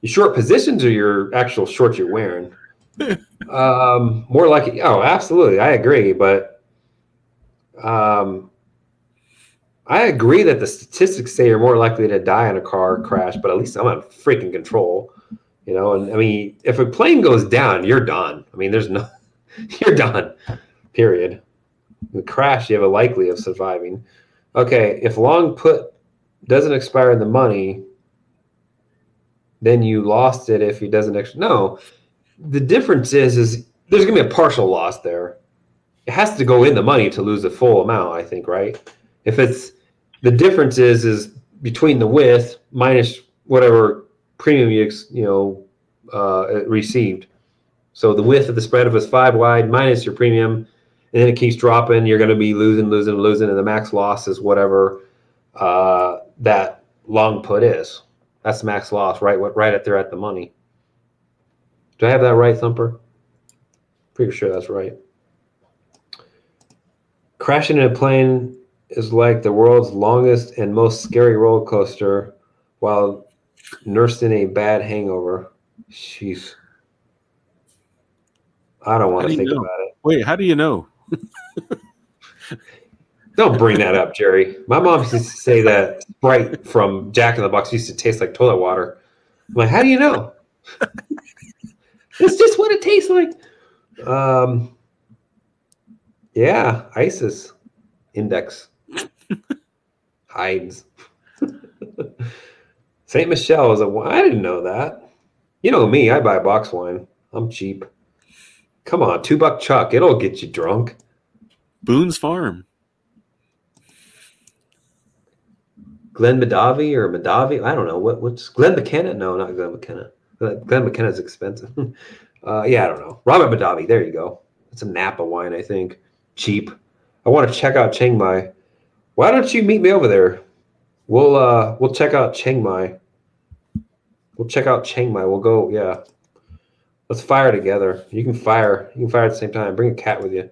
Your short positions or your actual shorts you're wearing? um, more like oh, absolutely, I agree. But um, I agree that the statistics say you're more likely to die in a car crash, but at least I'm in freaking control. You know, and I mean, if a plane goes down, you're done. I mean, there's no, you're done. Period. The crash, you have a likely of surviving. Okay, if long put doesn't expire in the money, then you lost it if he doesn't actually. No, the difference is is there's gonna be a partial loss there. It has to go in the money to lose the full amount. I think, right? If it's the difference is is between the width minus whatever premium you you know uh, received. So the width of the spread it's five wide minus your premium, and then it keeps dropping. You're going to be losing, losing, losing, and the max loss is whatever uh, that long put is. That's the max loss, right? What right at there at the money. Do I have that right, Thumper? Pretty sure that's right. Crashing in a plane is like the world's longest and most scary roller coaster while nursing a bad hangover. She's. I don't want to think know? about it. Wait, how do you know? don't bring that up, Gerry. My mom used to say that Sprite from Jack in the Box used to taste like toilet water. I'm like, how do you know? it's just what it tastes like. Um, yeah, ISIS index hides. St. Michelle is a wine. I didn't know that. You know me, I buy box wine. I'm cheap. Come on, two buck chuck. It'll get you drunk. Boone's Farm. Glen Madavi or Madavi? I don't know. What what's Glen McKenna? No, not Glen McKenna. Glen McKenna's expensive. uh, yeah, I don't know. Robert Mondavi. There you go. It's a Napa wine, I think. Cheap. I want to check out Chiang Mai. Why don't you meet me over there? We'll uh we'll check out Chiang Mai. We'll check out Chiang Mai. We'll go, yeah. Let's fire together. You can fire. You can fire at the same time. Bring a cat with you.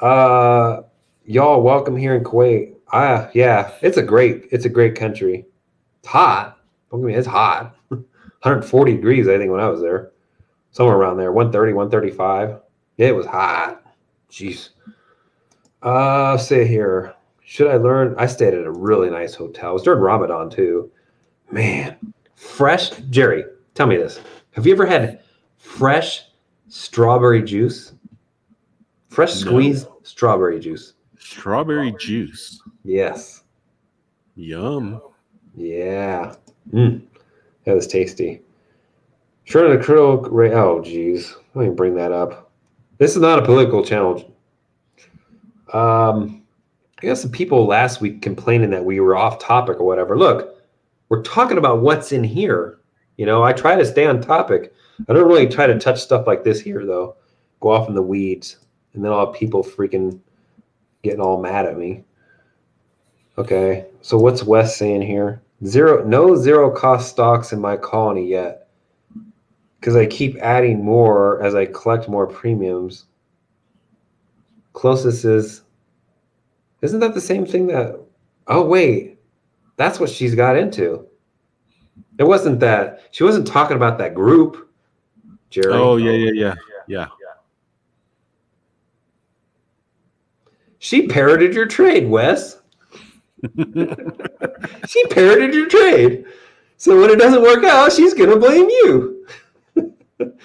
Uh y'all welcome here in Kuwait. Ah, yeah, it's a great, it's a great country. It's hot. Get me, it's hot. 140 degrees, I think, when I was there. Somewhere around there. 130, 135. Yeah, it was hot. Jeez. Uh say here. Should I learn? I stayed at a really nice hotel. It was during Ramadan too. Man, fresh Gerry, tell me this. Have you ever had fresh strawberry juice? Fresh squeezed no. strawberry juice. Strawberry juice. Yes. Yum. Yeah. Mm. That was tasty. The acrylic. Oh, geez. Let me bring that up. This is not a political challenge. Um, I got some people last week complaining that we were off topic or whatever. Look, we're talking about what's in here. You know, I try to stay on topic. I don't really try to touch stuff like this here, though. Go off in the weeds, and then have people freaking getting all mad at me. Okay, so what's Wes saying here? Zero, no zero cost stocks in my colony yet, because I keep adding more as I collect more premiums. Closest is isn't that the same thing that? Oh wait, that's what she's got into. It wasn't that she wasn't talking about that group, Gerry. Oh yeah, yeah, yeah, yeah. She parroted your trade, Wes. she parroted your trade. So when it doesn't work out, she's gonna blame you.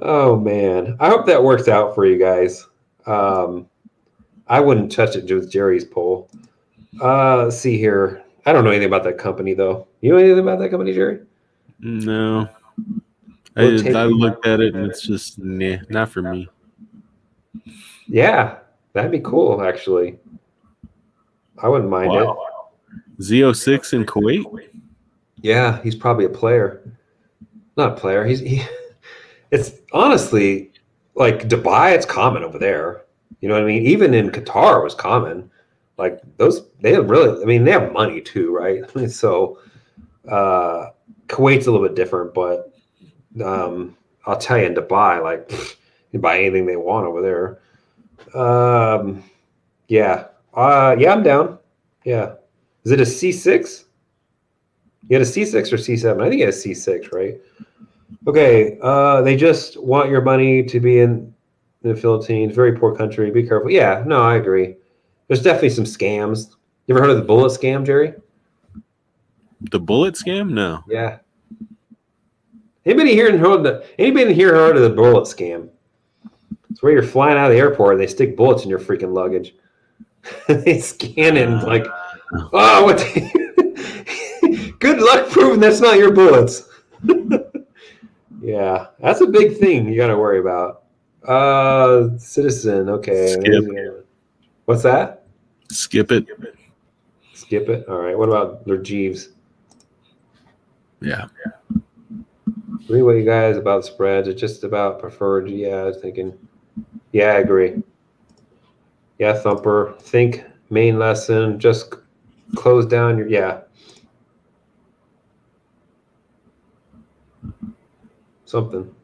oh man, I hope that works out for you guys. Um, I wouldn't touch it with Gerry's poll. Uh, let's see here. I don't know anything about that company though. You know anything about that company, Gerry? No. I, I looked at it and it's just nah, not for me. Yeah, that'd be cool actually. I wouldn't mind wow. it. Z06 in Kuwait? Yeah, he's probably a player. Not a player. He's he, it's honestly like Dubai, it's common over there. You know what I mean? Even in Qatar was common. Like those, they have really. I mean, they have money too, right? so uh, Kuwait's a little bit different, but um, I'll tell you, in Dubai, like you buy anything they want over there. Um, yeah, uh, yeah, I'm down. Yeah, is it a C6? You had a C6 or C7? I think you had a C6, right? Okay, uh, they just want your money to be in the Philippines, very poor country. Be careful. Yeah, no, I agree. There's definitely some scams. You ever heard of the bullet scam, Gerry? The bullet scam? No. Yeah. Anybody here heard the anybody here heard of the bullet scam? It's where you're flying out of the airport and they stick bullets in your freaking luggage. they scan it and like, uh. oh, what? the- Good luck proving that's not your bullets. yeah, that's a big thing you got to worry about. Uh, citizen. Okay. Skip. What's that? Skip it. Skip it. All right. What about their Jeeves? Yeah. Agree with you guys about spreads. It's just about preferred. Yeah, I was thinking. Yeah, I agree. Yeah, Thumper. Think main lesson. Just close down your. Yeah. Something.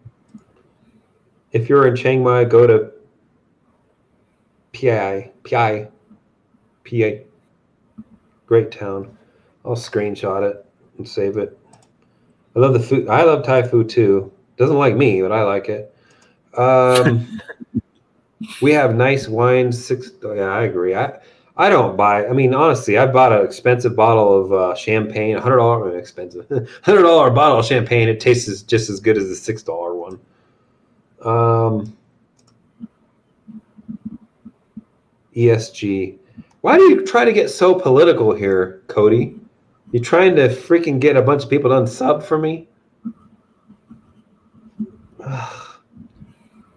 If you're in Chiang Mai, go to PI. PI. PA. Great town. I'll screenshot it and save it. I love the food. I love Thai food too. Doesn't like me, but I like it. Um, we have nice wine. Six. oh, yeah, I agree. I I don't buy. I mean, honestly, I bought an expensive bottle of uh, champagne. Hundred dollar expensive. Hundred dollar bottle of champagne. It tastes just as good as the six dollar one. Um, ESG. Why do you try to get so political here, Cody? You trying to freaking get a bunch of people to unsub for me?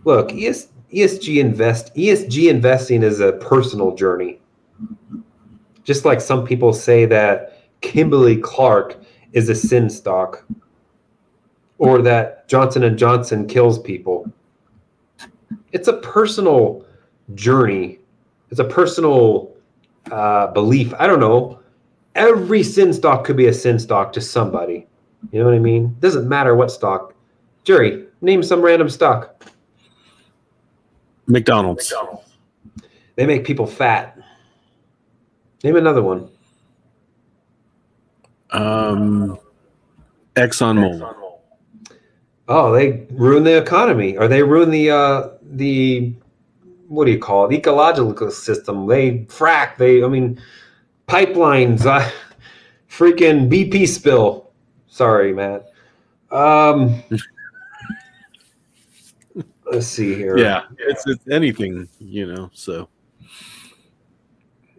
Look, ES, ESG invest ESG investing is a personal journey. Just like some people say that Kimberly Clark is a sin stock, or that Johnson and Johnson kills people. It's a personal journey. It's a personal uh, belief. I don't know every sin stock could be a sin stock to somebody. You know what I mean? Doesn't matter what stock. Gerry, name some random stock. McDonald's. They make people fat. Name another one. Um, Exxon ExxonMobil. Oh, they ruin the economy, or they ruin the uh, the what do you call it? Ecological system. They frack. They, I mean, pipelines. Uh, freaking BP spill. Sorry, Matt. Um, let's see here. Yeah, it's, it's anything, you know. So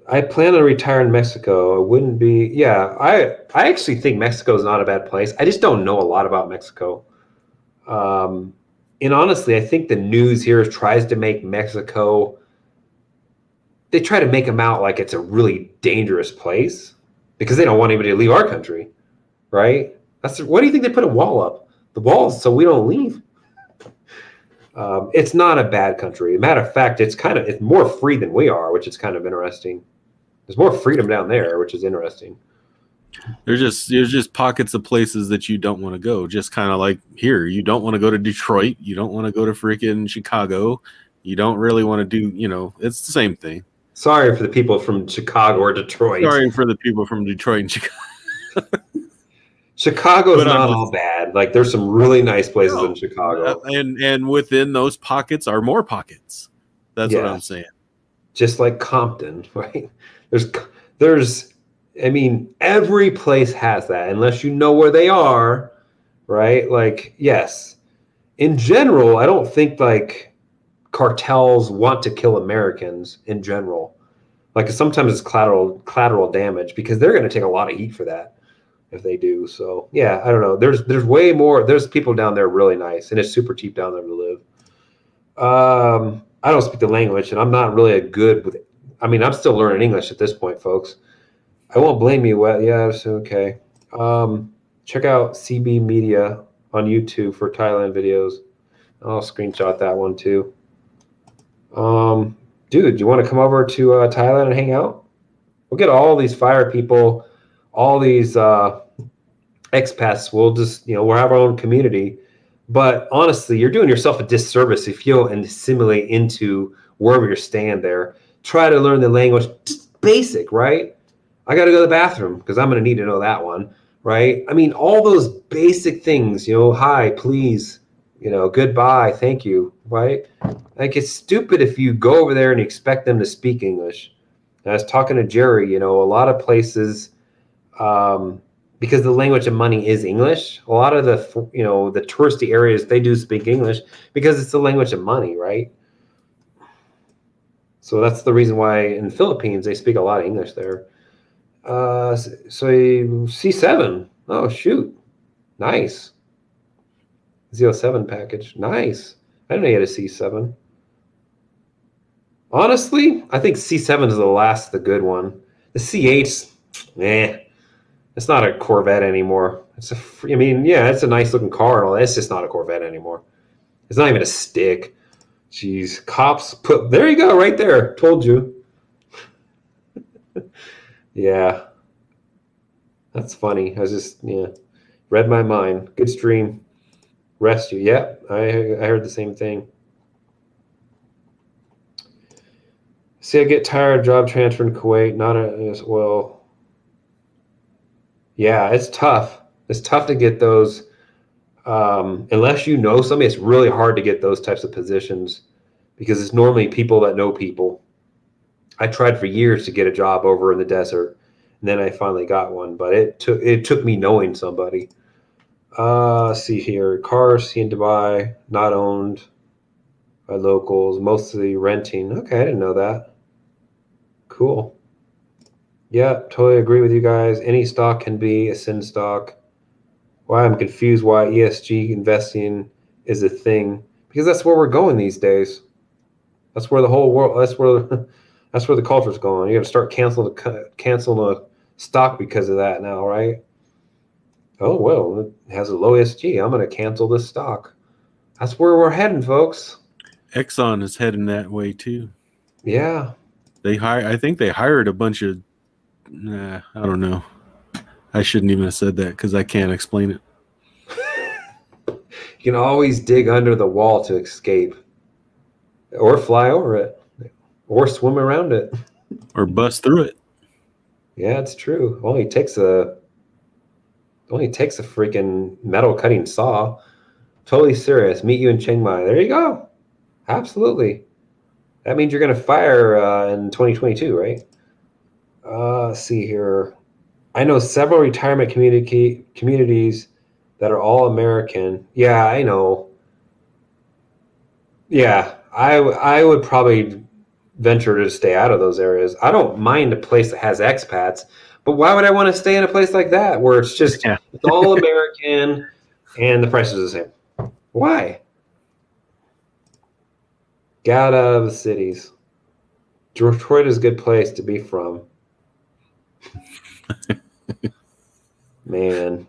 I plan to retire in Mexico. It wouldn't be. Yeah, I I actually think Mexico is not a bad place. I just don't know a lot about Mexico. Um, and honestly, I think the news here tries to make Mexico. They try to make them out like it's a really dangerous place because they don't want anybody to leave our country, right? That's what do you think they put a wall up? The walls so we don't leave. Um, it's not a bad country. Matter of fact, it's kind of it's more free than we are, which is kind of interesting. There's more freedom down there, which is interesting. There's just there's just pockets of places that you don't want to go. Just kind of like here, you don't want to go to Detroit. You don't want to go to freaking Chicago. You don't really want to do. You know, it's the same thing. Sorry for the people from Chicago or Detroit. Sorry for the people from Detroit and Chicago. Chicago's But I'm not all bad. Like there's some really nice places No. in Chicago. Uh, and and within those pockets are more pockets. That's what I'm saying. just like Compton, right? There's there's I mean every place has that unless you know where they are, right? Like yes. In general, I don't think like cartels want to kill Americans in general. Like sometimes it's collateral collateral damage because they're going to take a lot of heat for that if they do. So, yeah, I don't know. There's there's way more there's people down there really nice and it's super cheap down there to live. Um, I don't speak the language, and I'm not really a good with. I mean, I'm still learning English at this point, folks. I won't blame you. Well, yeah, it's okay. Um, check out CB Media on YouTube for Thailand videos. I'll screenshot that one too. Um, dude, you want to come over to uh, Thailand and hang out? We'll get all these fire people, all these uh, expats. We'll just, you know, we'll have our own community. But honestly, you're doing yourself a disservice if you don't assimilate into wherever you're staying there. Try to learn the language, just basic, right? I got to go to the bathroom because I'm going to need to know that one, right? I mean, all those basic things, you know, hi, please, you know, goodbye, thank you, right? Like it's stupid if you go over there and expect them to speak English. And I was talking to Gerry. You know, a lot of places, um, because the language of money is English. A lot of the you know the touristy areas they do speak English because it's the language of money, right? So that's the reason why in the Philippines they speak a lot of English there. Uh, so C7. Oh shoot, nice. Z07 package, nice. I didn't know you had a C7. Honestly, I think C7 is the last, the good one. The C8's, eh, it's not a Corvette anymore. It's a, I mean, yeah, it's a nice looking car and all. It's just not a Corvette anymore. It's not even a stick. Jeez, cops put there you go, right there. Told you. yeah, that's funny. I was just yeah, read my mind. Good stream. Rest you. Yeah, I I heard the same thing. See, I get tired. Job transfer in Kuwait. Not as well. Yeah, it's tough. It's tough to get those. Um, unless you know somebody, it's really hard to get those types of positions because it's normally people that know people. I tried for years to get a job over in the desert, and then I finally got one. But it took it took me knowing somebody. Uh, see here, cars seen to buy, not owned by locals, mostly renting. Okay, I didn't know that. Cool. Yeah, totally agree with you guys. Any stock can be a sin stock. Why I'm confused why ESG investing is a thing because that's where we're going these days. That's where the whole world. That's where that's where the culture's going. You got to start canceling the cancel a stock because of that now, right? Oh well, it has a low SG. I'm going to cancel this stock. That's where we're heading, folks. Exxon is heading that way too. Yeah, they hire. I think they hired a bunch of. Nah, I don't know. I shouldn't even have said that because I can't explain it. you can always dig under the wall to escape or fly over it, or swim around it, or bust through it. Yeah, it's true. Only takes a only takes a freaking metal cutting saw. Totally serious. Meet you in Chiang Mai. There you go. Absolutely. That means you're going to fire uh, in 2022, right? Uh, let's see here. I know several retirement community communities that are all American. Yeah, I know. Yeah, I I would probably venture to stay out of those areas. I don't mind a place that has expats, but why would I want to stay in a place like that where it's just yeah. it's all American and the price is the same? Why? Get out of the cities. Detroit is a good place to be from. Man.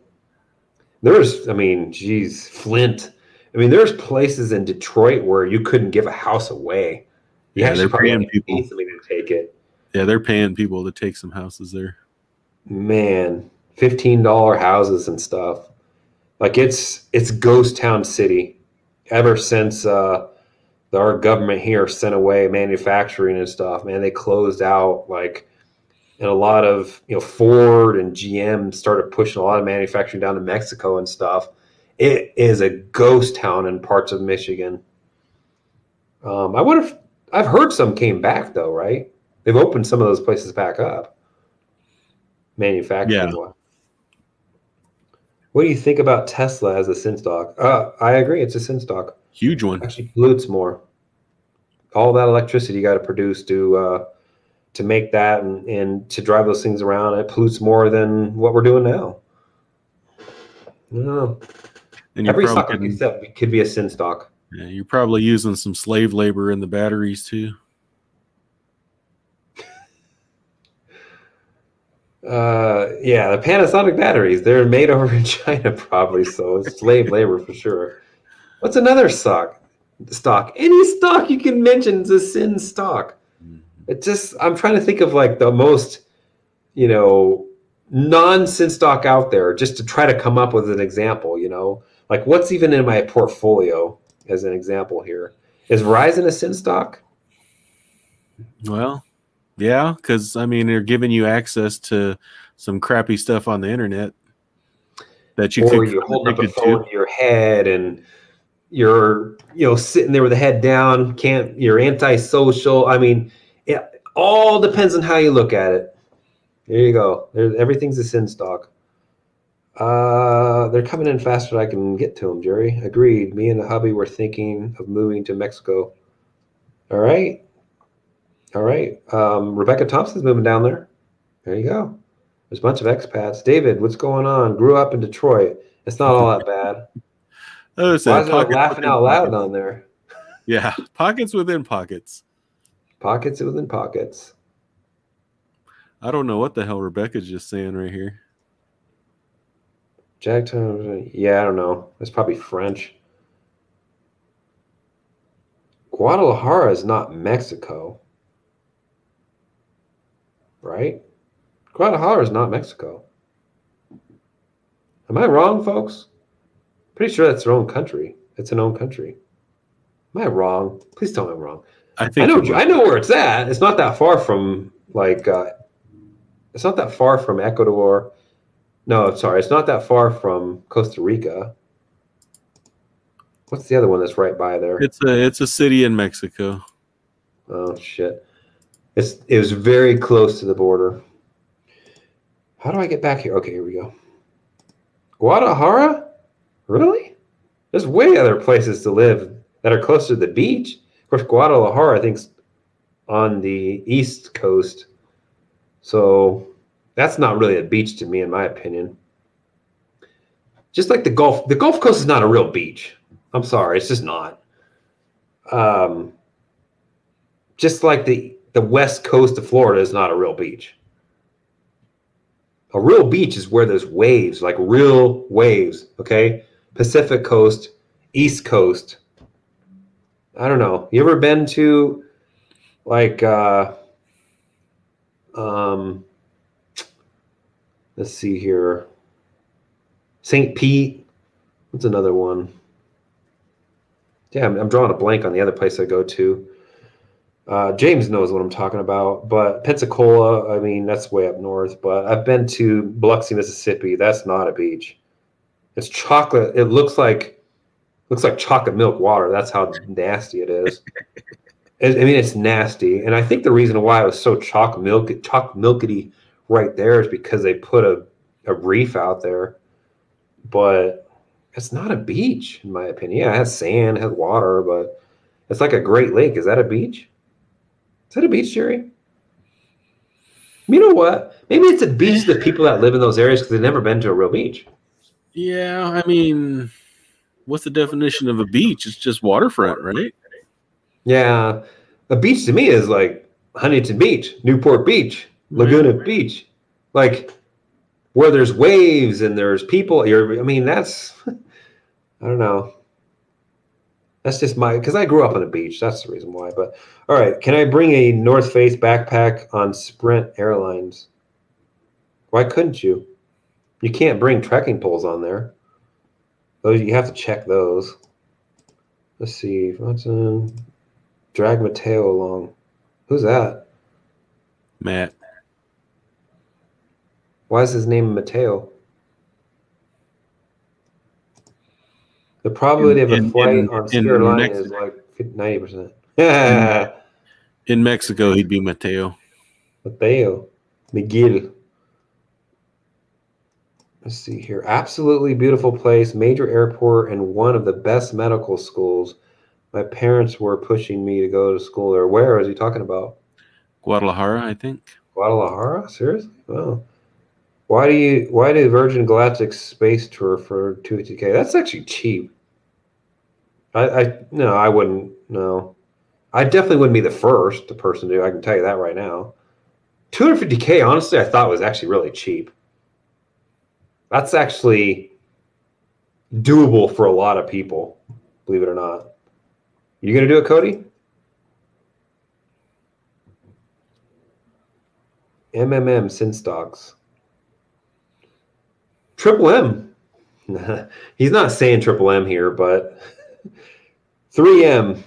There's, I mean, geez, Flint. I mean, there's places in Detroit where you couldn't give a house away. You yeah, they're paying people to take it. Yeah, they're paying people to take some houses there. Man, fifteen dollar houses and stuff. Like it's it's ghost town city. Ever since uh, our government here sent away manufacturing and stuff, man, they closed out like and a lot of you know Ford and GM started pushing a lot of manufacturing down to Mexico and stuff it is a ghost town in parts of Michigan. Um, I wonder if I've heard some came back though, right? They've opened some of those places back up. Manufacturing. Yeah. What do you think about Tesla as a sin stock? Uh, I agree, it's a sin stock. Huge one. Actually pollutes more. All that electricity you got to produce to uh, to make that and, and to drive those things around, it pollutes more than what we're doing now. I don't know. And Every stock, you said, could be a sin stock. Yeah, you're probably using some slave labor in the batteries too. Uh, yeah, the Panasonic batteries, they're made over in China probably, so it's slave labor for sure. What's another stock? Stock. Any stock you can mention is a sin stock. Mm-hmm. It just I'm trying to think of like the most, you know, non-sin stock out there just to try to come up with an example, you know like what's even in my portfolio as an example here is Verizon a sin stock? Well, yeah, because I mean they're giving you access to some crappy stuff on the internet that you or you're holding up a phone to your head and you're you know sitting there with the head down can't you're antisocial i mean it All depends on how you look at it. There you go. There, everything's a sin stock. Uh, they're coming in faster than I can get to them, Gerry. Agreed. Me and the hubby were thinking of moving to Mexico. All right. All right. Um, Rebecca Thompson's moving down there. There you go. There's a bunch of expats. David, what's going on? Grew up in Detroit. It's not all that bad. Oh, so Why is it laughing out loud on there? Yeah, pockets within pockets. Pockets within pockets. I don't know what the hell Rebecca's just saying right here. Jack, Tom- yeah, I don't know. It's probably French. Guadalajara is not Mexico, right? Guadalajara is not Mexico. Am I wrong, folks? Pretty sure that's their own country. It's an own country. Am I wrong? Please tell me I'm wrong. I think I know. I know where it's at. It's not that far from like. Uh, it's not that far from Ecuador. No, sorry, it's not that far from Costa Rica. What's the other one that's right by there? It's a it's a city in Mexico. Oh shit! It's it was very close to the border. How do I get back here? Okay, here we go. Guadalajara? Really? There's way other places to live that are closer to the beach. Of course, Guadalajara, I think's on the east coast, so that's not really a beach to me, in my opinion. Just like the Gulf, the Gulf Coast is not a real beach. I'm sorry, it's just not. Um, just like the the west coast of Florida is not a real beach. A real beach is where there's waves, like real waves. Okay, Pacific coast, East coast. I don't know. You ever been to like uh um let's see here. St. Pete. What's another one? Yeah, I'm, I'm drawing a blank on the other place I go to. Uh, James knows what I'm talking about, but Pensacola, I mean, that's way up north. But I've been to Biloxi, Mississippi. That's not a beach. It's chocolate. It looks like looks like chocolate milk water. That's how nasty it is. I I mean, it's nasty, and I think the reason why it was so chalk milk, chalk milkety right there is because they put a, a reef out there. But it's not a beach, in my opinion. Yeah, it has sand, it has water, but it's like a Great Lake. Is that a beach? Is that a beach, Gerry? You know what? Maybe it's a beach to the people that live in those areas because they've never been to a real beach. Yeah, I mean, what's the definition of a beach? It's just waterfront, right? Yeah, a beach to me is like Huntington Beach, Newport Beach, Laguna Beach, like where there's waves and there's people. You're, I mean, that's I don't know. That's just my because I grew up on a beach. That's the reason why. But all right, can I bring a North Face backpack on Spirit Airlines? Why couldn't you? You can't bring trekking poles on there. Those you have to check those. Let's see. What's in? Drag Mateo along. Who's that? Matt. Why is his name Mateo? The probability of a In- in- flight in- on in Spirit Line Mexico. is like ninety percent. In Mexico, he'd be Mateo. Mateo. Miguel. Let's see here. Absolutely beautiful place, major airport, and one of the best medical schools. My parents were pushing me to go to school there. Where is he talking about? Guadalajara, I think. Guadalajara? Seriously? Wow. Why do you why do Virgin Galactic space tour for 250k? That's actually cheap. I, I no, I wouldn't no. I definitely wouldn't be the first person to. I can tell you that right now. 250k, honestly, I thought was actually really cheap. That's actually doable for a lot of people, believe it or not. You gonna do it, Cody? MMM sin stocks. Triple M. He's not saying triple M here, but 3M.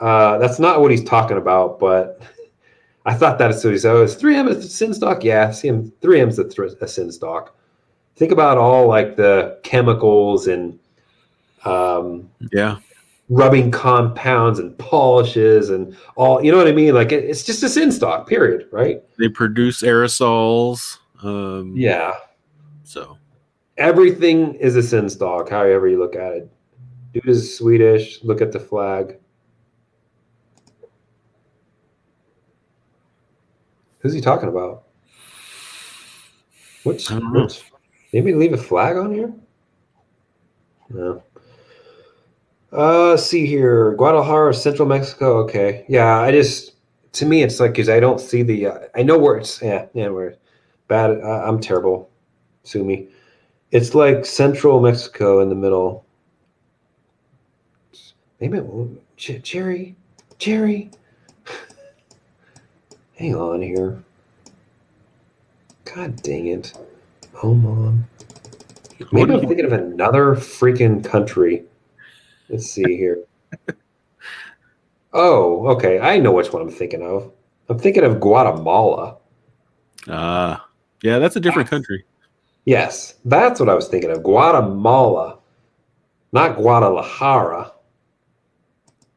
Uh, that's not what he's talking about, but I thought that's what he said. Oh, is 3M a sin stock? Yeah, CM, 3M's a, thr- a sin stock. Think about all like the chemicals and um, Yeah. rubbing compounds and polishes and all. You know what I mean? Like it, it's just a sin stock. Period. Right? They produce aerosols. Um, Yeah. Everything is a sin stock. However you look at it. Dude is Swedish. Look at the flag. Who's he talking about? Which, I which maybe leave a flag on here? No. Uh, see here, Guadalajara, Central Mexico. Okay, yeah. I just to me, it's like because I don't see the. Uh, I know where it's. Yeah, yeah. Where bad. Uh, I'm terrible. Sue me. It's like Central Mexico in the middle. Maybe it won't. Gerry, Gerry. Hang on here. God dang it. Oh. What Maybe I'm thinking of another freaking country. Let's see here. oh, okay. I know which one I'm thinking of. I'm thinking of Guatemala. ah, yeah, that's a different country. Yes, that's what I was thinking of. Guatemala, not Guadalajara.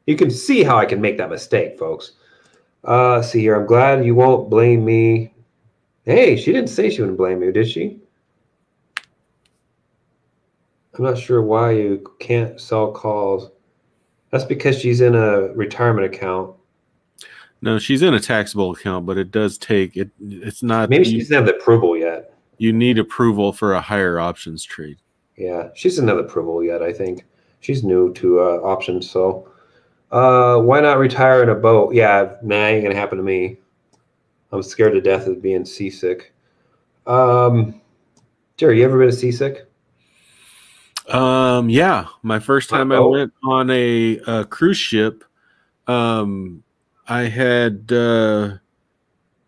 You can see how I can make that mistake, folks. Uh, see here. I'm glad you won't blame me. Hey, she didn't say she wouldn't blame you, did she? I'm not sure why you can't sell calls. That's because she's in a retirement account. No, she's in a taxable account, but it does take it. It's not. Maybe she doesn't have the approval. You need approval for a higher options trade. Yeah, she's another approval yet. I think she's new to uh, options. So, uh, why not retire in a boat? Yeah, nah, ain't gonna happen to me. I'm scared to death of being seasick. Um, Gerry, you ever been seasick? Um, yeah, my first time I Oh. went on a, uh cruise ship, um, I had uh,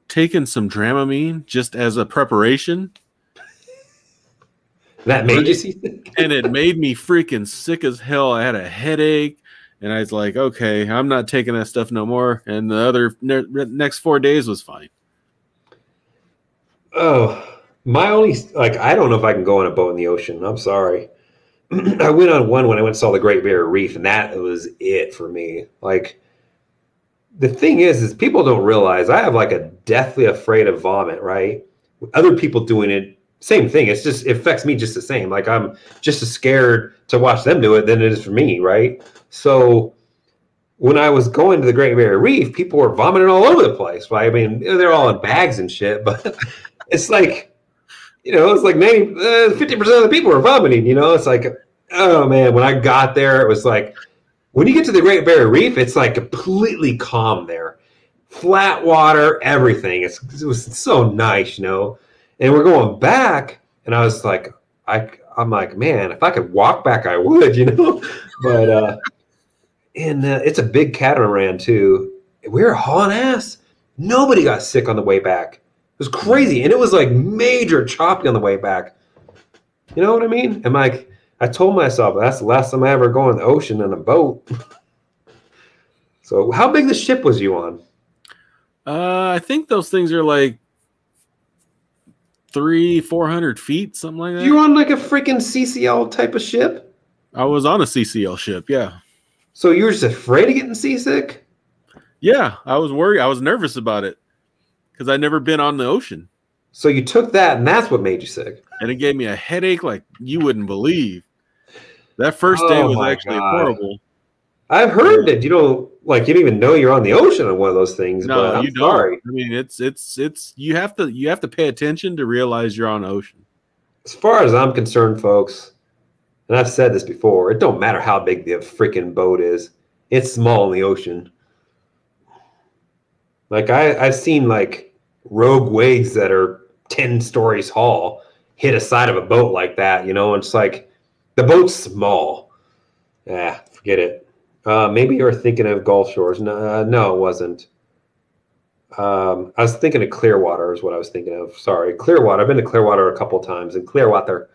taken some Dramamine just as a preparation, That made you seasick? and it made me freaking sick as hell. I had a headache, and I was like, "Okay, I'm not taking that stuff no more." And the other ne- next four days was fine. Oh, my only like I don't know if I can go on a boat in the ocean. I'm sorry. I went on one when I went and saw the Great Barrier Reef, and that was it for me. Like the thing is, is people don't realize I have like a deathly afraid of vomit. Right? Other people doing it, same thing. It's just it affects me just the same. Like I'm just as scared to watch them do it than it is for me. Right? So when I was going to the Great Barrier Reef, people were vomiting all over the place. Right? I mean, they're all in bags and shit, but it's like you know it's like 90 uh, 50% of the people were vomiting you know it's like oh man when i got there it was like when you get to the great barrier reef it's like completely calm there flat water everything it's, it was so nice you know and we're going back and i was like i i'm like man if i could walk back i would you know but uh and uh, it's a big catamaran too we were hauling ass nobody got sick on the way back it was crazy, and it was like major choppy on the way back. You know what I mean? And like, I told myself that's the last time I ever go in the ocean in a boat. so, how big the ship was you on? Uh, I think those things are like three, four hundred feet, something like that. You were on like a freaking CCL type of ship. I was on a CCL ship. Yeah, So you were just afraid of getting seasick? yeah. I was worried. I was nervous about it because I'd never been on the ocean, So you took that, and that's what made you sick. and it gave me a headache like you wouldn't believe. That first day Oh was actually God. horrible. I've heard that you don't like you don't even know you're on the ocean on one of those things. No, but I'm you don't. sorry. I mean, it's it's it's you have to you have to pay attention to realize you're on ocean. As far as I'm concerned, folks, and I've said this before, it don't matter how big the freaking boat is. It's small in the ocean. Like I, I've seen like rogue waves that are ten stories tall hit a side of a boat like that, you know. And it's like the boat's small. Yeah, forget it. Uh, maybe you were thinking of Gulf Shores. No, uh, no, it wasn't. Um, I was thinking of Clearwater is what I was thinking of. Sorry, Clearwater. I've been to Clearwater a couple times, and Clearwater,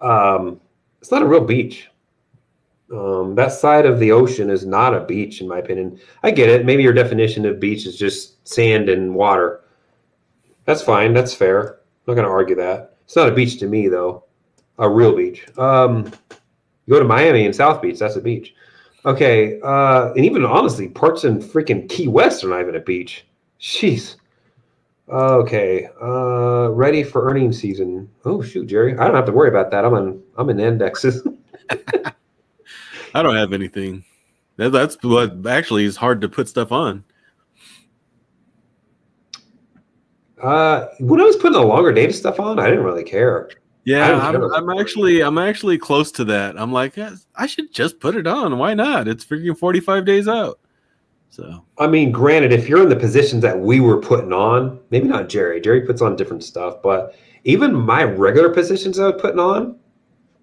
um, it's not a real beach. Um, that side of the ocean is not a beach, in my opinion. I get it. Maybe your definition of beach is just sand and water. That's fine. That's fair. I'm not going to argue that. It's not a beach to me, though. A real beach. Um, you go to Miami and South Beach. That's a beach. Okay, uh, and even honestly, parts in freaking Key West are not even a beach. Jeez. Okay, uh, ready for earnings season. Oh shoot, Gerry, I don't have to worry about that. I'm in. I'm in indexes. I don't have anything. That, that's what actually is hard to put stuff on. Uh, when I was putting the longer data stuff on, I didn't really care. Yeah, I'm, I'm, actually I'm actually close to that. I'm like, eh, I should just put it on. Why not? It's freaking 45 days out. So I mean, granted, if you're in the positions that we were putting on, maybe not Gerry. Gerry puts on different stuff, but even my regular positions I was putting on,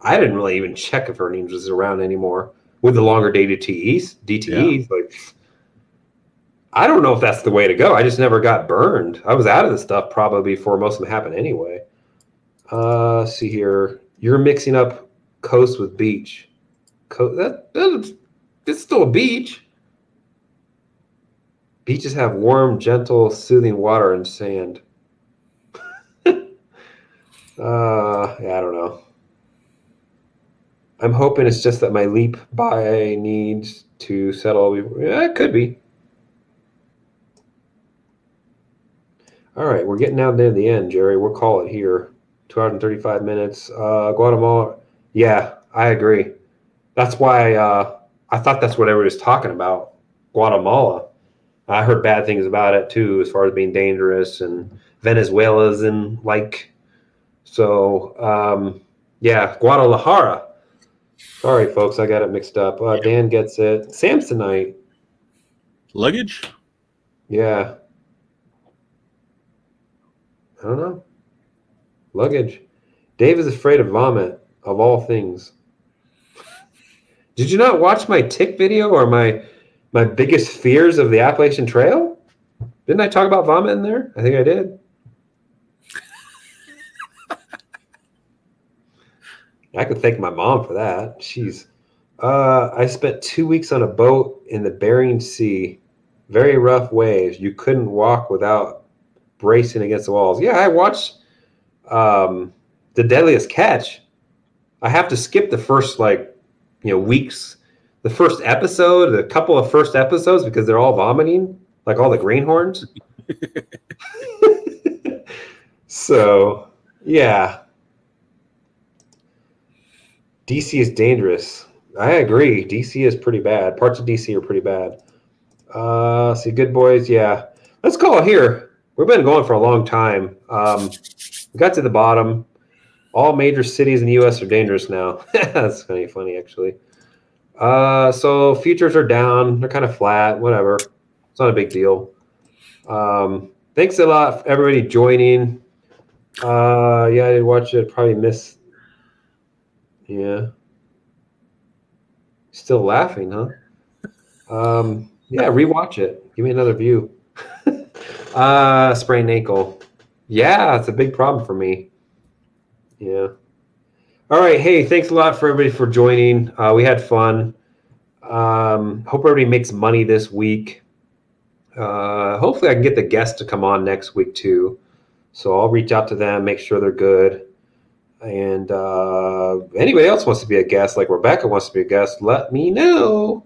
I didn't really even check if earnings was around anymore with the longer dated TEs, DTEs. Yeah. Like, I don't know if that's the way to go. I just never got burned. I was out of the stuff probably before most of them happened anyway. Uh, see here. You're mixing up coast with beach. Co- that, that it's still a beach. Beaches have warm, gentle, soothing water and sand. uh, yeah, I don't know. I'm hoping it's just that my leap by needs to settle. Yeah, it could be. All right, we're getting down to the end, Gerry. We'll call it here. 235 minutes. Uh, Guatemala. Yeah, I agree. That's why uh, I thought that's what everybody was talking about. Guatemala. I heard bad things about it too, as far as being dangerous and Venezuela's and like. So um, yeah, Guadalajara. Sorry, folks, I got it mixed up. Uh, Dan gets it. Samsonite. Luggage. Yeah. I don't know. Luggage. Dave is afraid of vomit, of all things. Did you not watch my tick video or my my biggest fears of the Appalachian Trail? Didn't I talk about vomit in there? I think I did. I could thank my mom for that. She's uh, I spent two weeks on a boat in the Bering Sea. Very rough waves. You couldn't walk without bracing against the walls. Yeah, I watched um, the deadliest catch, I have to skip the first like you know weeks, the first episode, a couple of first episodes because they're all vomiting, like all the greenhorns. so yeah, DC is dangerous. I agree. DC is pretty bad. Parts of DC are pretty bad. Uh, see, good boys. Yeah, let's call it here. We've been going for a long time. Um, we got to the bottom. All major cities in the U.S. are dangerous now. That's of funny, actually. Uh, so futures are down. They're kind of flat. Whatever. It's not a big deal. Um, thanks a lot for everybody joining. Uh, yeah, I did watch it. Probably miss. Yeah. Still laughing, huh? Um, yeah, rewatch it. Give me another view. uh, sprained ankle. Yeah, it's a big problem for me. Yeah. All right. Hey, thanks a lot for everybody for joining. Uh, we had fun. Um, hope everybody makes money this week. Uh, hopefully, I can get the guests to come on next week too. So I'll reach out to them, make sure they're good. And uh, anybody else wants to be a guest, like Rebecca wants to be a guest, let me know.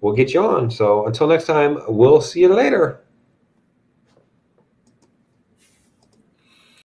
We'll get you on. So until next time, we'll see you later.